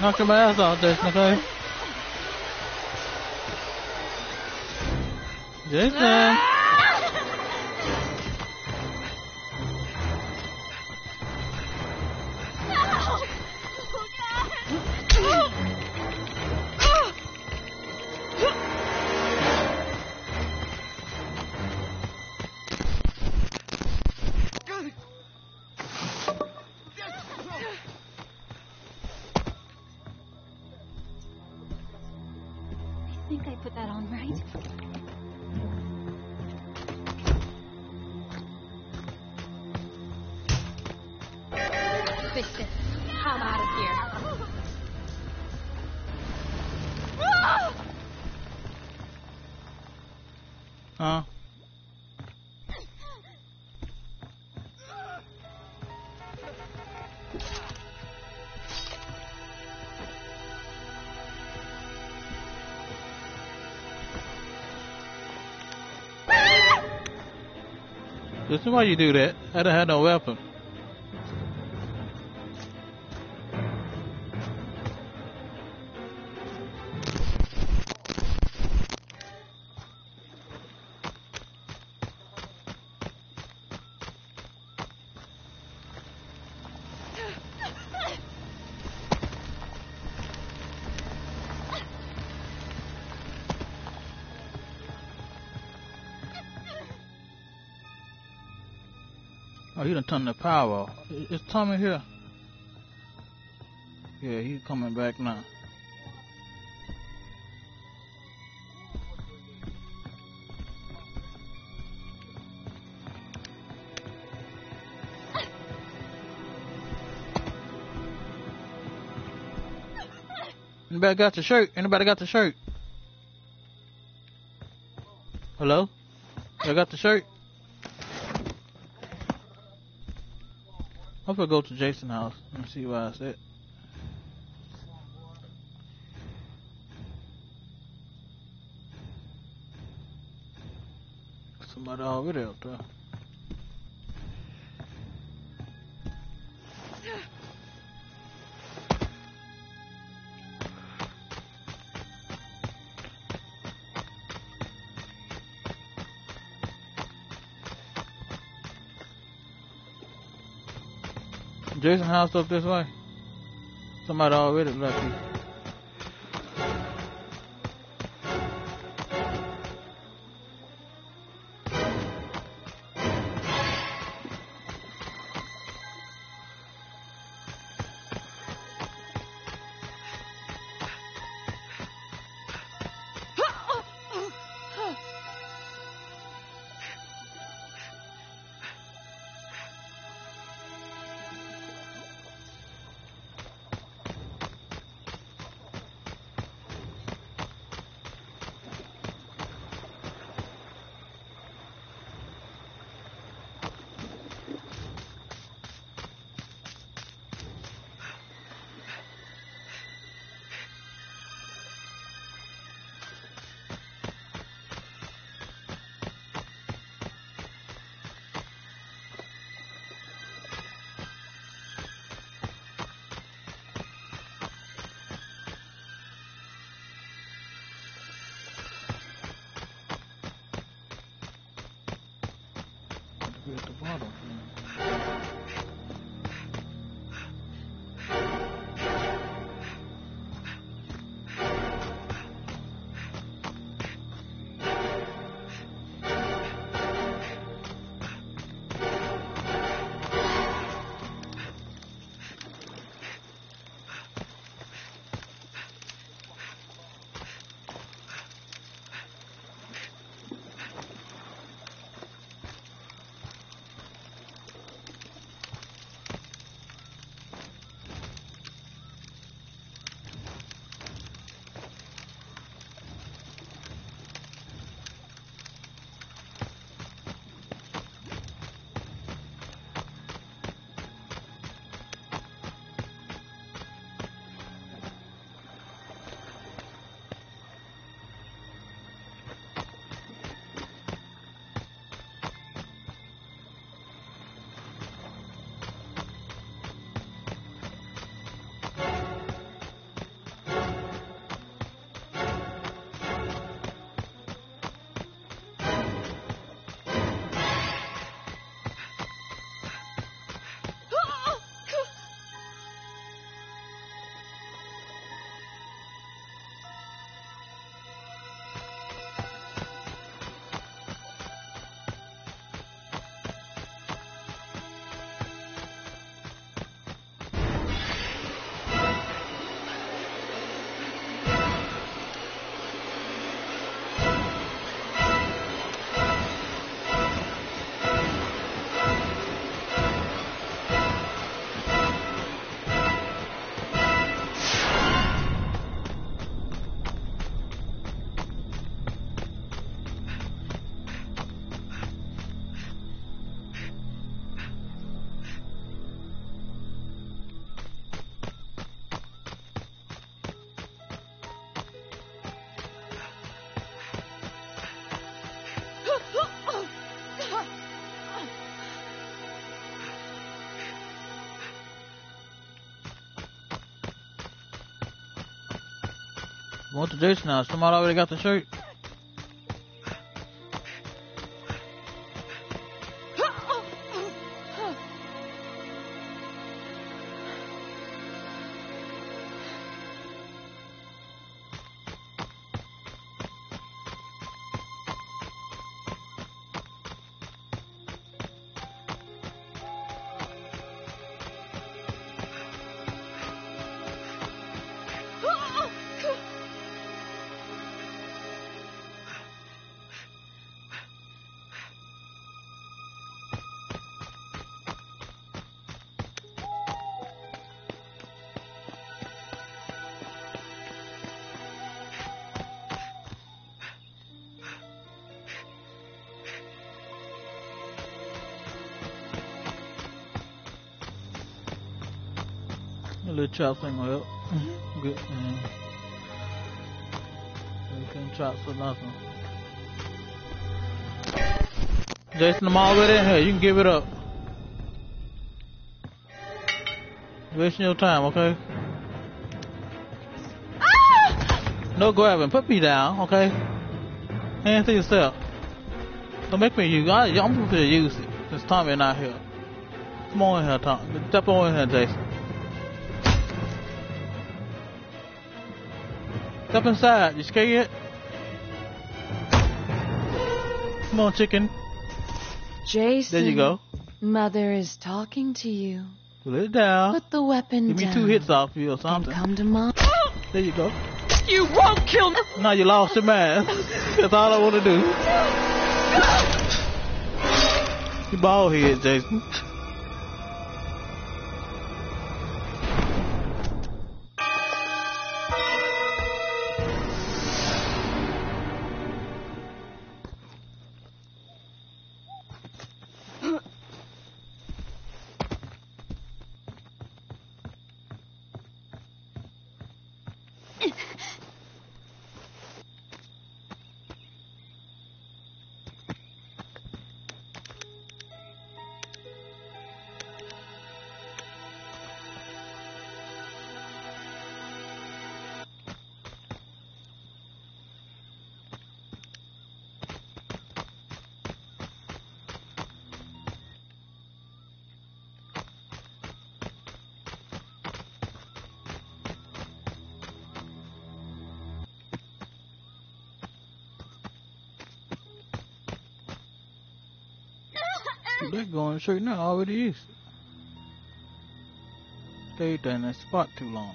Knock your ass out, Jason, okay? Jason. Ah! You do that. I don't have no weapon. Oh, he done turned the power off. Is Tommy here? Yeah, he's coming back now. Anybody got the shirt? Anybody got the shirt? Hello? I got the shirt? Gonna go to Jason's house and see why I said. Somebody out there. Jason house up this way. Somebody already left you. Went to Jason now. Somebody already got the shirt. A little chop thing will help. Good. Mm. You can chop for nothing. Jason, I'm already in here. You can give it up. Wasting your time, okay? No grabbing. Put me down, okay? Hand to yourself. Don't make me use I, I'm going to use it. Since Tommy not here. Come on in here, Tommy. Step on in here, Jason. Step inside. You scared? Come on, chicken. Jason. There you go. Mother is talking to you. Put it down. Put the weapon Give me down. two hits off you or something. Come to mom. There you go. You won't kill me. Now you lost your man. That's all I want to do. You bald head, Jason. Going straight now already is. Stayed in that spot too long.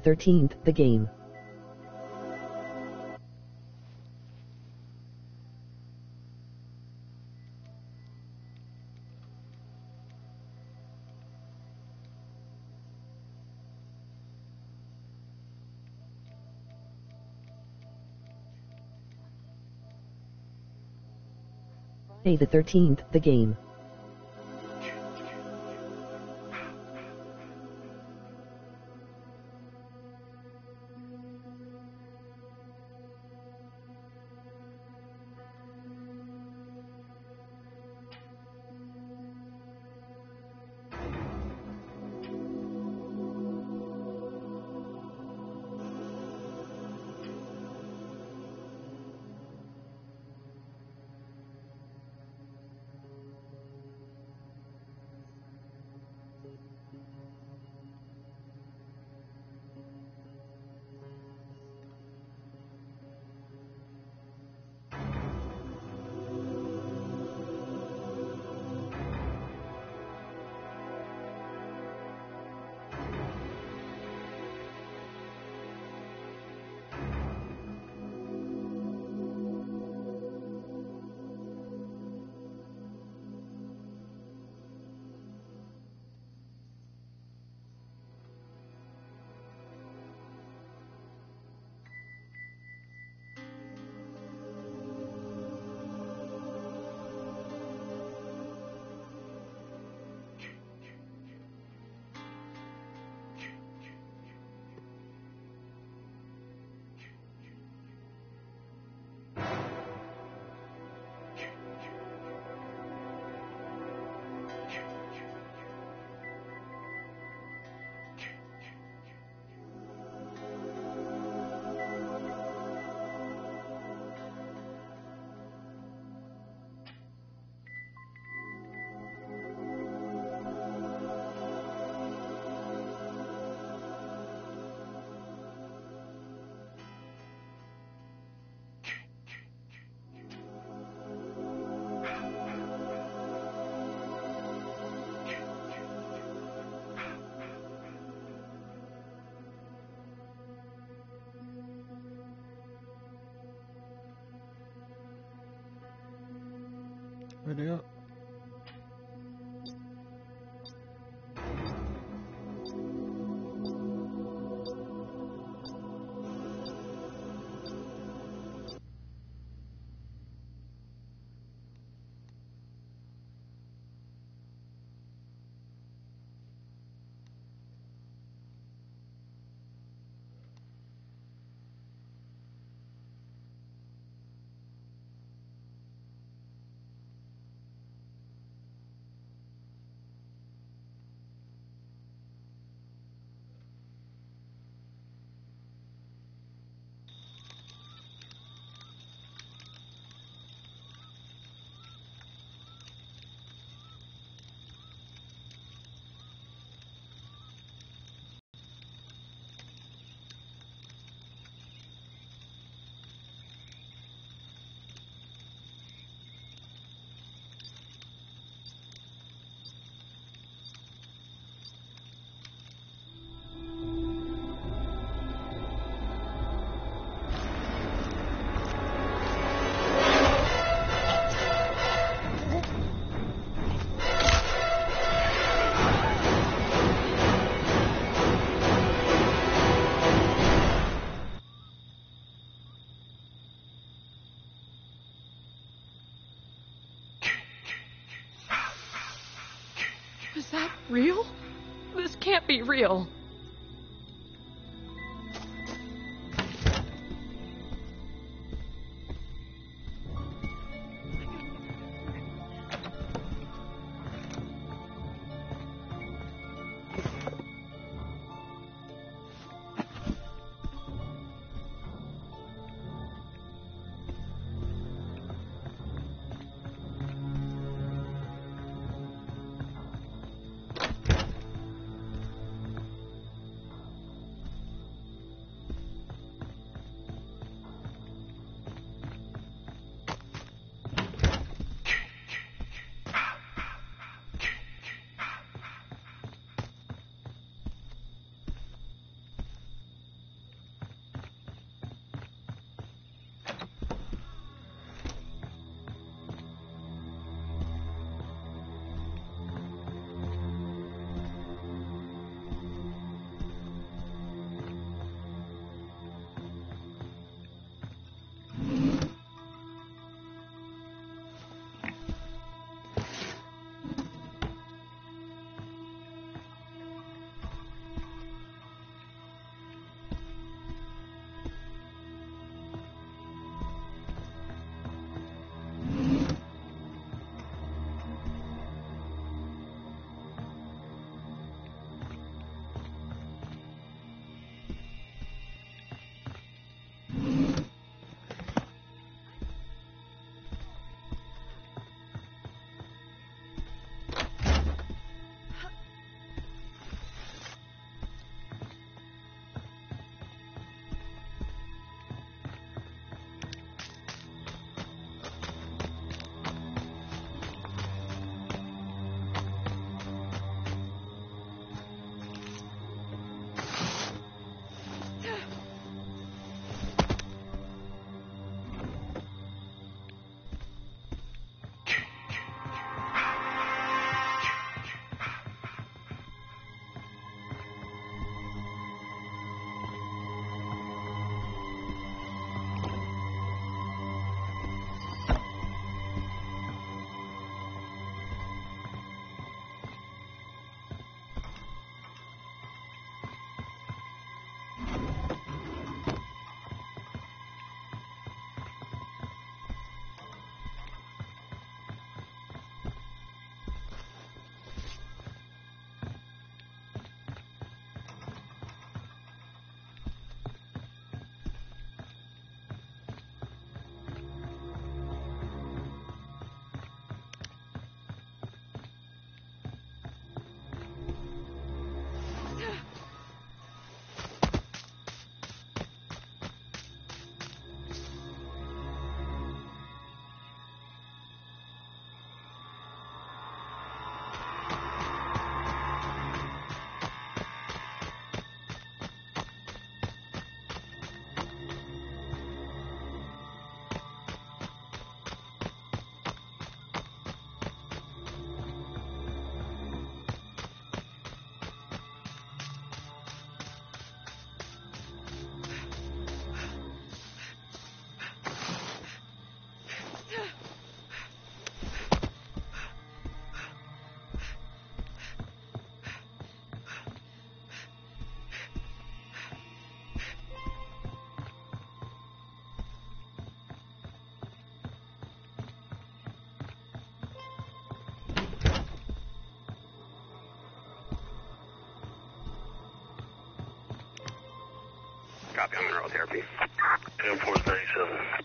13th, the game. May the 13th, the game. Real? This can't be real. Copy, I'm in royal therapy. 10 437.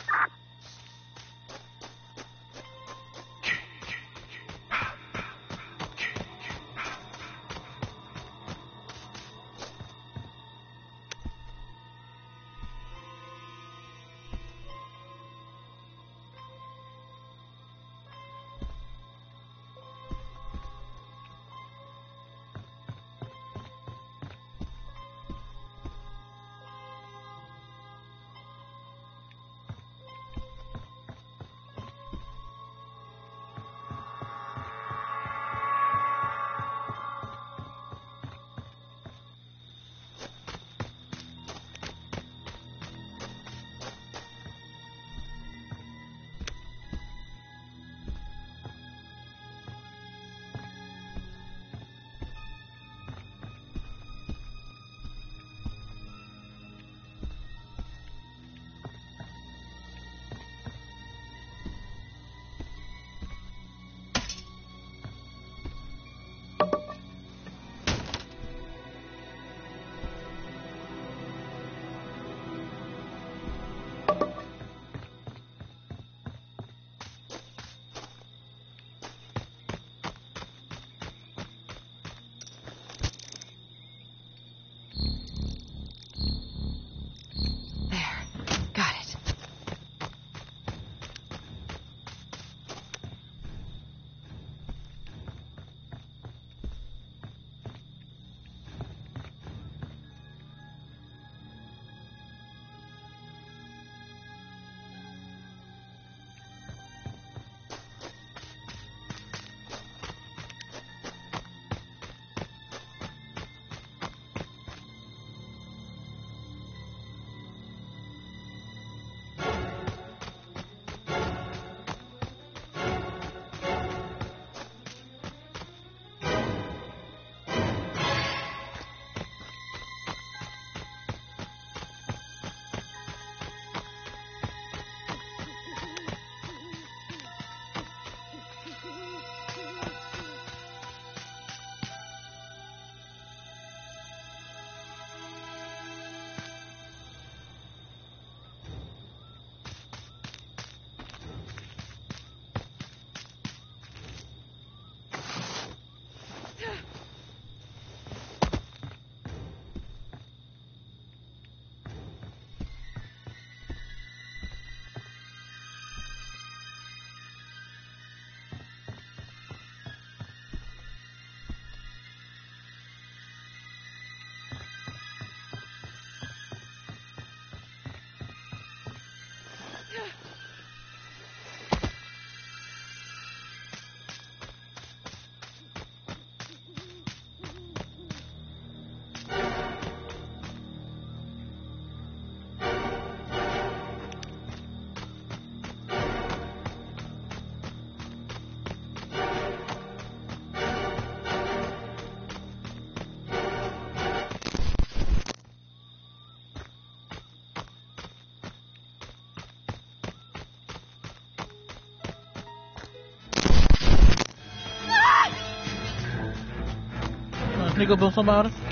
Sneak up on somebody?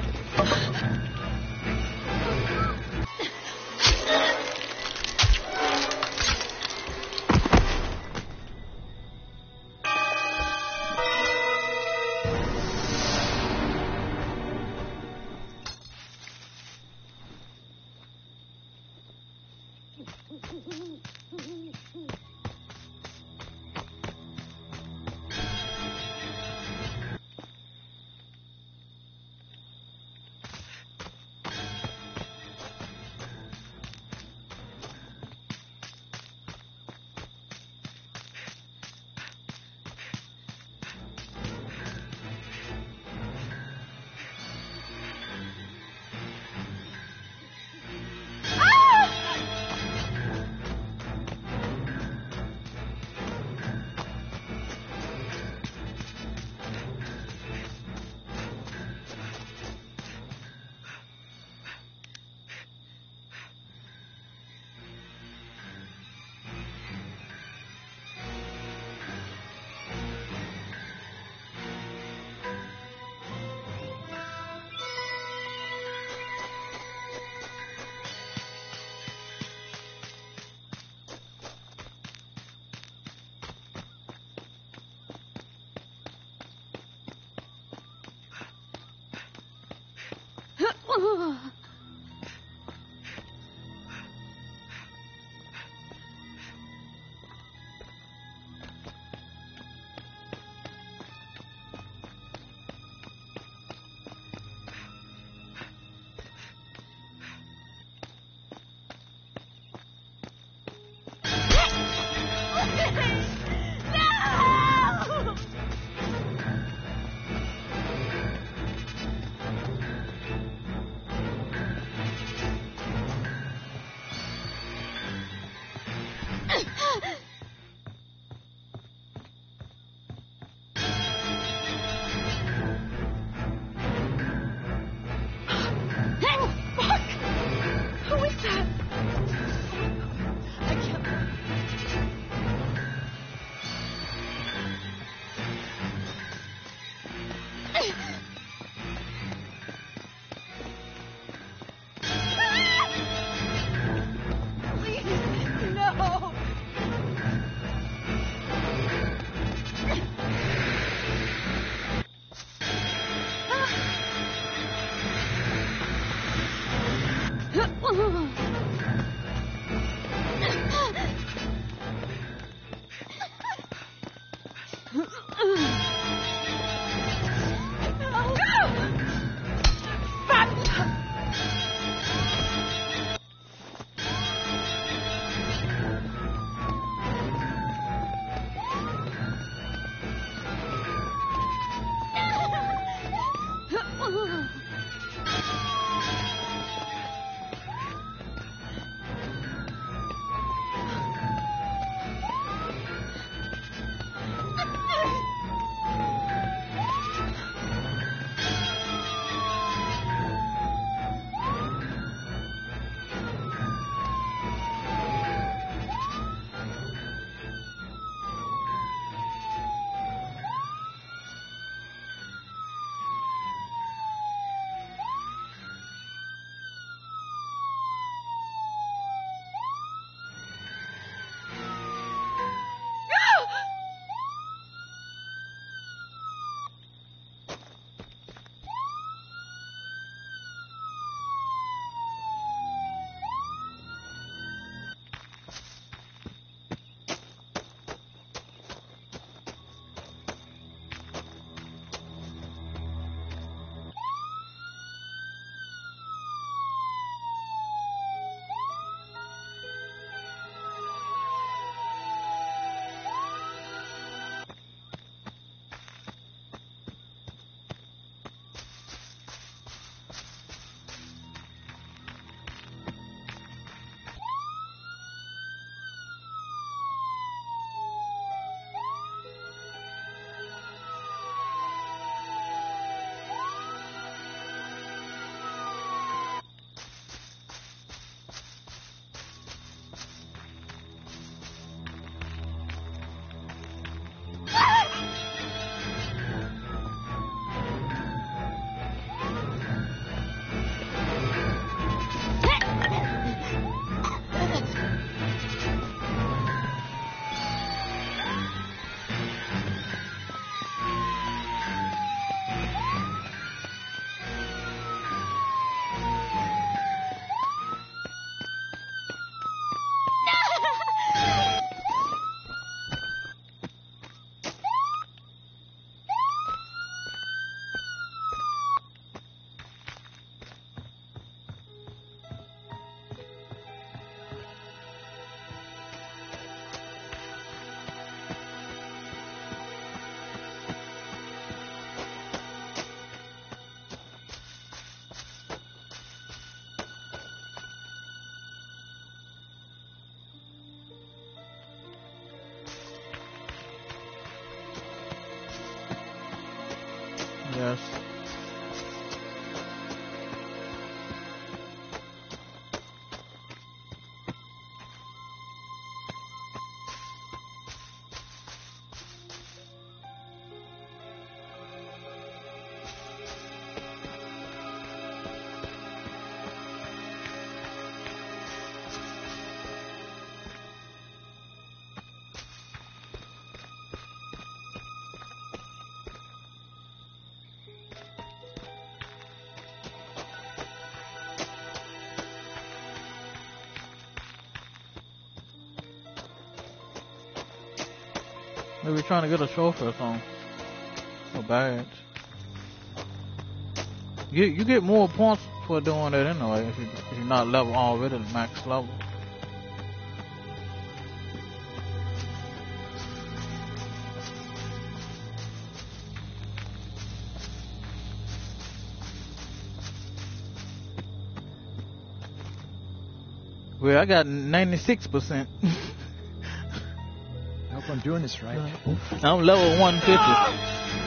Maybe trying to get a trophy or something. A oh, badge. You you get more points for doing that anyway if, you, if you're not level already max level. Well, I got 96%. I'm doing this right. I'm level 150.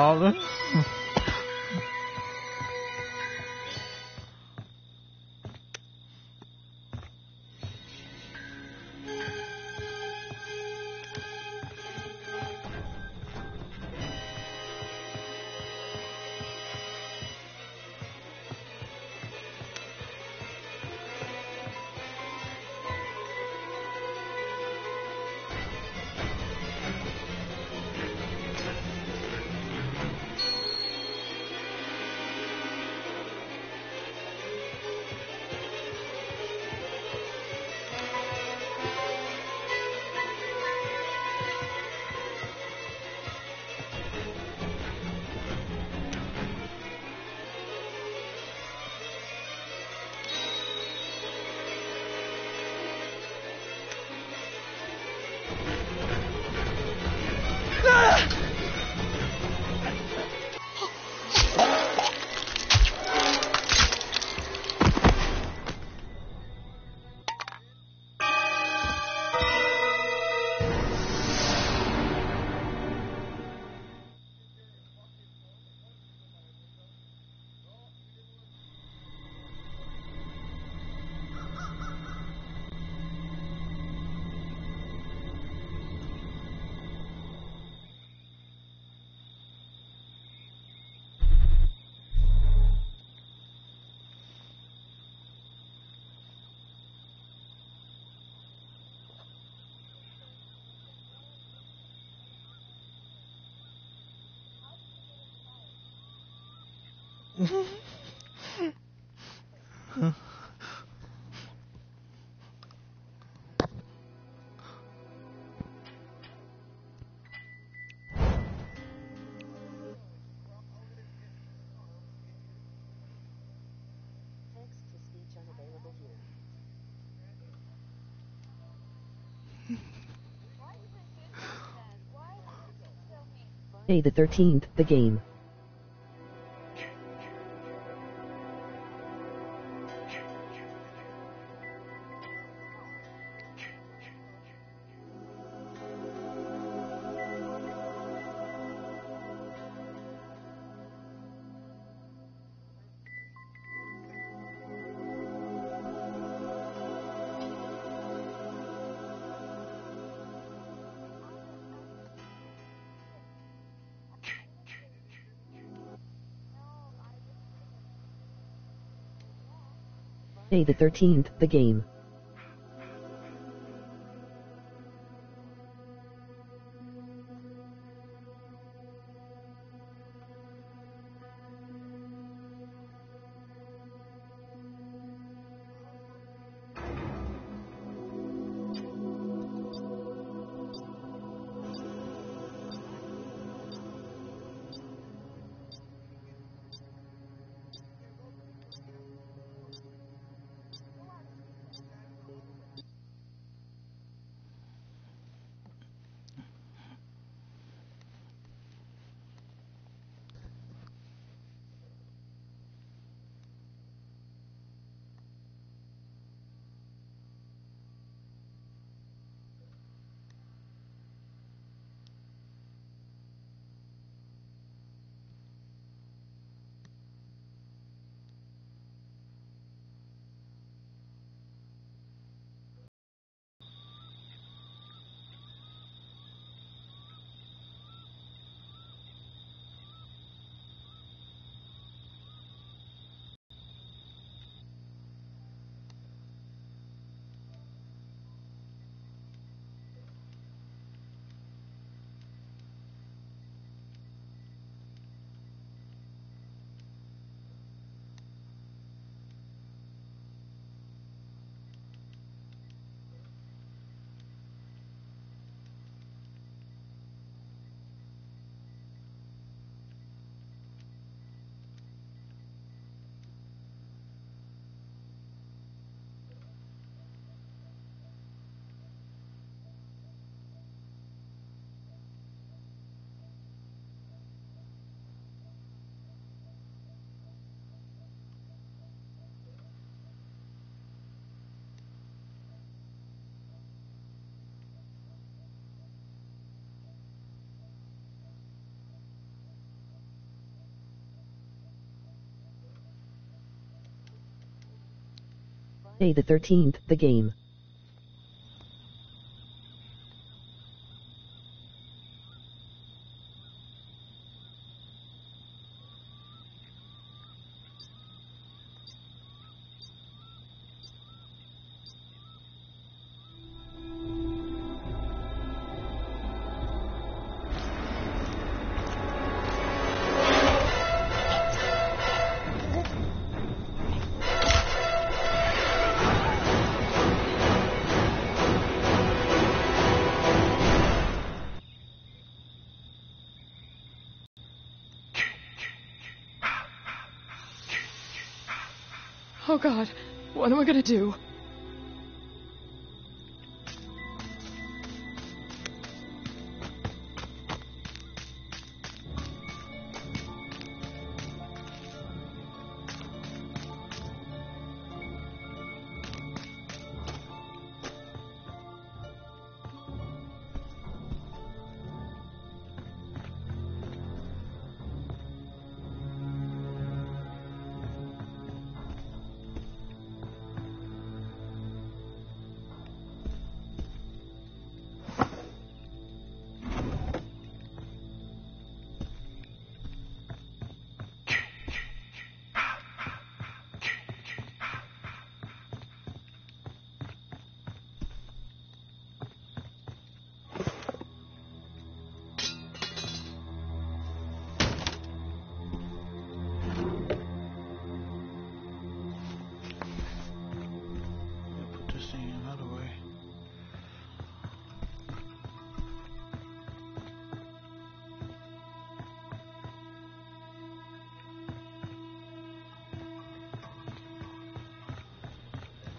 Falling. Unavailable here. The 13th, the game. Day the 13th, the game. Day the 13th, the game. God, what am I gonna do?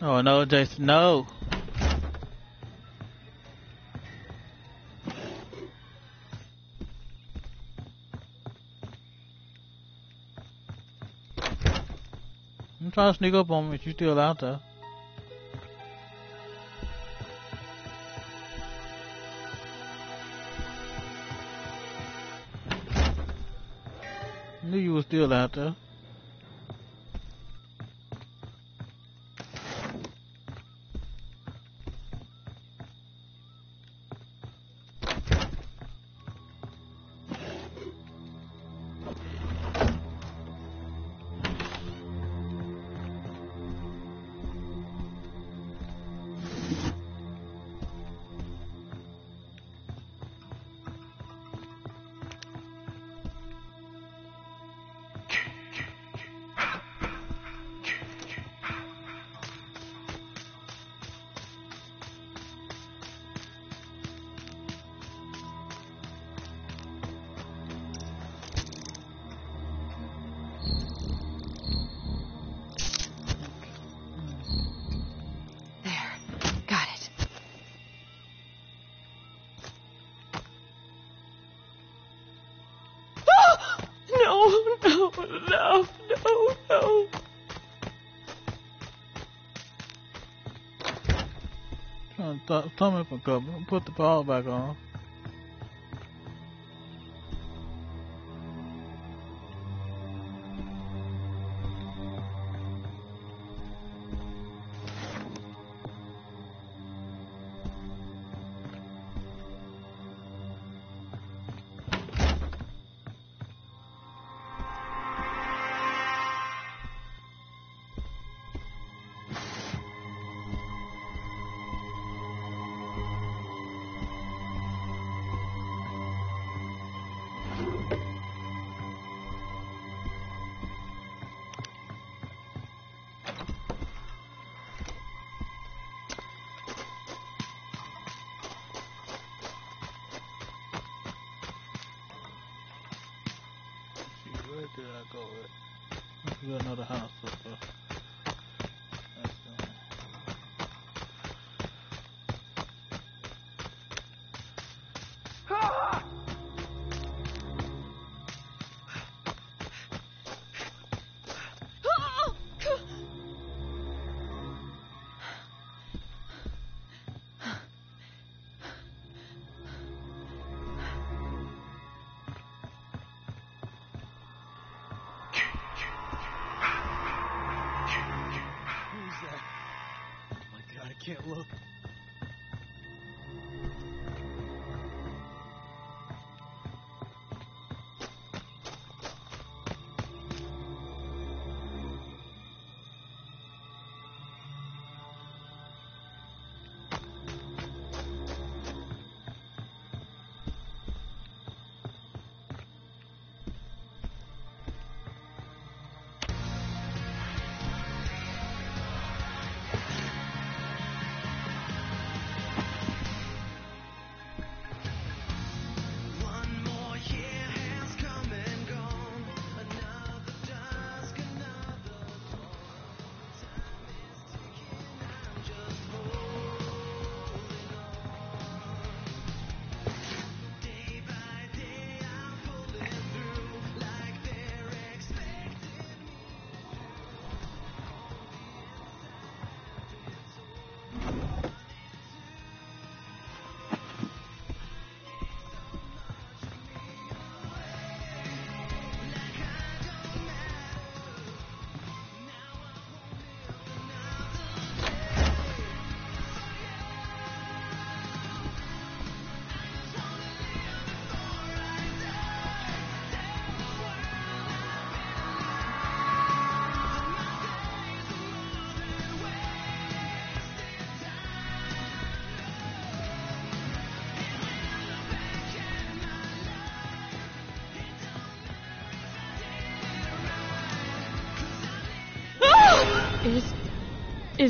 Oh no, Jason, no. I'm trying to sneak up on me, you still out there. Knew you were still out. There. Up a couple. Put the ball back on.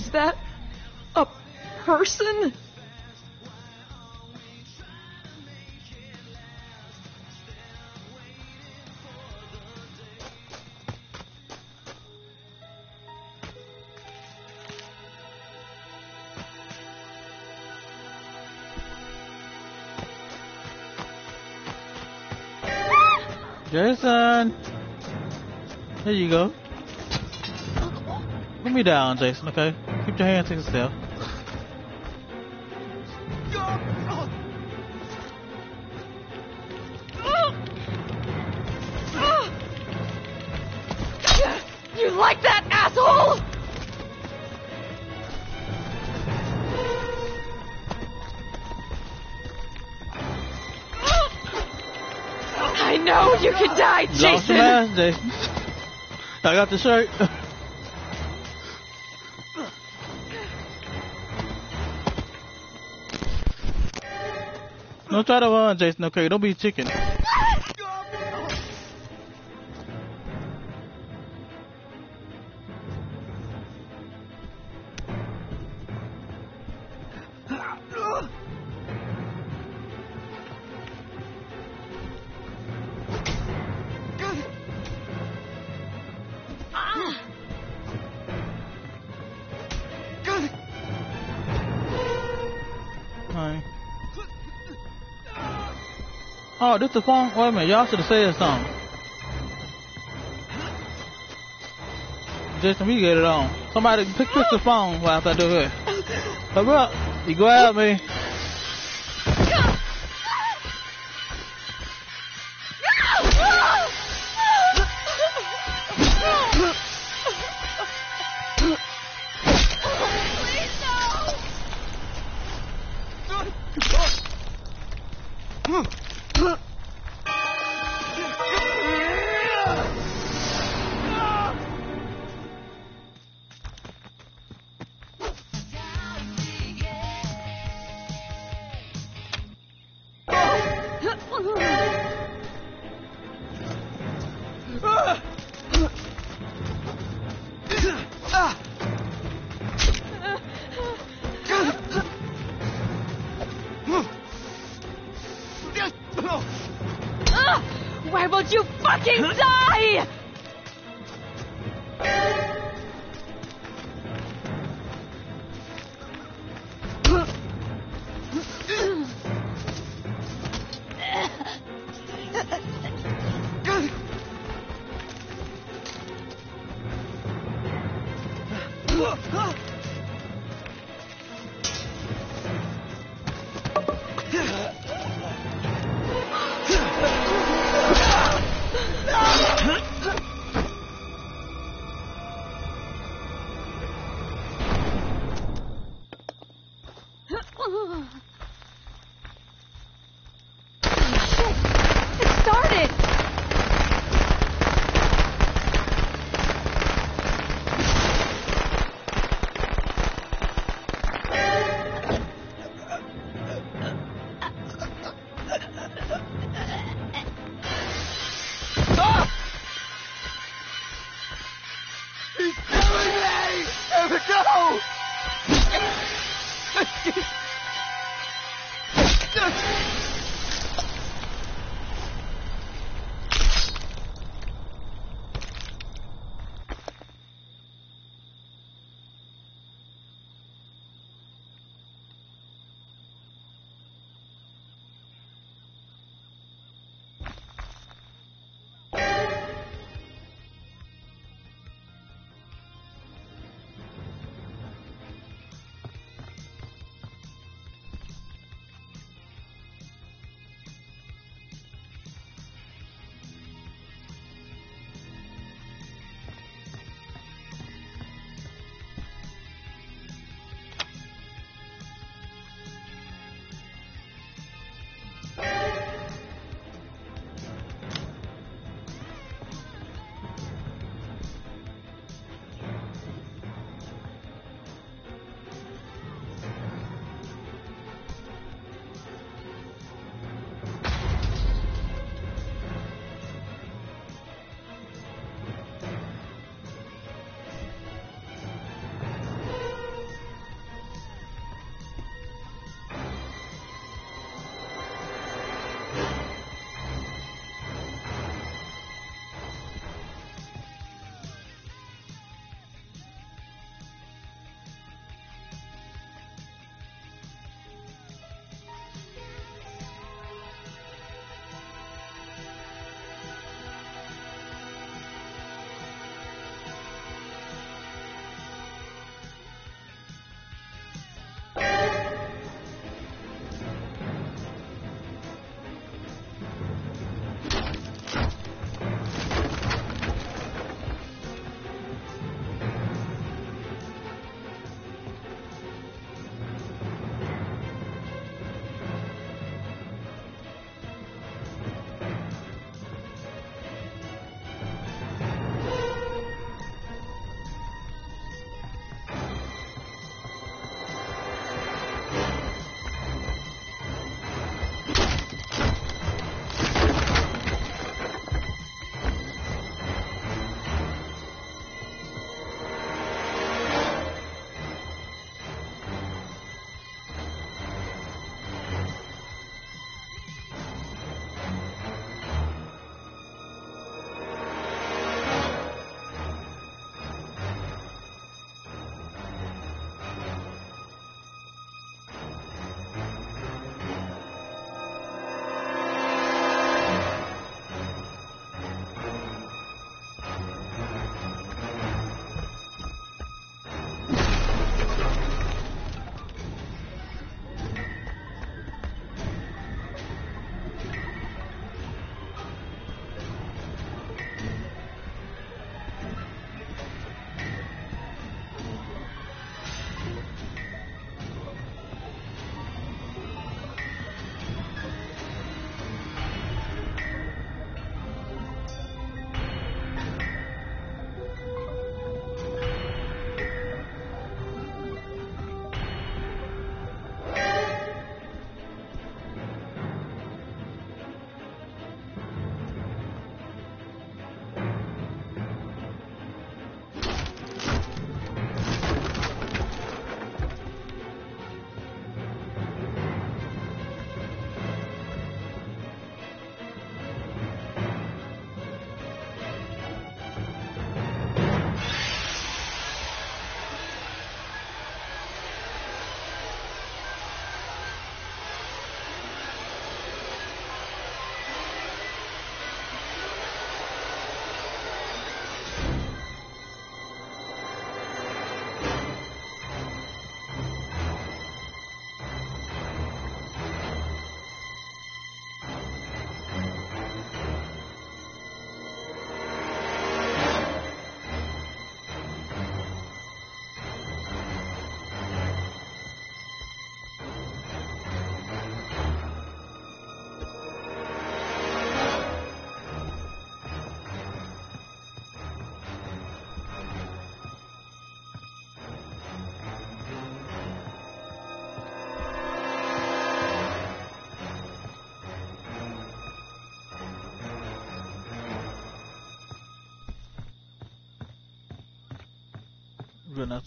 Is that. a person? Jason! There you go. Put me down, Jason, okay? Keep your hands to yourself. You like that, asshole? I know you can die, Lost Jason. Jason. I got the shirt. Don't try to run, Jason, okay? Don't be chicken. This the phone? Wait a minute, y'all should have said something. Jason, we get it on. Somebody pick, up the phone while I do it. Hurry up. You grab me.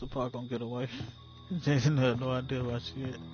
Park gonna get away. Jason had no idea shit. Ah!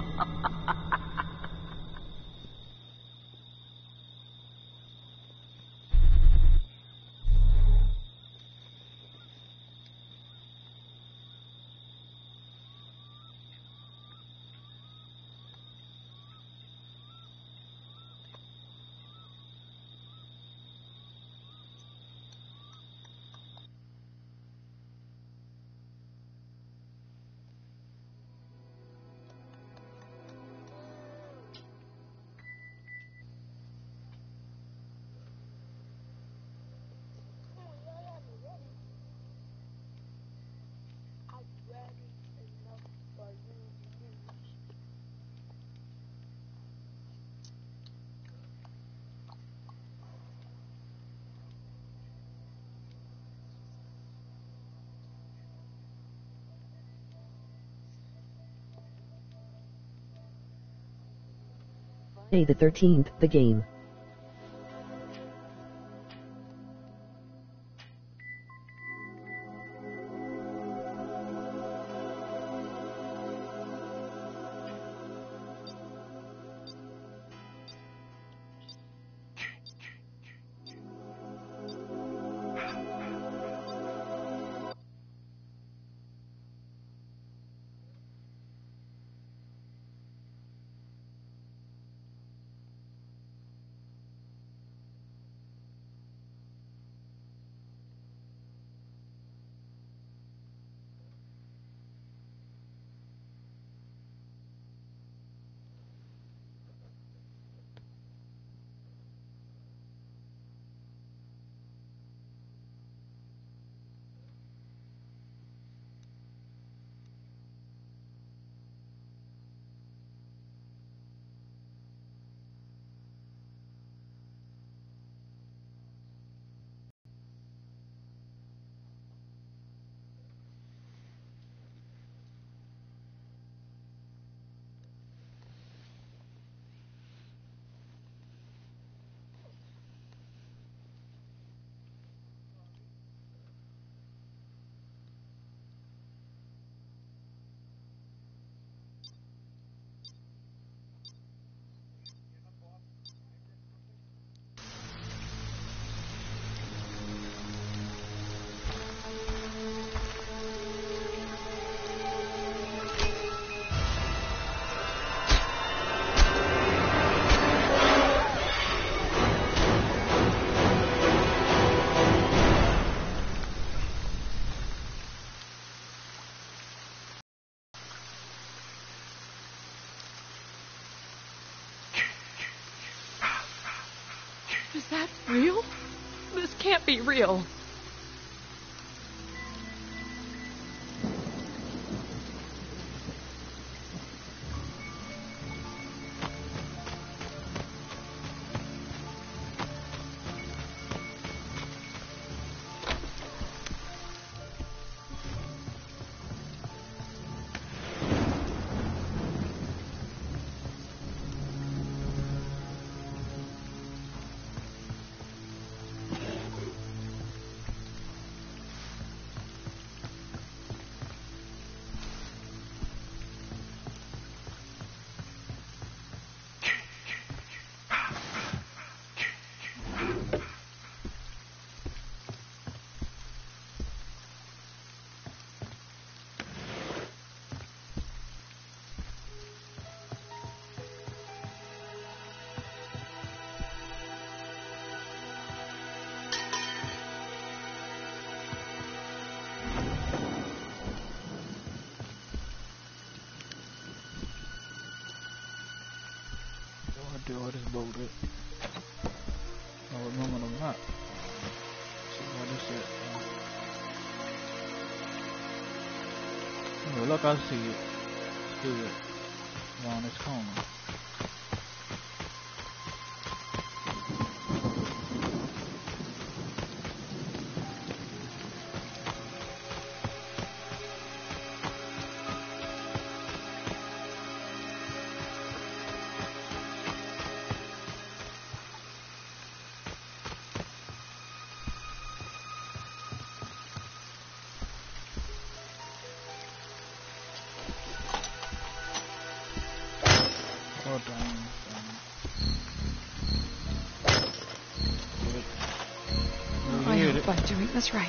Day the 13th, the game. be real. talk to. That's right.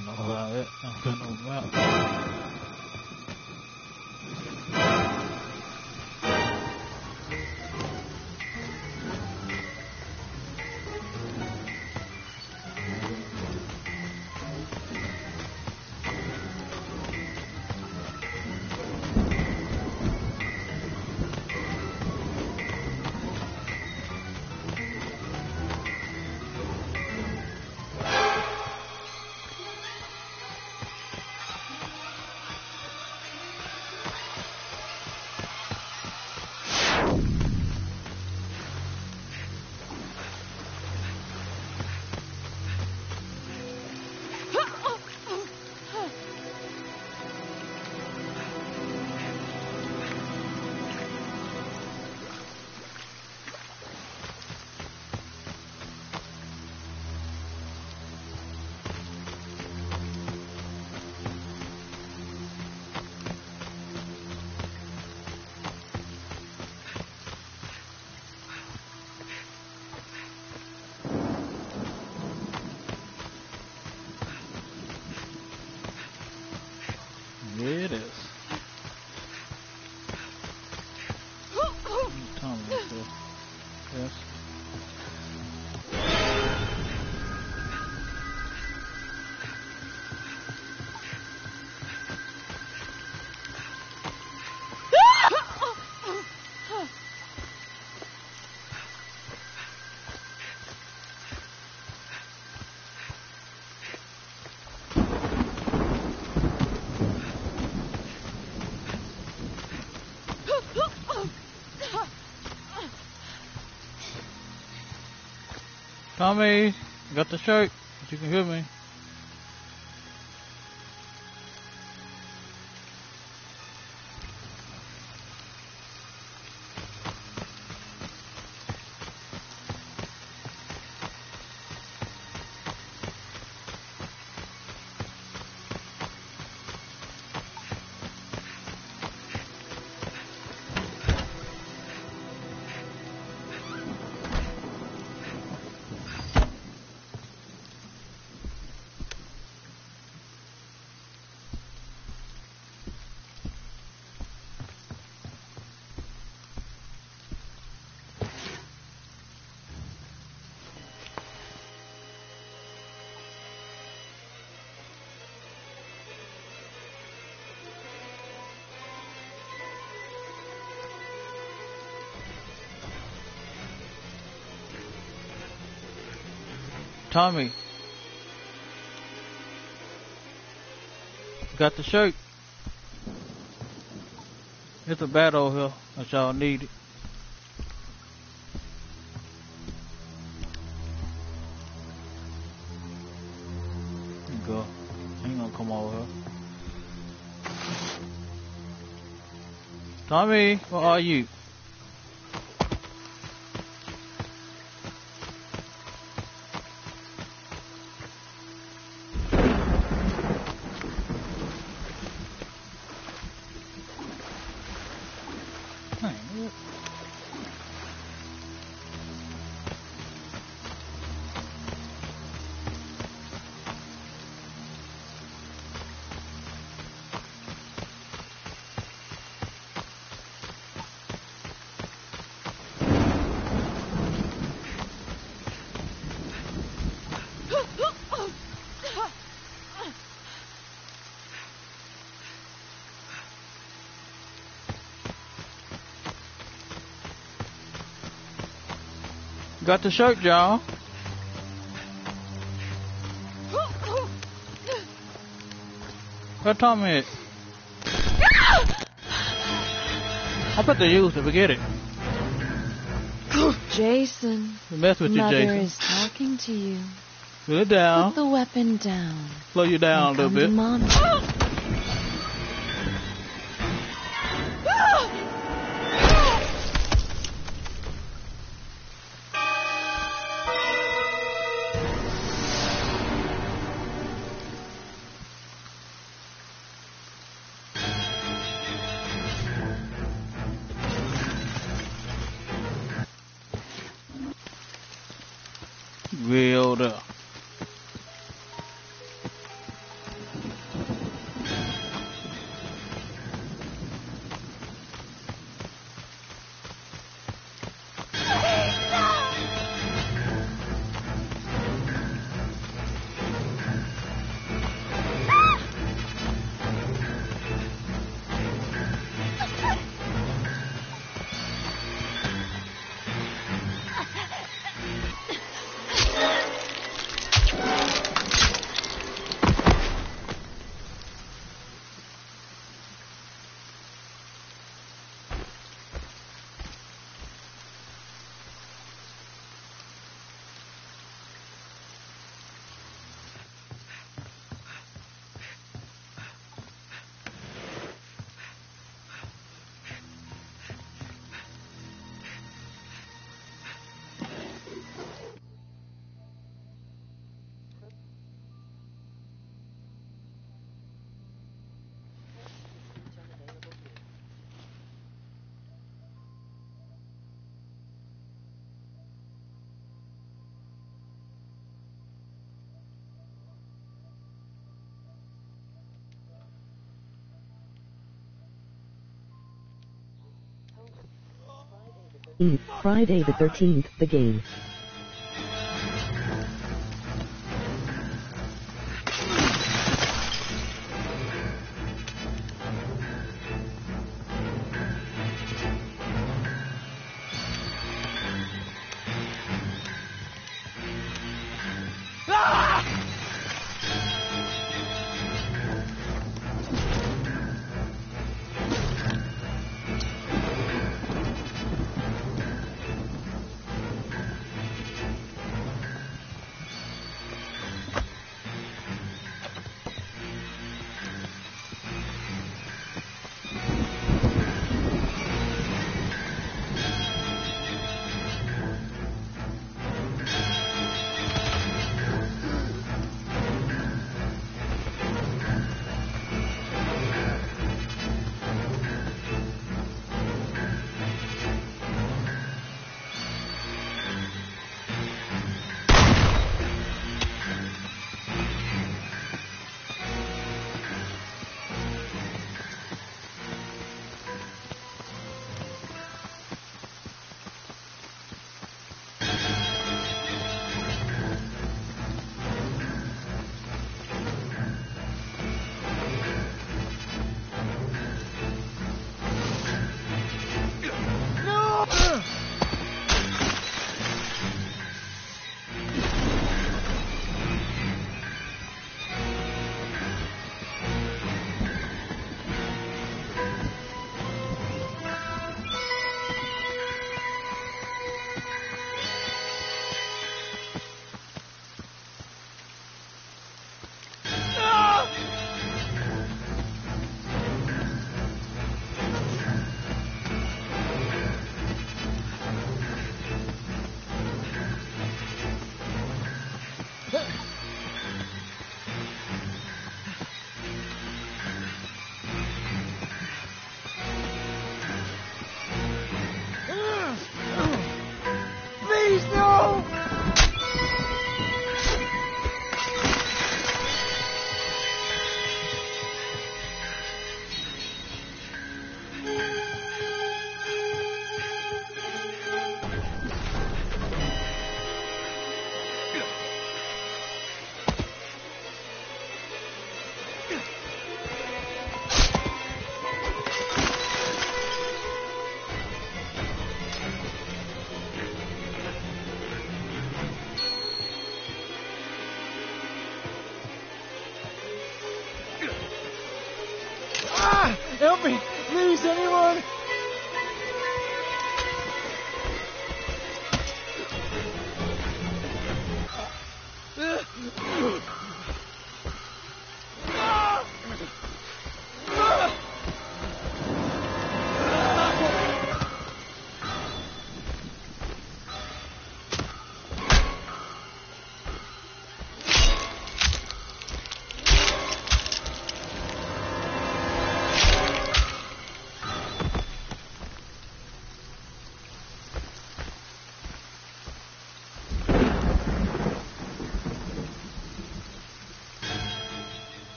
gonna about it. I don't know about it. Tommy, got the shirt. You can hear me. Tommy. Got the shirt. It's a battle here that y'all need it. Go. Ain't gonna come over here. Tommy, where are you? Got the shirt, y'all. Where Tommy at? I put the use it, forget it. Jason, We mess with you, Mother Jason. is talking to you. Put it down. Put the weapon down. Slow you down a little bit. Friday the 13th, the game.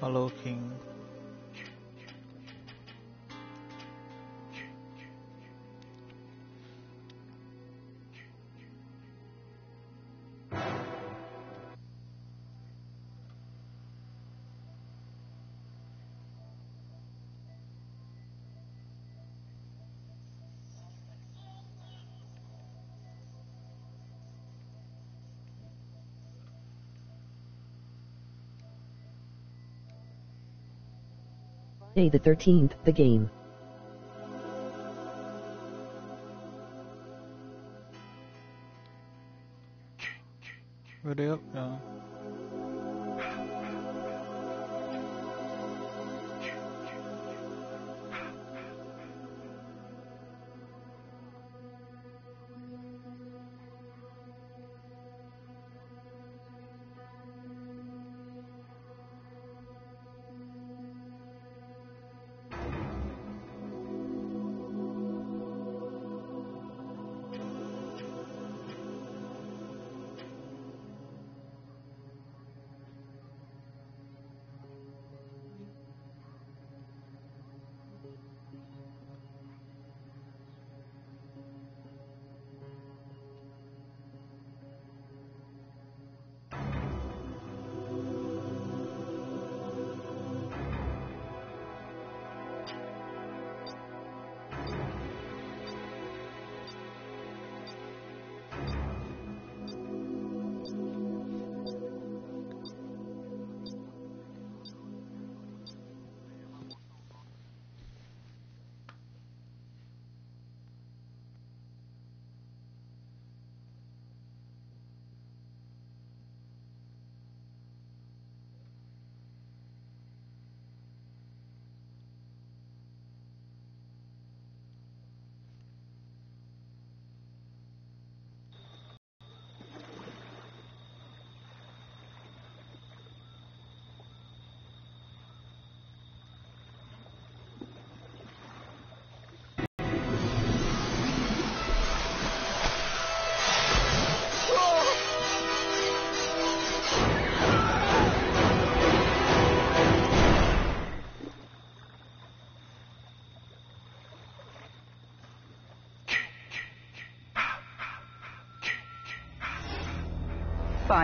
Hello, King. Day the 13th, the game. Ready up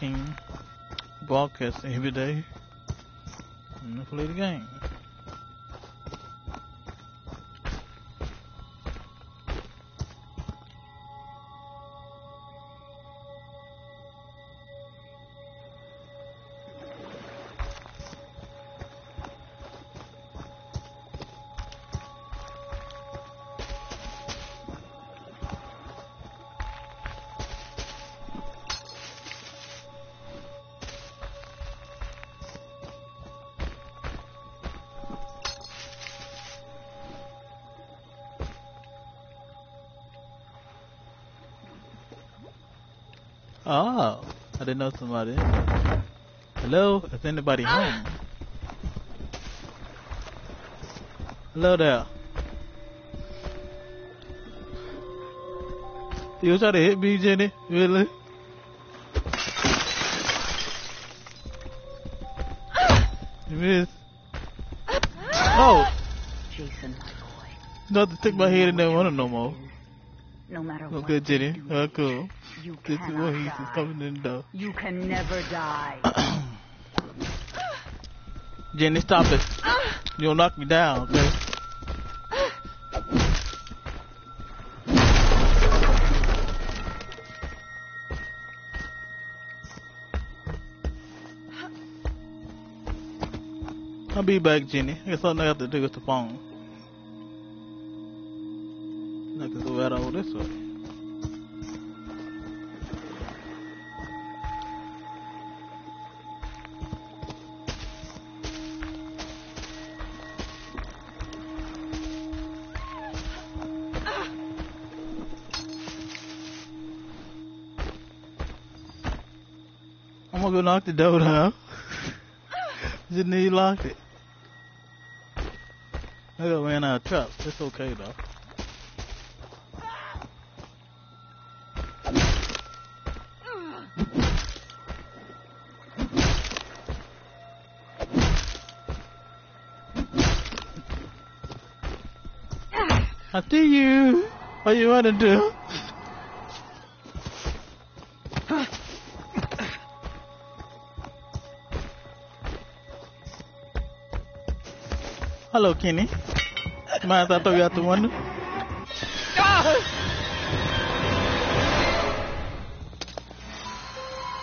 15 broadcasts every day. And play the game. I didn't know somebody. Hello, is anybody ah. home? Hello there. You try to hit me, Jenny? Really? You missed. Oh, Jason, my boy. not to stick my head in that one no more. No matter oh, what Okay, they Jenny. do, Oh, cool. You This is cannot what he's die. coming in door. You can never die. Jenny, stop it. You'll knock me down, okay? I'll be back, Jenny. I got something I have to do with the phone. I can go right over this way. I'm knock the door down. Didn't he lock it? I got ran out of traps. It's okay though. After you. What you wanna do? Hello, Kenny. Mind if I throw you out the window?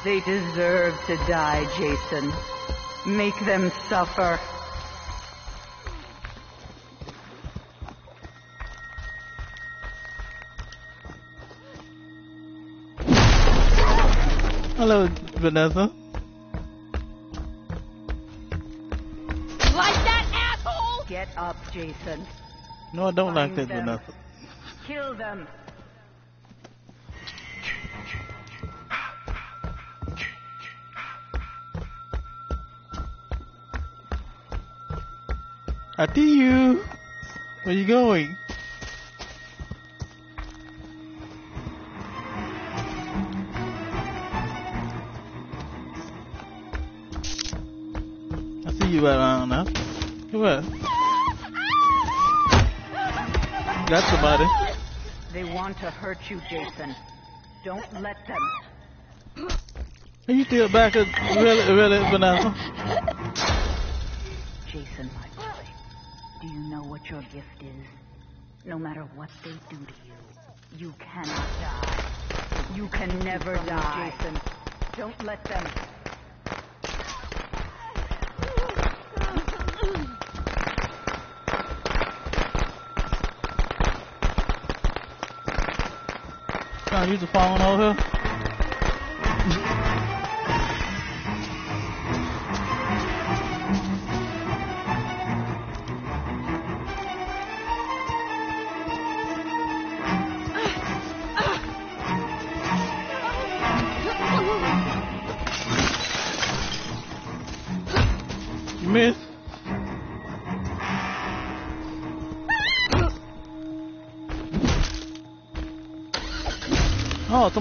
They deserve to die, Jason. Make them suffer. Hello, Vanessa. Jason. No, I don't like that, them. Kill them. I see you. Where are you going? Got somebody. They want to hurt you, Jason. Don't let them. Are you still back at really, really, Vanessa? Jason, my boy, do you know what your gift is? No matter what they do to you, you cannot die. You can never die. Jason, don't let them. Trying to use the phone over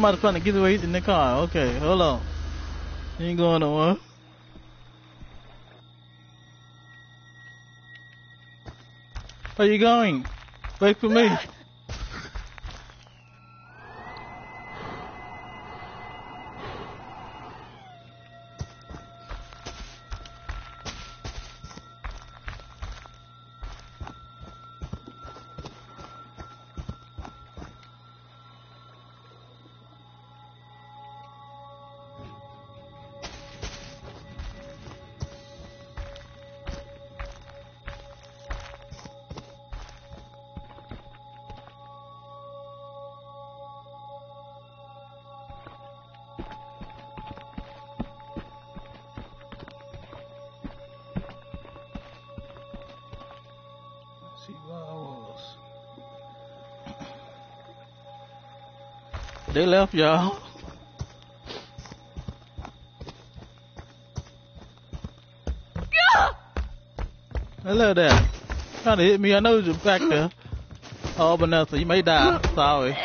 somebody's trying to get away in the car. Okay, hold on. Ain't going nowhere. Where you going? Wait for me. They left y'all. Hello there. Trying to hit me. I know you're back there. Oh, Vanessa, you may die. Sorry.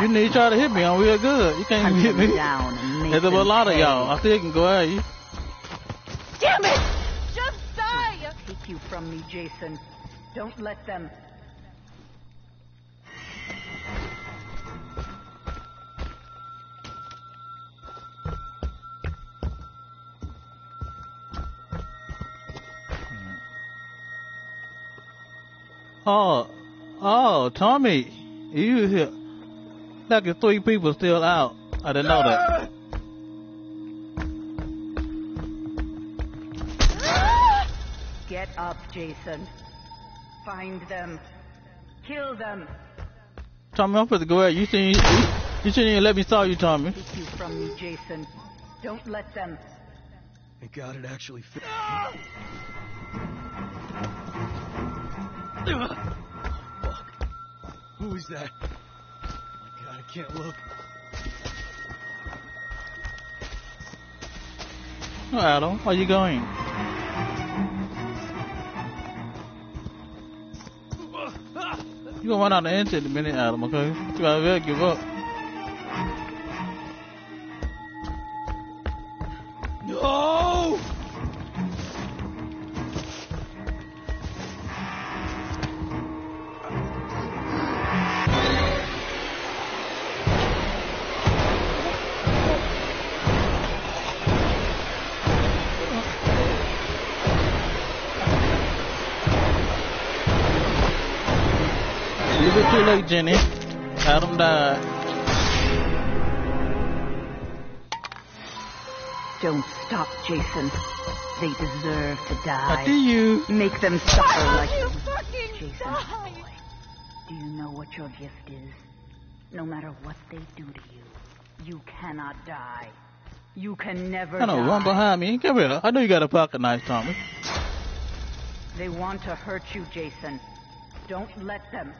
You need to try to hit me. I'm real good. You can't even hit me. down There's a lot of y'all. I still can go at you. Jason. Don't let them. Oh, oh, Tommy, you here? Like three people still out. I didn't know that. Jason. Find them. Kill them. Tommy, I'm supposed to go at you. You shouldn't, you, you shouldn't even let me saw you, Tommy. Take you from me, Jason. Don't let them. Thank God it actually fit. Fuck. Who is that? Oh my God, I can't look. Adam, where you going? Gonna run out the engine in a minute, Adam, okay? You gotta give up. You bit too late, Jenny. Adam died. Don't stop, Jason. They deserve to die. I do you. Make them suffer like you you. fucking Jason, die! boy, do you know what your gift is? No matter what they do to you, you cannot die. You can never I know, die. run behind me. Come here. I know you got a pocket knife, Tommy. They want to hurt you, Jason. Don't let them.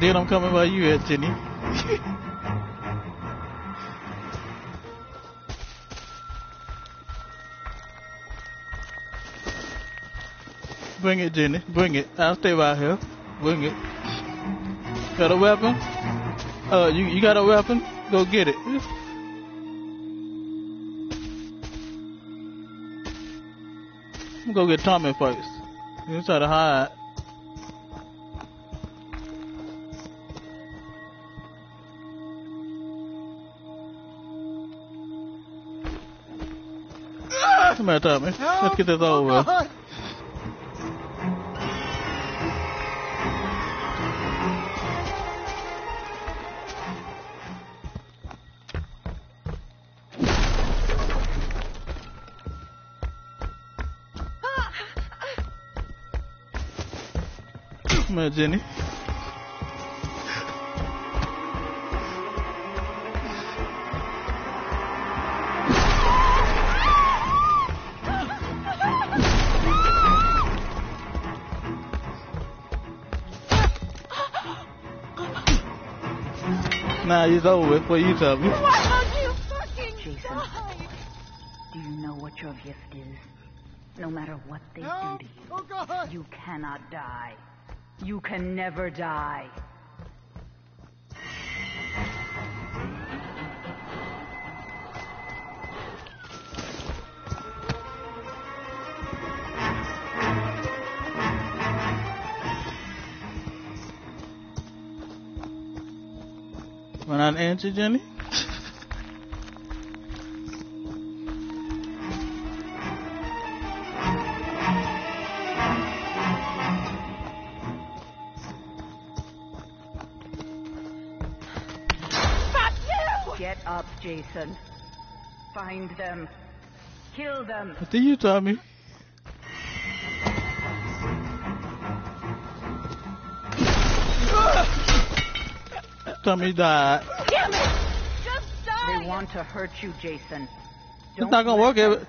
Then I'm coming by you at Jenny. Bring it, Jenny. Bring it. I'll stay right here. Bring it. Got a weapon? Uh, you you got a weapon? Go get it. I'm gonna go get Tommy first. You try to hide. med det här med. Jag ska titta över. Jenny. It's over with. What you tell me? Jason, do you know what your gift is? No matter what they do to you, Oh, God! you cannot die. You can never die. When I answer, Jenny? Get up, Jason. Find them. Kill them. What did you tell me? Tommy died. Damn it! Just die! Want to hurt you, Jason. It's not gonna work every.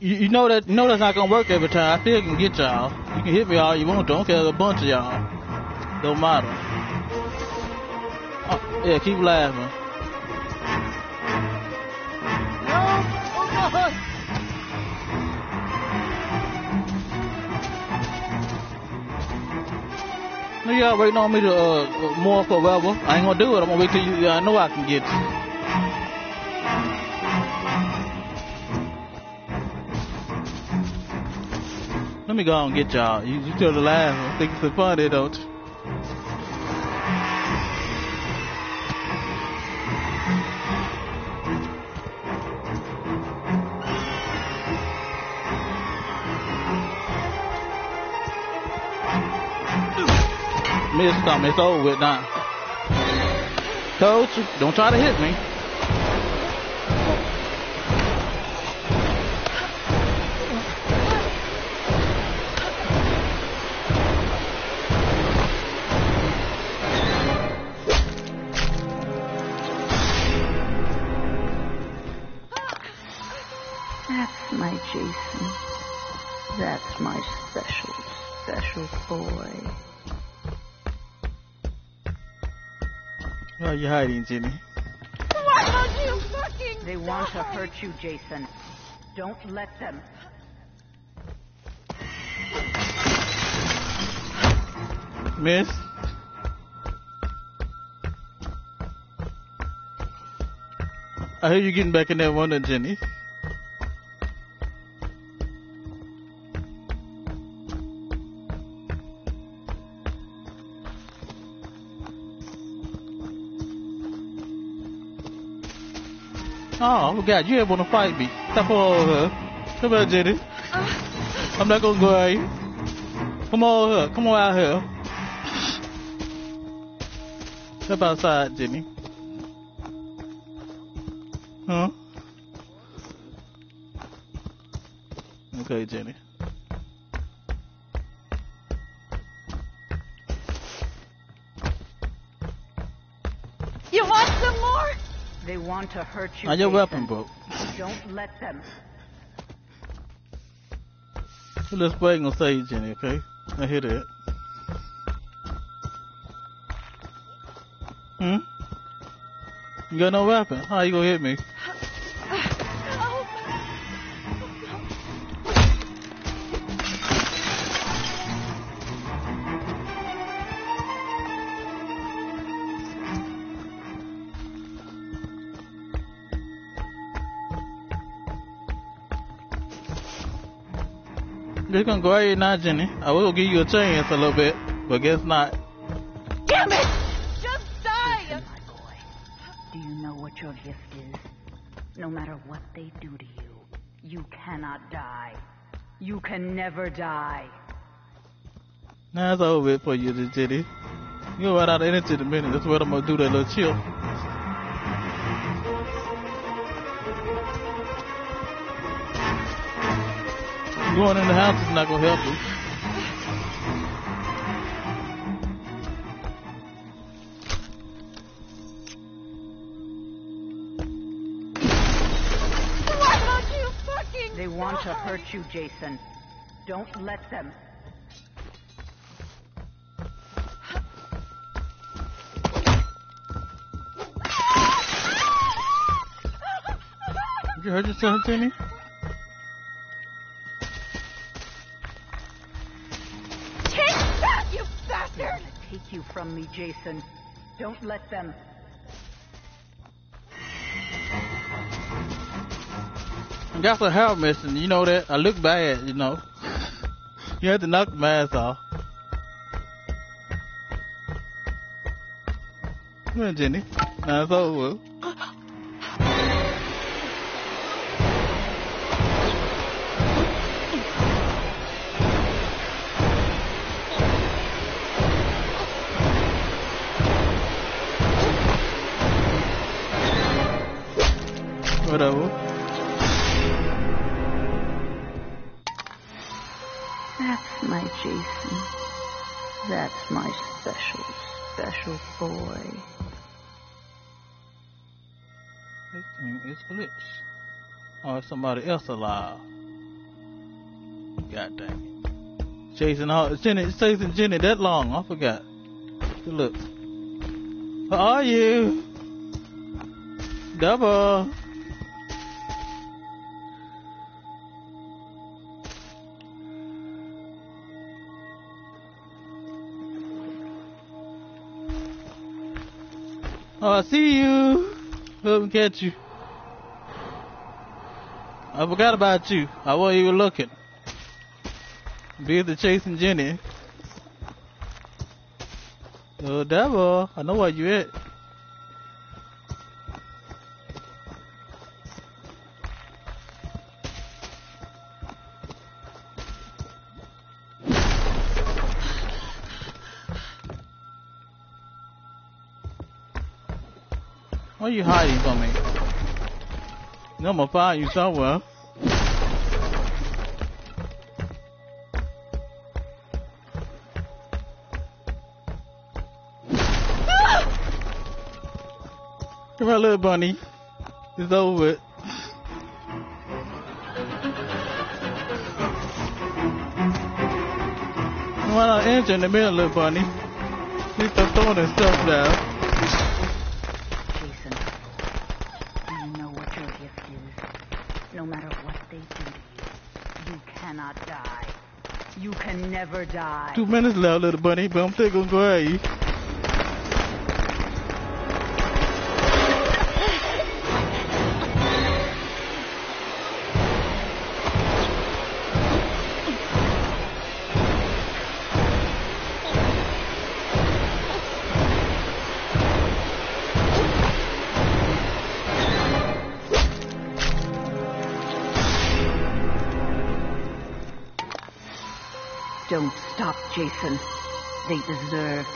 You, you know that you know that's not gonna work every time. I still can get y'all. You can hit me all you want to. I don't care a bunch of y'all. Don't matter. Oh, yeah, keep laughing. No, Oh! No, y'all waiting on me to uh uh, more forever. I ain't gonna do it. I'm gonna wait till you. I know I can get you. Let me go out and get y'all. You, you still alive. I think it's funny, don't you? Missed something. It's over with now. You. Don't try to hit me. Special boy. Why are you hiding, Jenny? Why don't you fucking They want to hurt you, Jason. Don't let them. Miss? I hear you getting back in that window, Jenny. Oh, forgot. You didn't want to fight me. Stop over here. Come here, Jenny. I'm not gonna go at you. Come on here. Come on out here. Step outside, Jenny. Huh? Okay, Jenny. Want to hurt you. Now your weapon broke. Don't let them. Let's play gonna say Jenny, okay? I hear that. Hmm? You got no weapon? How you gonna hit me? They're gonna go ahead now, Jenny. I will give you a chance a little bit, but guess not. Damn it! Just die! Do you know what your gift is? No matter what they do to you, you cannot die. You can never die. Now it's over with for you, Jenny. You gonna run out of energy in a minute. That's what I'm gonna do that little chill. Going in the house is not going to help you. What are you fucking? They want to hurt you, Jason. Don't let them. You heard yourself, Timmy? Jason. Don't let them. I got some hair missing. You know that? I look bad, you know. You had to knock the mask off. Come on, Jenny. Now it's over. Somebody else alive? God dang it. Chasing all, Jenny, chasing Jenny that long. I forgot. Look. How are you? Double. Oh, I see you. Let me catch you. I forgot about you. I wasn't even looking. Busy chasing Jenny. Oh, devil. I know where you at. Why you hiding from me? I'm gonna find you somewhere. Come here, little bunny. It's over. Why not enter in the middle, little bunny? Please stop throwing that stuff down. Jason, you know what your gift is. No matter what they do to you, you cannot die. You can never die. Two minutes left, little bunny, but I'm still gonna go you.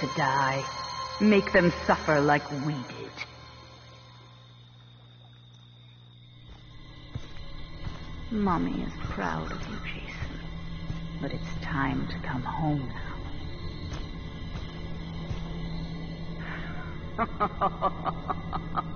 To die. Make them suffer like we did. Mommy is proud of you, Jason. But it's time to come home now.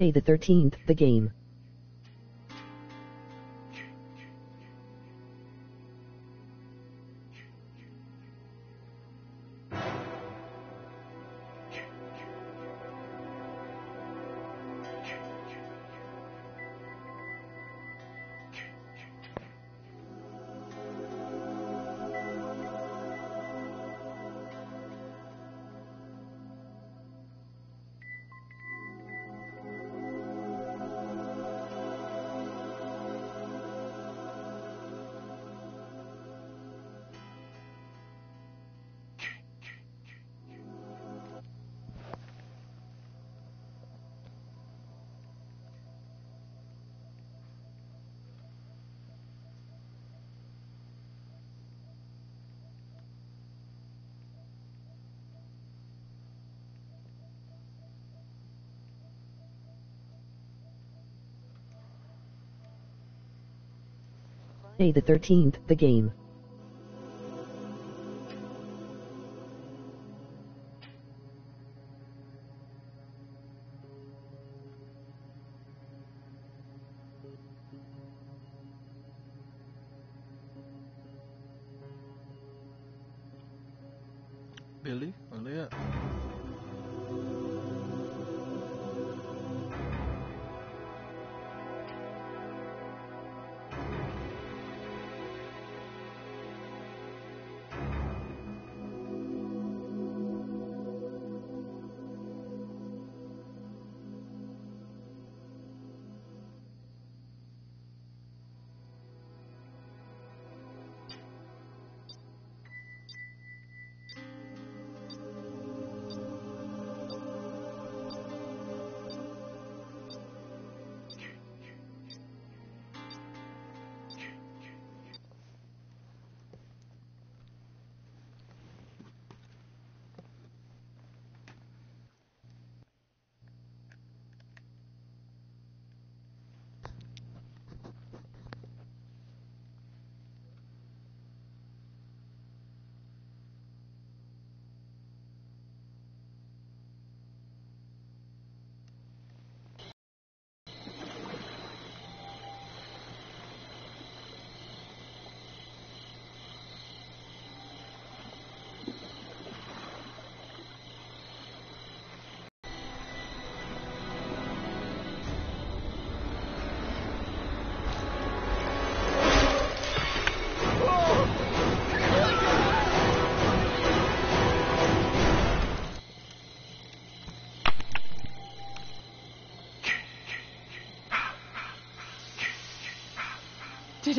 Day the 13th, the game. Day the 13th, the game.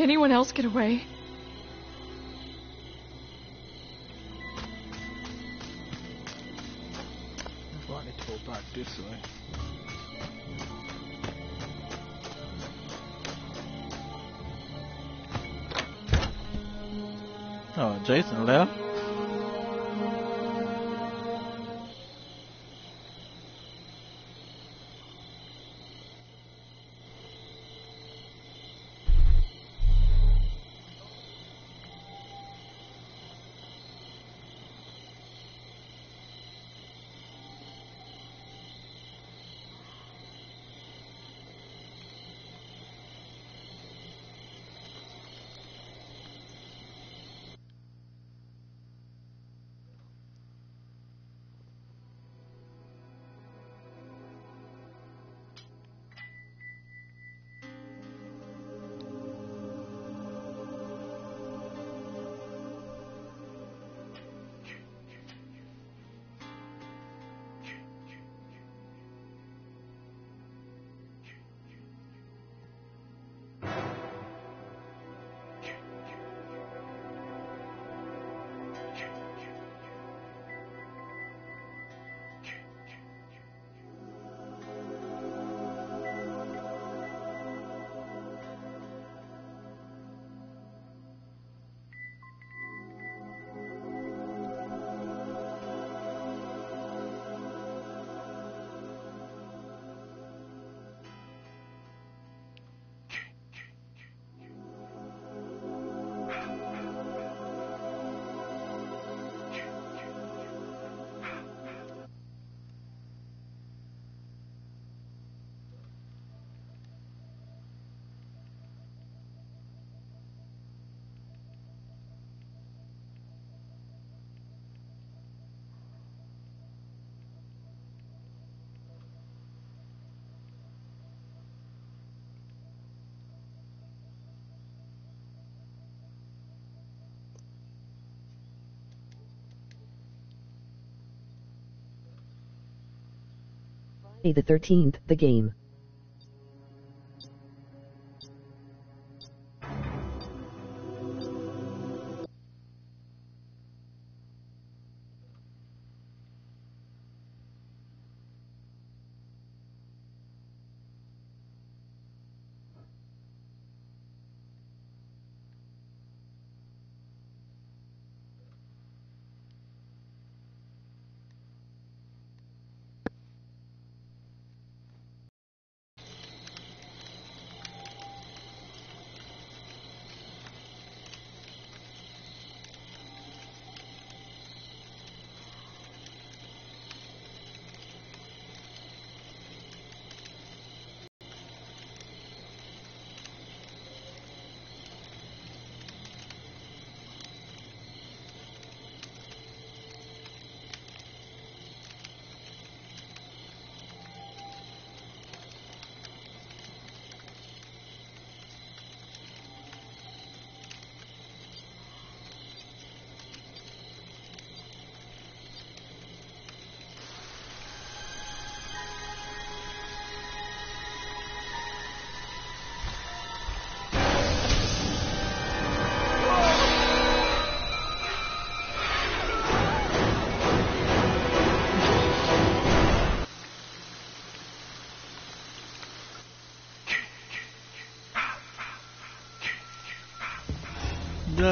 Anyone else get away? This way. Oh, Jason left? Day the 13th, the game.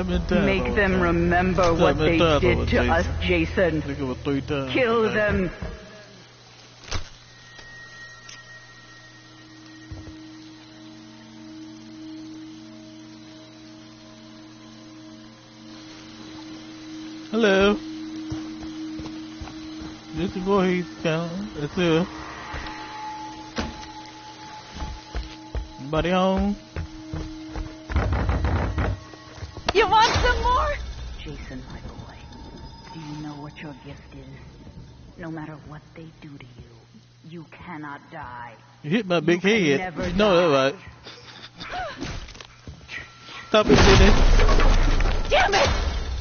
Make them remember what they did to us, Jason. Think it was three times. Kill them. Hello. This is boy count. It's here. Anybody home? They do to you, you cannot die. You hit my big You head. No, You know that, die. right? Stop it, Jenny. Damn it!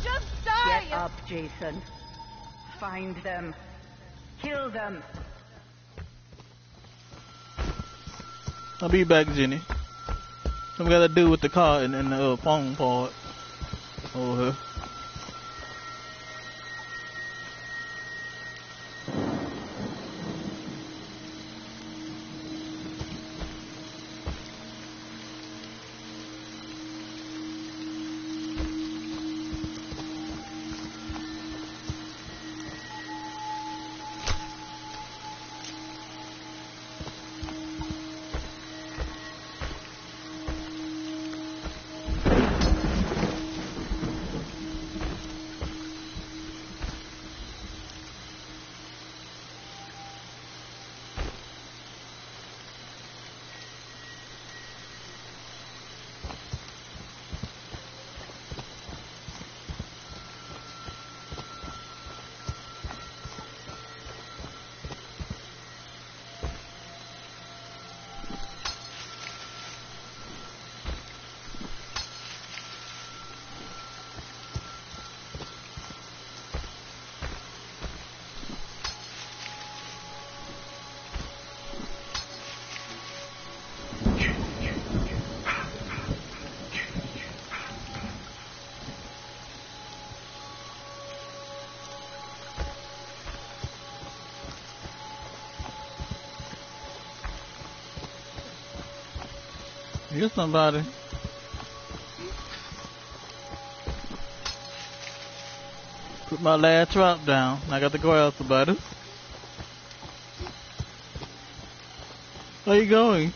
Just die! Get up, Jason. Find them. Kill them. I'll be back, Jenny. Something got to do with the car and, and the uh, phone part over Here's somebody. Put my last drop down. I got to go out somebody. Where you going?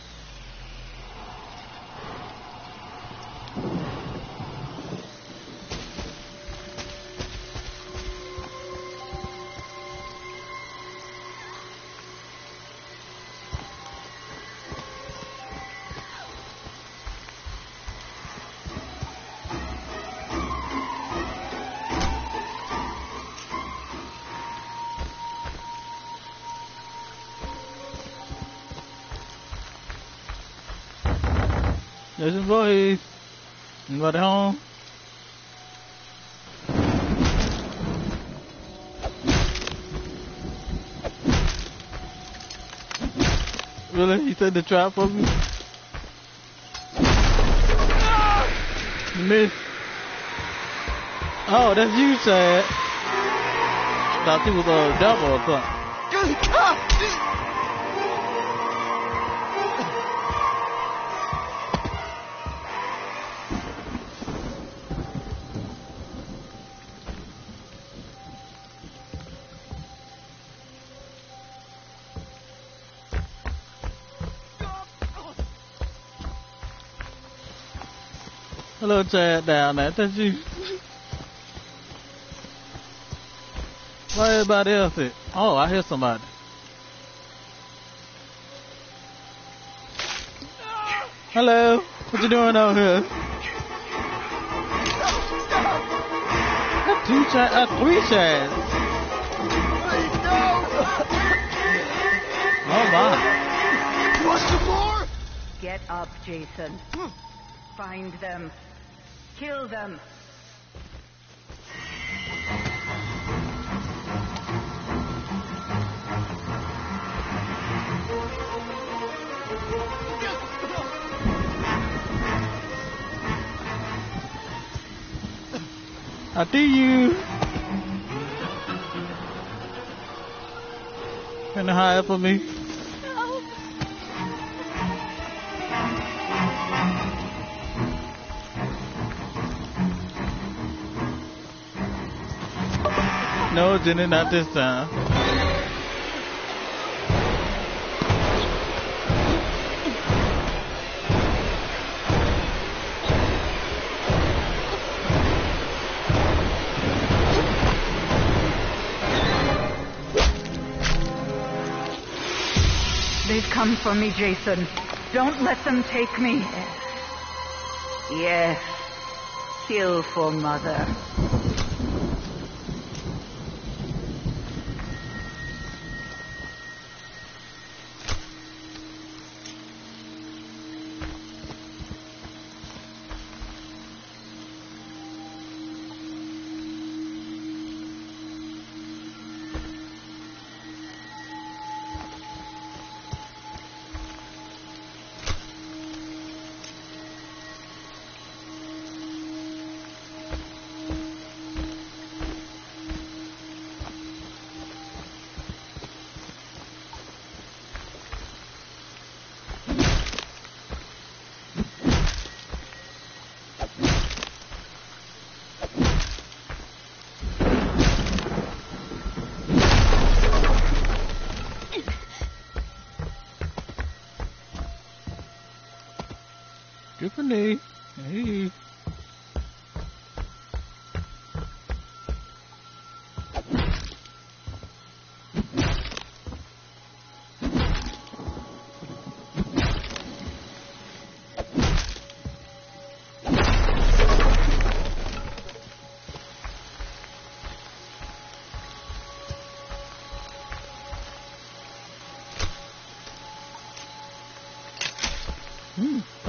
Really? The trap for me? Missed. Oh, that's you, Chad. Thought you was a devil or something. Hello, Chad, down there. That's you. Where everybody else at? Oh, I hear somebody. Hello. What you doing out here? Got two Chad, uh, three Chads. Oh my. Want some more? Get up, Jason. Find them. Kill them. I see you. Can you hide for me? They've come for me, Jason. Don't let them take me. Yes. Kill for mother.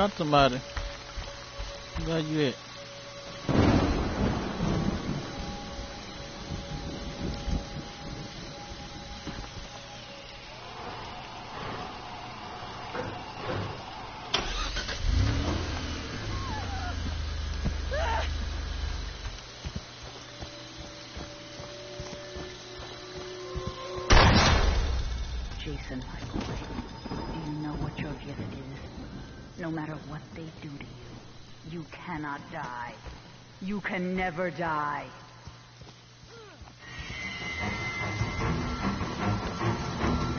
Got somebody. Where you at? You can never die.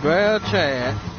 Well, Chad.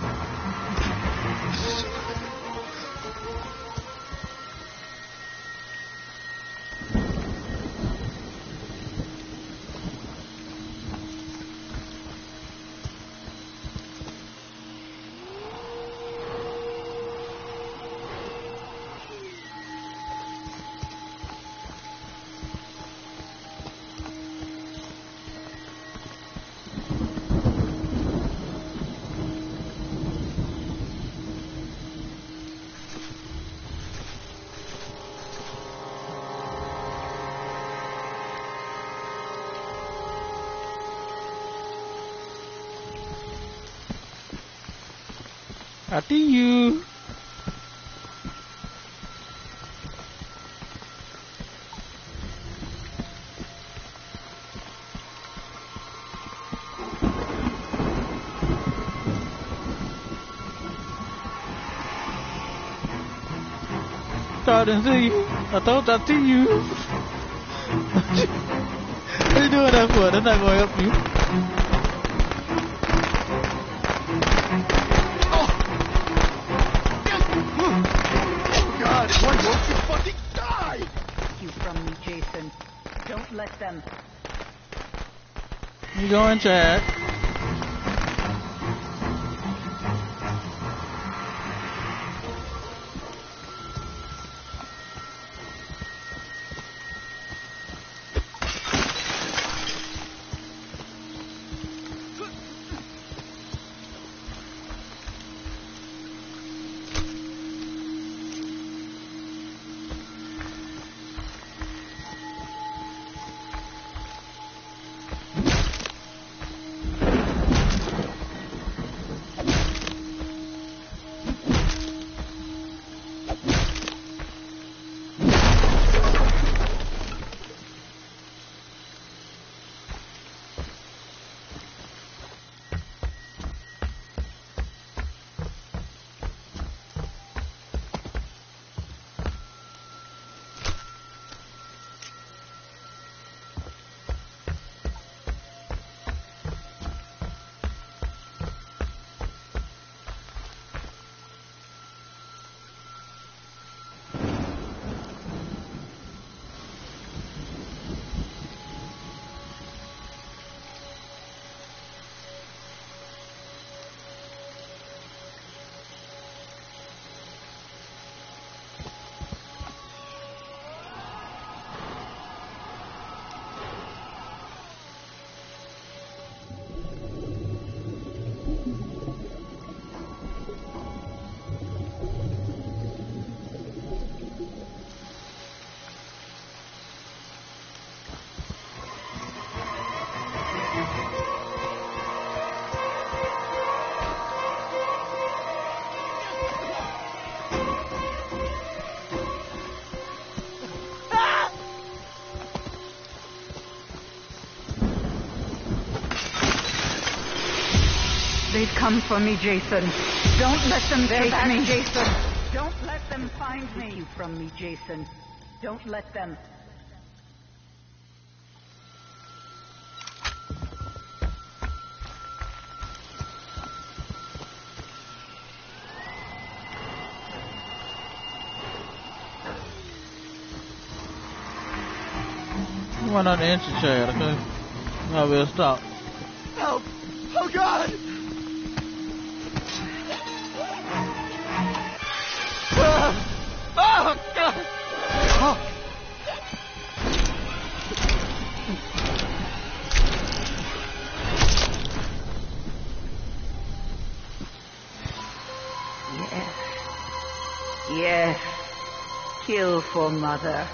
I didn't see you. I thought I'd see you. what are you doing that for? They're not going to help you. God, why won't you fucking die? You from me, Jason. Don't let them. You going, Chad? Come for me, Jason. Don't let them They're take me, Jason. Don't let them find me. You from me, Jason. Don't let them. Why not the entry chair? Okay. I will stop. Yes. Kill for mother.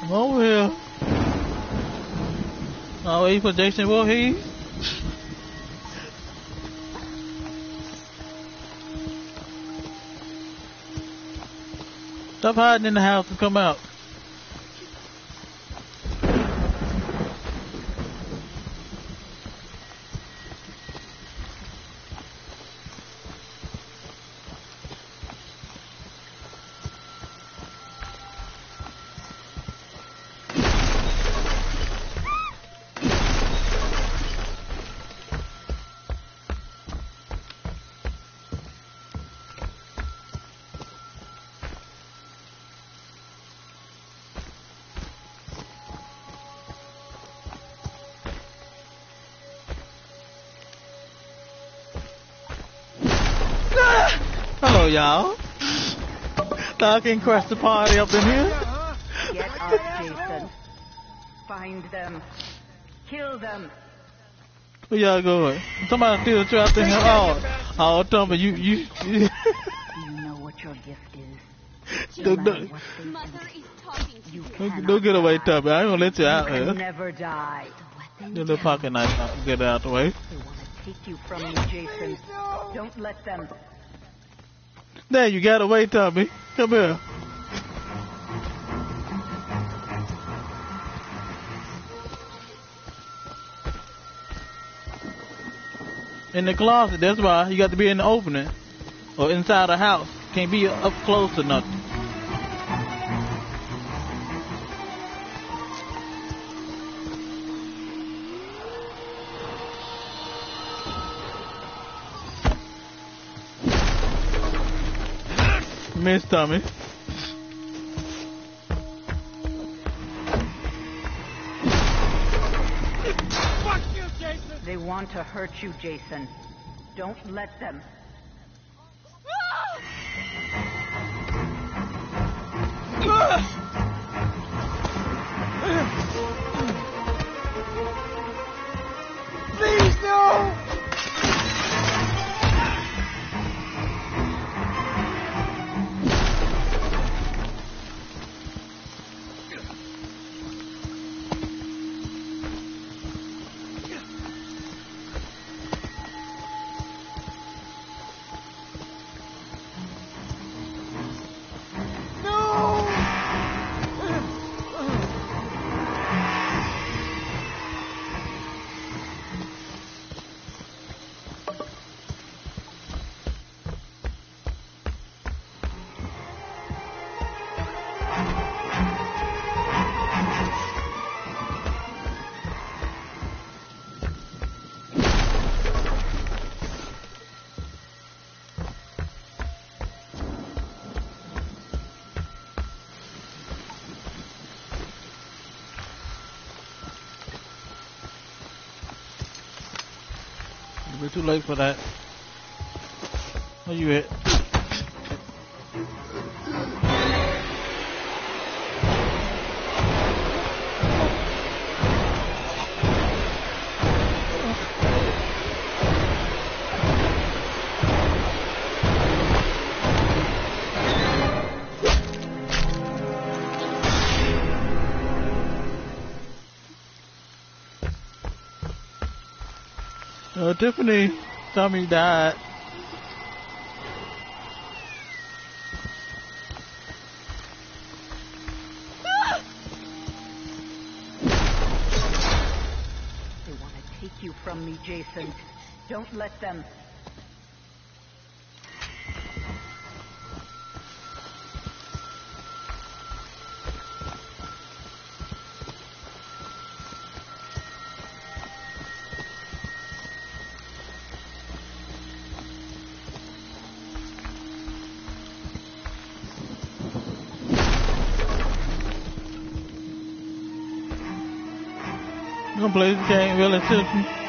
Come over here. Oh, wait for Jason Voorhees. Stop hiding in the house and come out. Thought I can crash party up in here. Get up, Jason. Find them. Kill them. Where y'all going? Somebody steal the trap in here. Oh, oh, Tommy, you, you, you. You know what your gift is. don't, don't, Mother is talking to you. don't, don't get away, Tommy. I ain't gonna let you out You can here. never die. Your little pocket knife, get out the way. They want to take you from me, Jason. Don't let them. There, you got away, Tommy. Come here. In the closet, that's why you got to be in the opening or inside the house. Can't be up close to nothing. Miss Fuck you, Jason! They want to hurt you, Jason. Don't let them. Late for that. Where you at? Tiffany Tommy died. They want to take you from me, Jason. Don't let them. You play this game, really, Tiffany?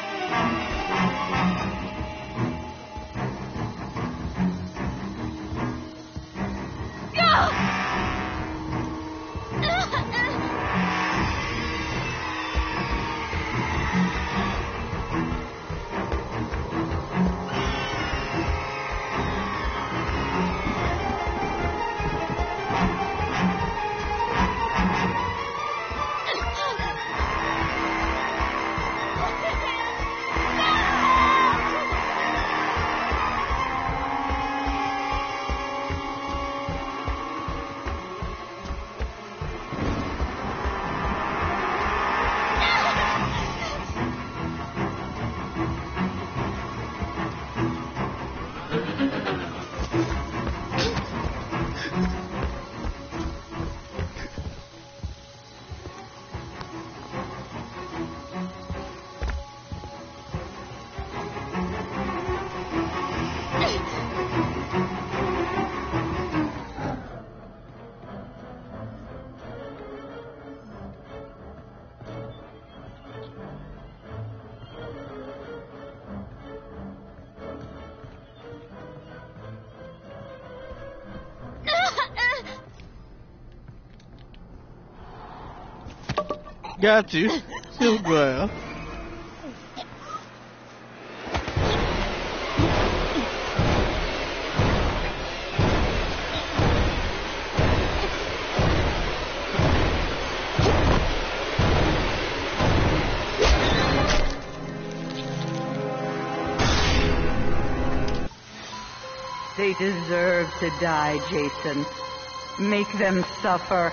Got you. Silverground. They deserve to die, Jason. Make them suffer.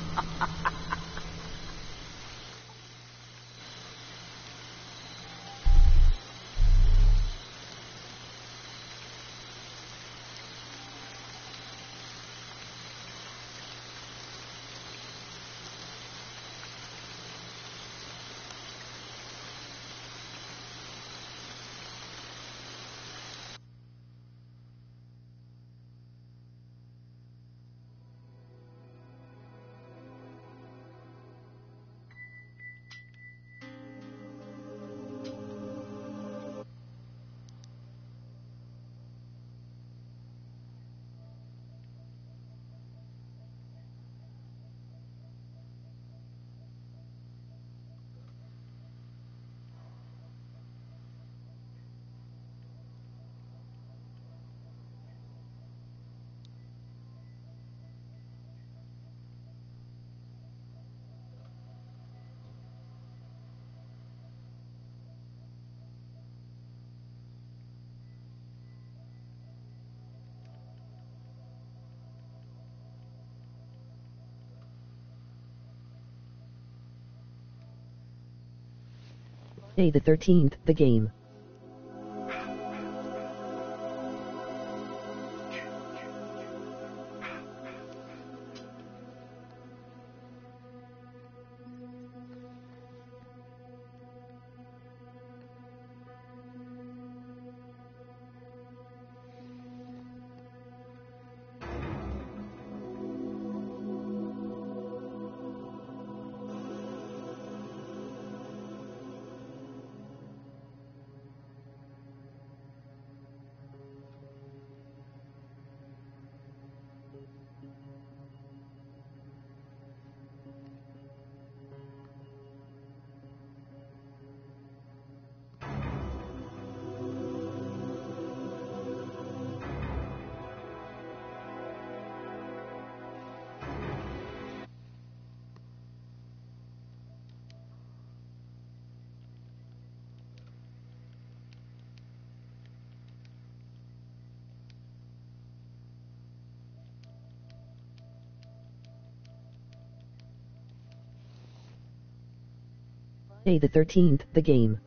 Day the 13th, the game. Day the 13th, the game.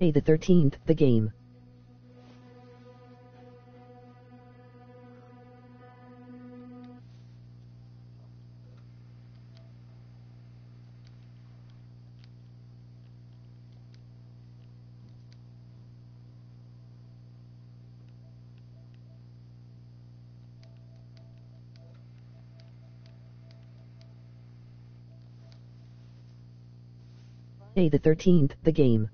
Day the 13th, the game. Day the 13th, the game.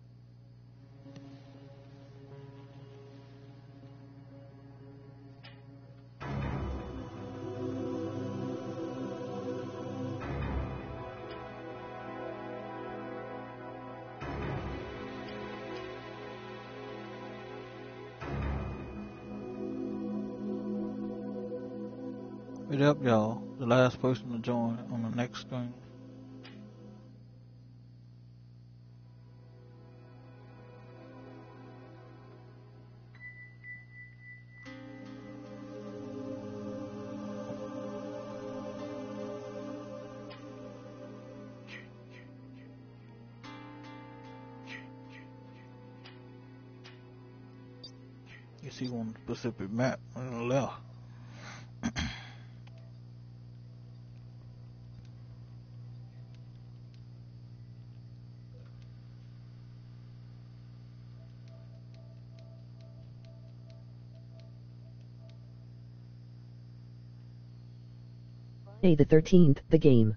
Next thing. You see on the Pacific map the 13th, the game.